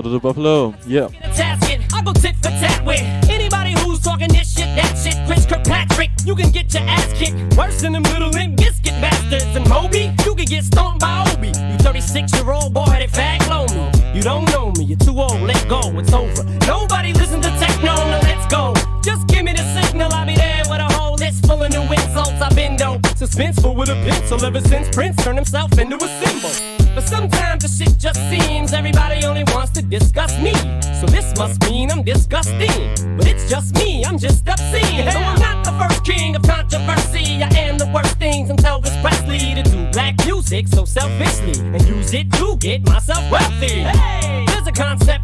Shout out to Buffalo. Yeah. I go tit for tat with anybody who's talking this shit, that shit. Chris Kirkpatrick, you can get your ass kicked worse than biscuit bastards. And Moby, you can get by Obi. You 36 year old boy. You don't know me, you're too old, let go, it's over. Nobody listen to techno, no, let's go. Just give me the signal, I'll be there with a whole list full of new insults. I've been dope, suspenseful with a pencil ever since Prince turned himself into a symbol. Must mean I'm disgusting. But it's just me, I'm just obscene. So I'm not the first king of controversy. I am the worst things in Elvis Presley to do black music so selfishly and use it to get myself wealthy. Hey, there's a concept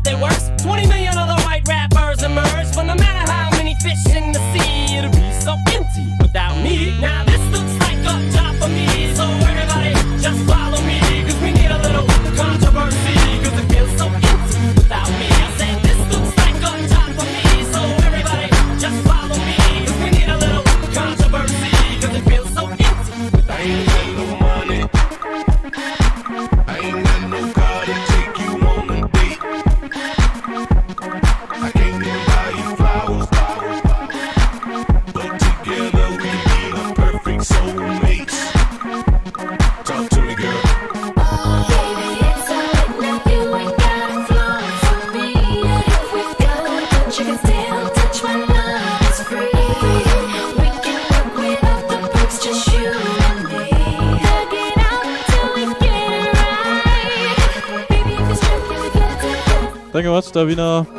together? Thank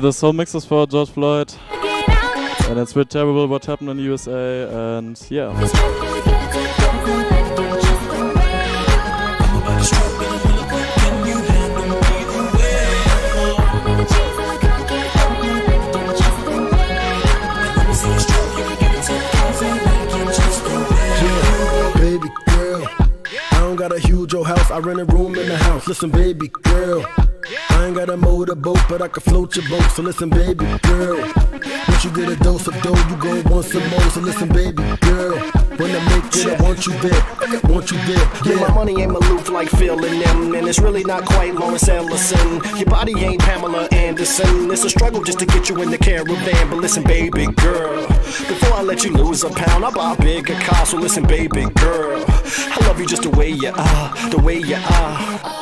the this whole mix is for George Floyd. And it's really terrible what happened in USA. And yeah. Baby girl, I don't got a huge old house, I rent a room in the house. Listen, baby girl, got a motorboat, but I can float your boat. So listen, baby girl, once you get a dose of dough, you go want some more. So listen, baby girl, when I make it, I want you there, I want you there. Yeah, my money ain't Maloof like Phil and them, and it's really not quite Lawrence Ellison. Your body ain't Pamela Anderson. It's a struggle just to get you in the caravan. But listen, baby girl, before I let you lose a pound, I'll buy a bigger car. So listen, baby girl, I love you just the way you are, the way you are.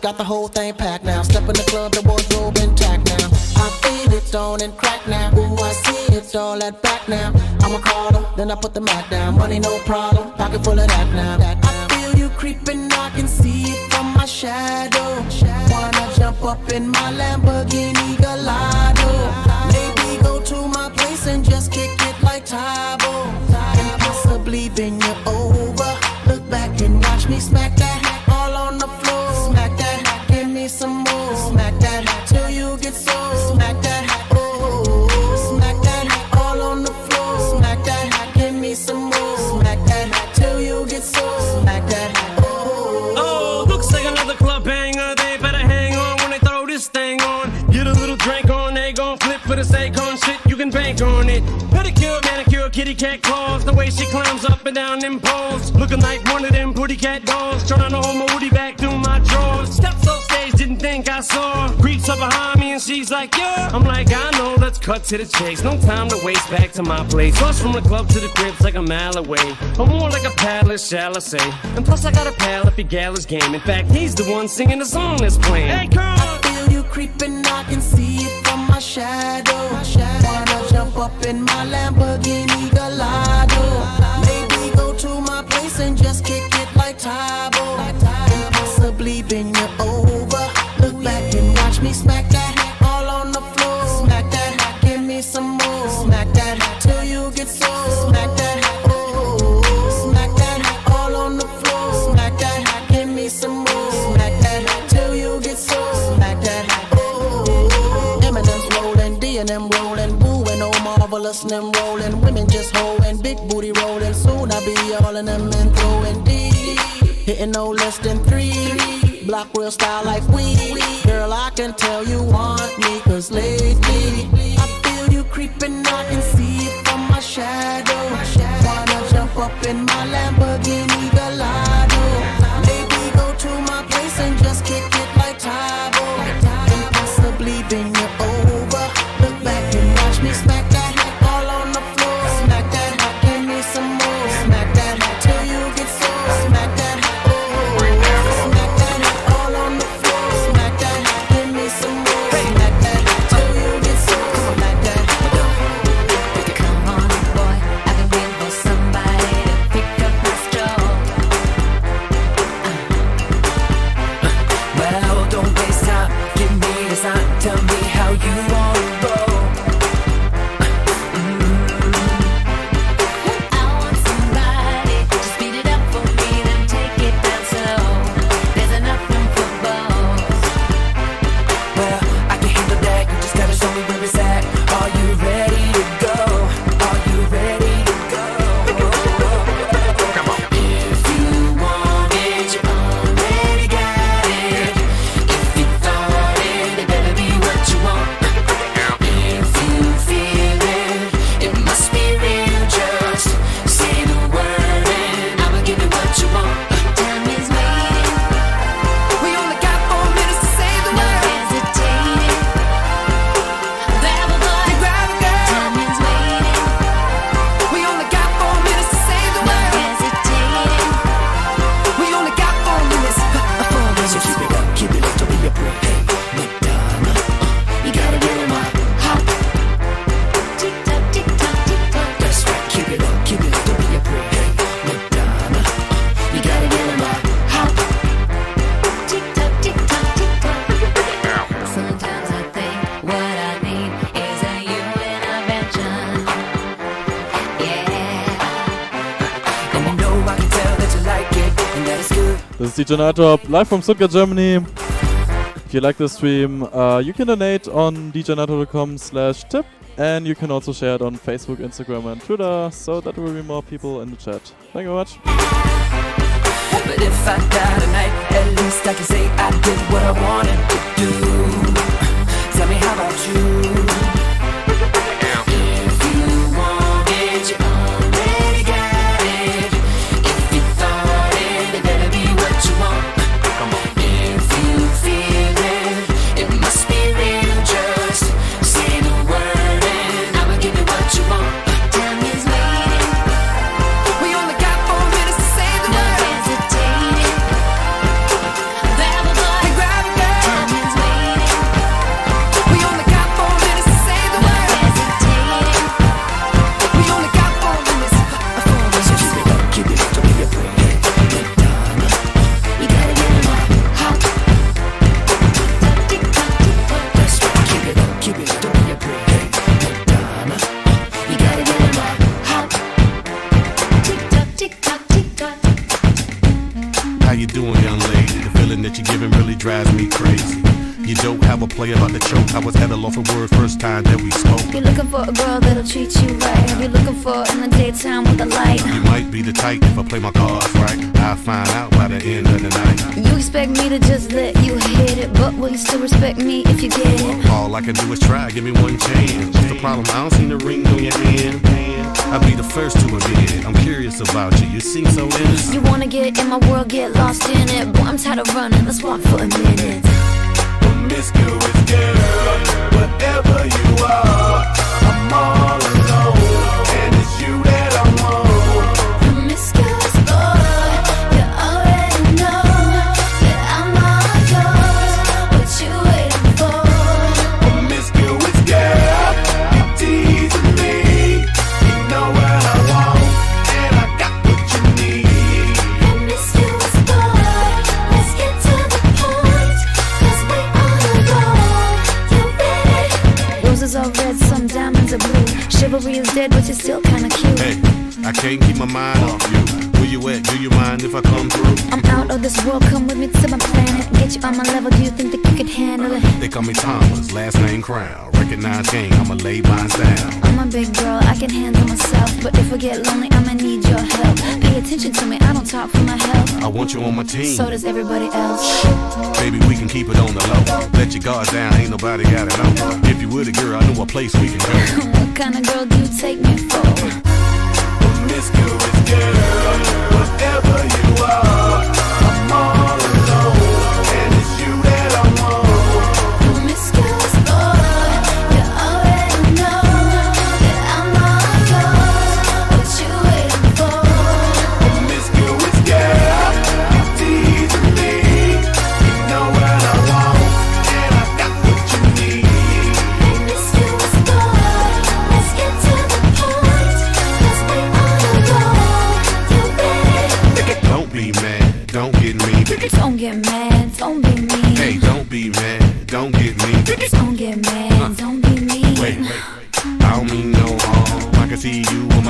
Got the whole thing packed now. Step in the club, the boys wardrobe intact now. I feel it on and crack now. Ooh, I see it's all at back now. I'm a caller, then I put the Mac down. Money no problem, for the sake on shit. You can bank on it. Pedicure, manicure, kitty cat claws. The way she climbs up and down them poles. Looking like one of them booty cat dolls. Trying to hold my woody back through my drawers. Steps on stage, didn't think I saw. her. Creeps up behind me and she's like, yeah. I'm like, I know, let's cut to the chase. No time to waste back to my place. Plus from the club to the crib's like a mile away. Or more like a paddler, shall I say. And plus I got a pal if he gal his game. In fact, he's the one singing the song that's playing. Hey, girl! I feel you creeping, I can see it from shadow. Wanna jump up in my Lamborghini Gallardo? Maybe go to my place and just kick it like Tybo. And possibly bend you over. Look back and watch me smack that them rolling. Women just hoeing, big booty rolling. Soon I'll be all in them and throwing D. Hitting no less than three. Block real style like we. Girl, I can tell you want me, cause lately DJNighttop live from Stuttgart, Germany. If you like this stream, uh, you can donate on djnighttop.com slash tip and you can also share it on Facebook, Instagram and Twitter so that will be more people in the chat. Thank you very much. But if I die tonight, at least I can say I did what I wanted to do. Tell me how about you? can do is try. Give me one chance. The problem? I don't if you could handle it. They call me Thomas, last name Crown. Recognize gang, I'ma lay mine down. I'm a big girl, I can handle myself. But if I get lonely, I'ma need your help. Pay attention to me, I don't talk for my health. I want you on my team. So does everybody else. Baby, we can keep it on the low. Let your guard down, ain't nobody gotta know. If you were the girl, I know a place we can go. what kind of girl do you take me for? Promiscuous girl, whatever you are.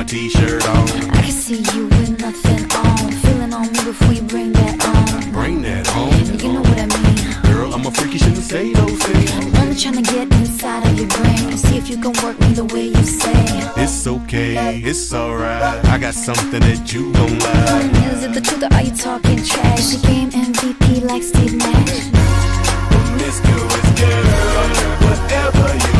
t-shirt on. I can see you with nothing on. Feeling on me before you bring that on. Bring that on. You know what I mean. Girl, I'm a freak. You shouldn't say those things. I'm only trying to get inside of your brain. See if you can work me the way you say. It's okay, it's alright. I got something that you don't like. Is it the truth or are you talking trash? The game MVP like Steve Nash. Miss you, girl. Whatever you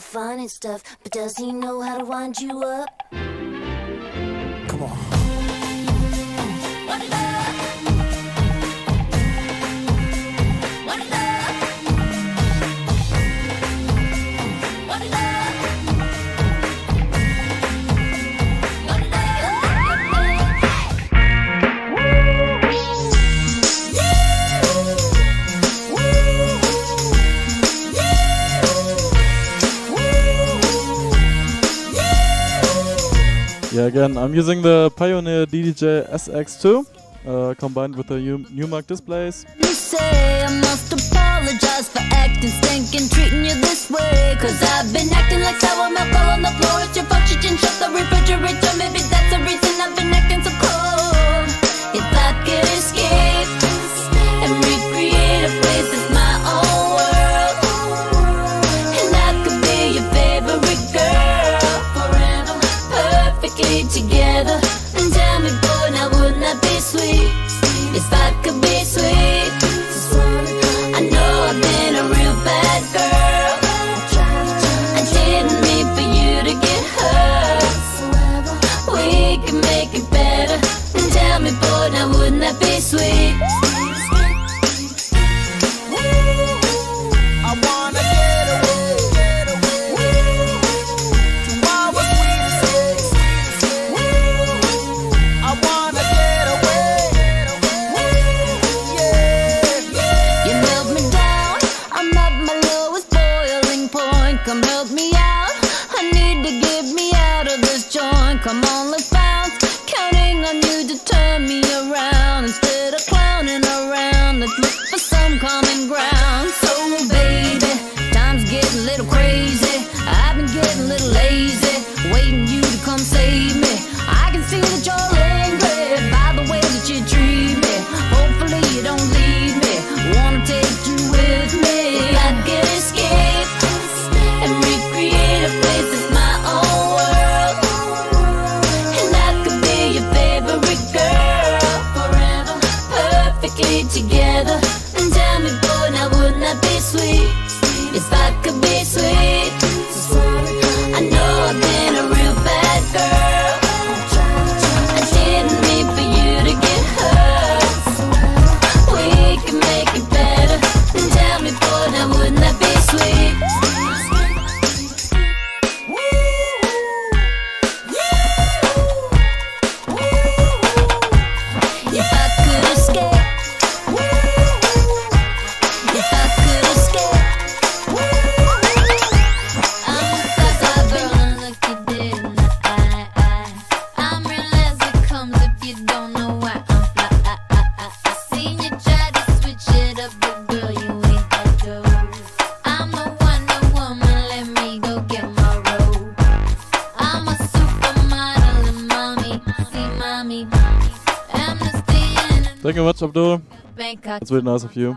fun and stuff, but does he know how to wind you up? again. I'm using the Pioneer DDJ SX2 uh, combined with the Newmark displays. You say I must apologize for acting, stinking, treating you this way. Cause I've been acting like sour milk all on the floor. It's your fault, you didn't shut the refrigerator. Maybe that's the reason. written nice of you.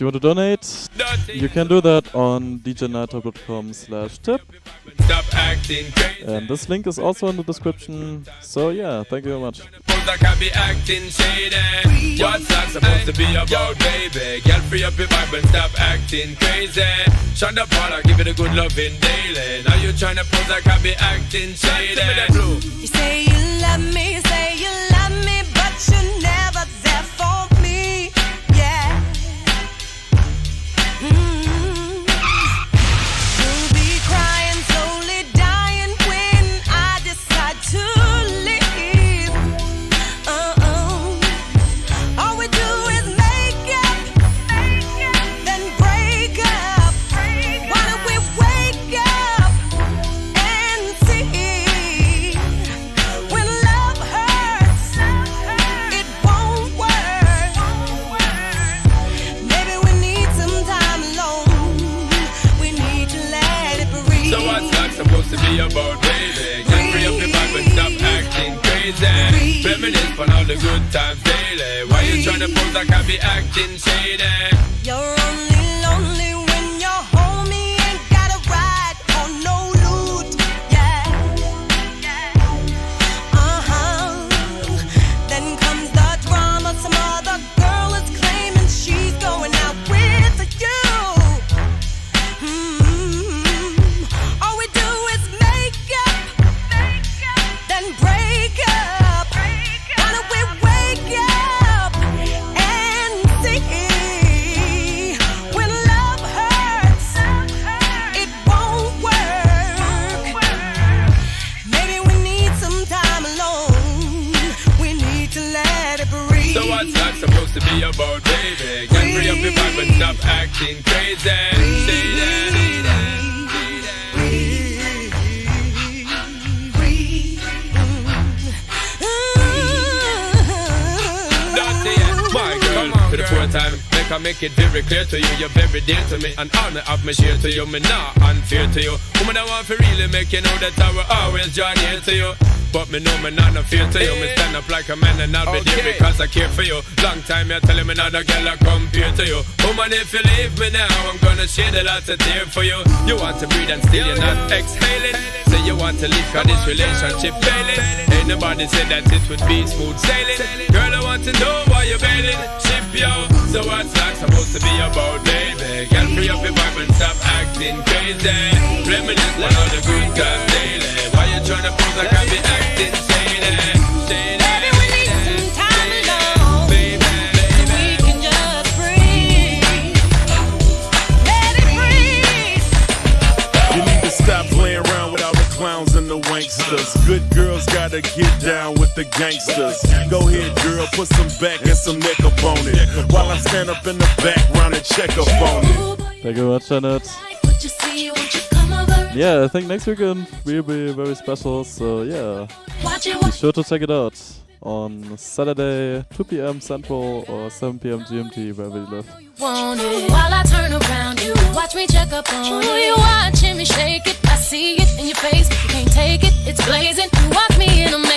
You want to donate, you can do that on djnightdrop.com slash tip. And this link is also in the description. So yeah, thank you very much. Like I. What's that supposed to be about, baby? Girl, free up your vibe and stop acting crazy. Shine the product, give it a good loving daily. Now you're trying to pose like I be acting shady. You say you love me, say you love me, but you never. Mm-hmm. Reminisce on all the good times daily. Why you tryna pose like I be acting shady? You're only lonely baby? Get free up your vibe and stop acting crazy. Shady. Dirty, yeah. My girl, for the fourth time, I make it very clear to you, you're very dear to me, and honor of me share to you, me not unfair to you. Woman, I want to really make you know that I will always join here to you. But me know me not no fear to you. Me stand up like a man and I'll be there because I care for you. Long time you're telling me not a girl I compare to you. Woman, if you leave me now, I'm gonna shed a lot of tear for you. You want to breathe and still you're not exhaling. Say you want to leave cause this relationship failing. Ain't nobody said that it would be smooth sailing. Girl, I want to know why you're bailing. Ship yo. So what's that supposed to be about, baby? Girl, free up your vibe and stop acting crazy. Reminisce on all the good times daily. Why you tryna pose like I be acting? Shady. Wanksters. Good girls gotta get down with the gangsters. Go ahead, girl, put some back and some neck up on it. While I stand up in the background and check up on it. Thank you very much, Janet. What you see, won't you come over? Yeah, I think next weekend will be very special, so yeah. Be sure to check it out on Saturday, 2 p.m. Central or 7 p.m. GMT, wherever you live. want it. While I turn around, you watch me check up on. You watching me shake it, I see it in your face. It's blazing. Watch me in amazement.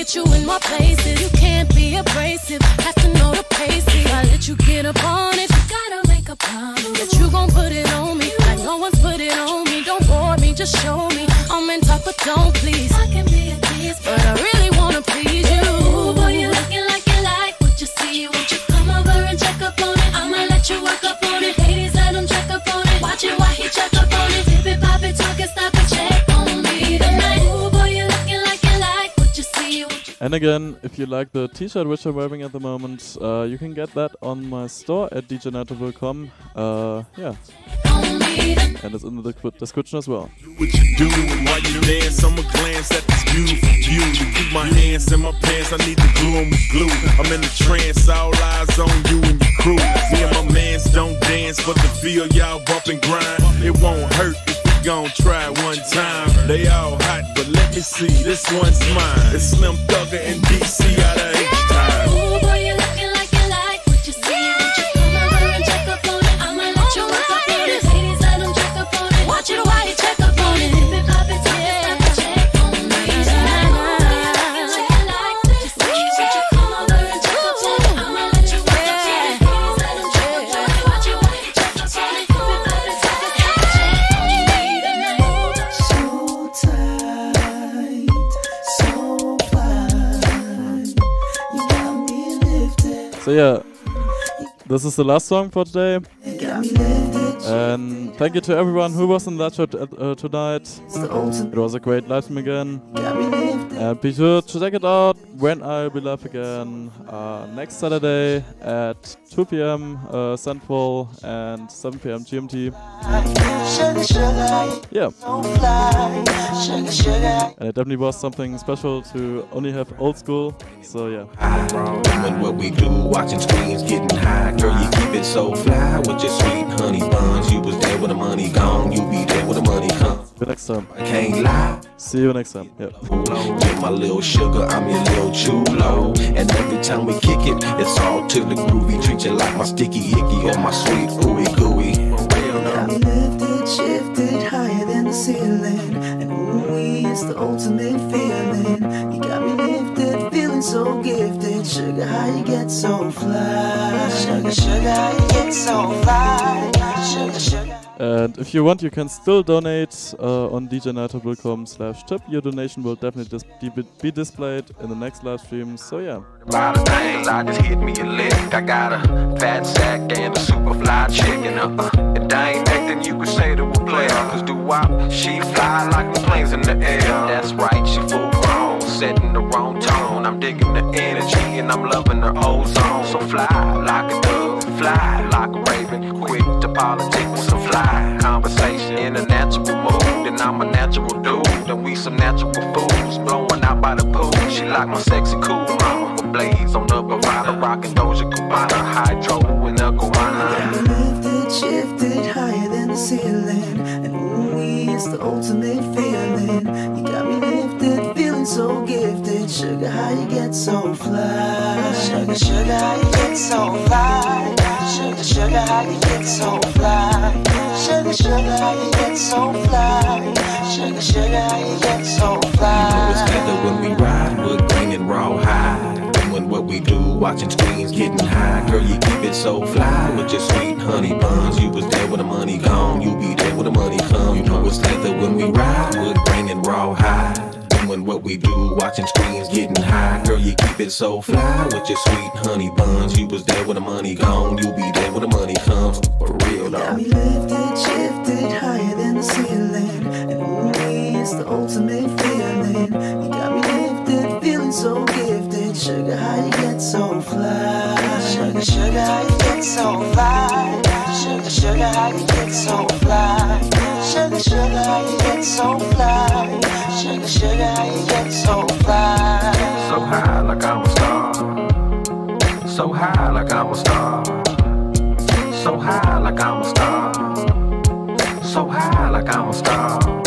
Get you in more places. You can't be abrasive. Have to know the pace. If I let you get up on it, you gotta make a promise that you gon' put it on me. Like no one's put it on me. Don't bore me, just show me. I'm in top, but don't please. And again, if you like the t-shirt which I'm wearing at the moment, uh, you can get that on my store at djnightdrop.com. Uh, yeah. And it's in the descri- description as well. What you doing while you dance? I'ma glance at this beautiful view. Keep my hands in my pants, I need to glue 'em with glue. I'm in a trance, all eyes on you and your crew. Me and my mans don't dance, but the feel y'all bump and grind. It won't hurt gon' try one time. They all hot, but let me see, this one's mine. It's Slim Thugger and DC out of So yeah, this is the last song for today. got me lifted. And thank you to everyone who was in that show uh, tonight. It was a great live stream again. And be sure to check it out when I'll be live again uh, next Saturday at 2 p.m. Uh, Central and 7 p.m. GMT. Yeah. so fly. Sugar, sugar. And it definitely was something special to only have old school. So yeah. Doing what we do, watching screens, getting high. Girl, you keep it so fly with your sweet honey buns. You was there when the money gone, you be there when the money come. See you next time. I can't lie. See you next time. Get my little sugar, I'm your little chulo. And every time we kick it, it's all to the groovy. Treat you like my sticky icky or my sweet ooey gooey. Me lifted, shifted higher than the ceiling. And ooh, is the ultimate feeling. You got me lifted, feeling so gifted. Sugar, how you get so fly? Sugar, sugar, how you get so fly? Sugar, sugar. And if you want, you can still donate uh, on djnightdrop.com slash tip. Your donation will definitely dis- be, displayed in the next live stream. So yeah. By the things, I just hit me a lick. I got a fat sack and a super fly chicken. Uh, uh. If I ain't acting, you could say that we're playing. Cause do wop, she fly like the planes in the air. That's right, she grown, setting the wrong tone. I'm digging the energy and I'm loving her ozone. So fly like a dove, fly like a raven. Quick to politics, some fly conversation in a natural mood. And I'm a natural dude, and we some natural fools blowing out by the pool. She like my sexy cool mama with blades on the Bravada, rocking Doja Cubana, hydro and the guana. Lifted, shifted higher than the ceiling. And ooh, it's the ultimate feeling. You so gifted. Sugar, how you get so fly? Sugar, sugar, how you get so fly? Sugar, sugar, how you get so fly? Sugar, sugar, how you get so fly? Sugar, sugar, how you get so fly? It's together when we ride, wood grain and raw hide. Doing what we do, watching screens, getting high. Girl, you keep it so fly with your sweet honey buns. You was there when the money gone, you be there when the money come. You know it's together when we ride, wood grain and raw hide. Doing what we do, watching screens, getting high. Girl, you keep it so fly with your sweet honey buns. You was there when the money gone, you'll be there when the money comes. For real, Got though. me lifted, shifted higher than the ceiling. And ooh, it's the ultimate feeling. You got me lifted, feeling so gifted. Sugar, how you get so fly? Sugar, sugar, how you get so fly? Sugar, sugar, how you get so fly? Sugar, sugar, how you get so fly? Sugar, sugar, how you get so fly? So high like I'm a star. So high like I'm a star. So high like I'm a star. So high like I'm a star.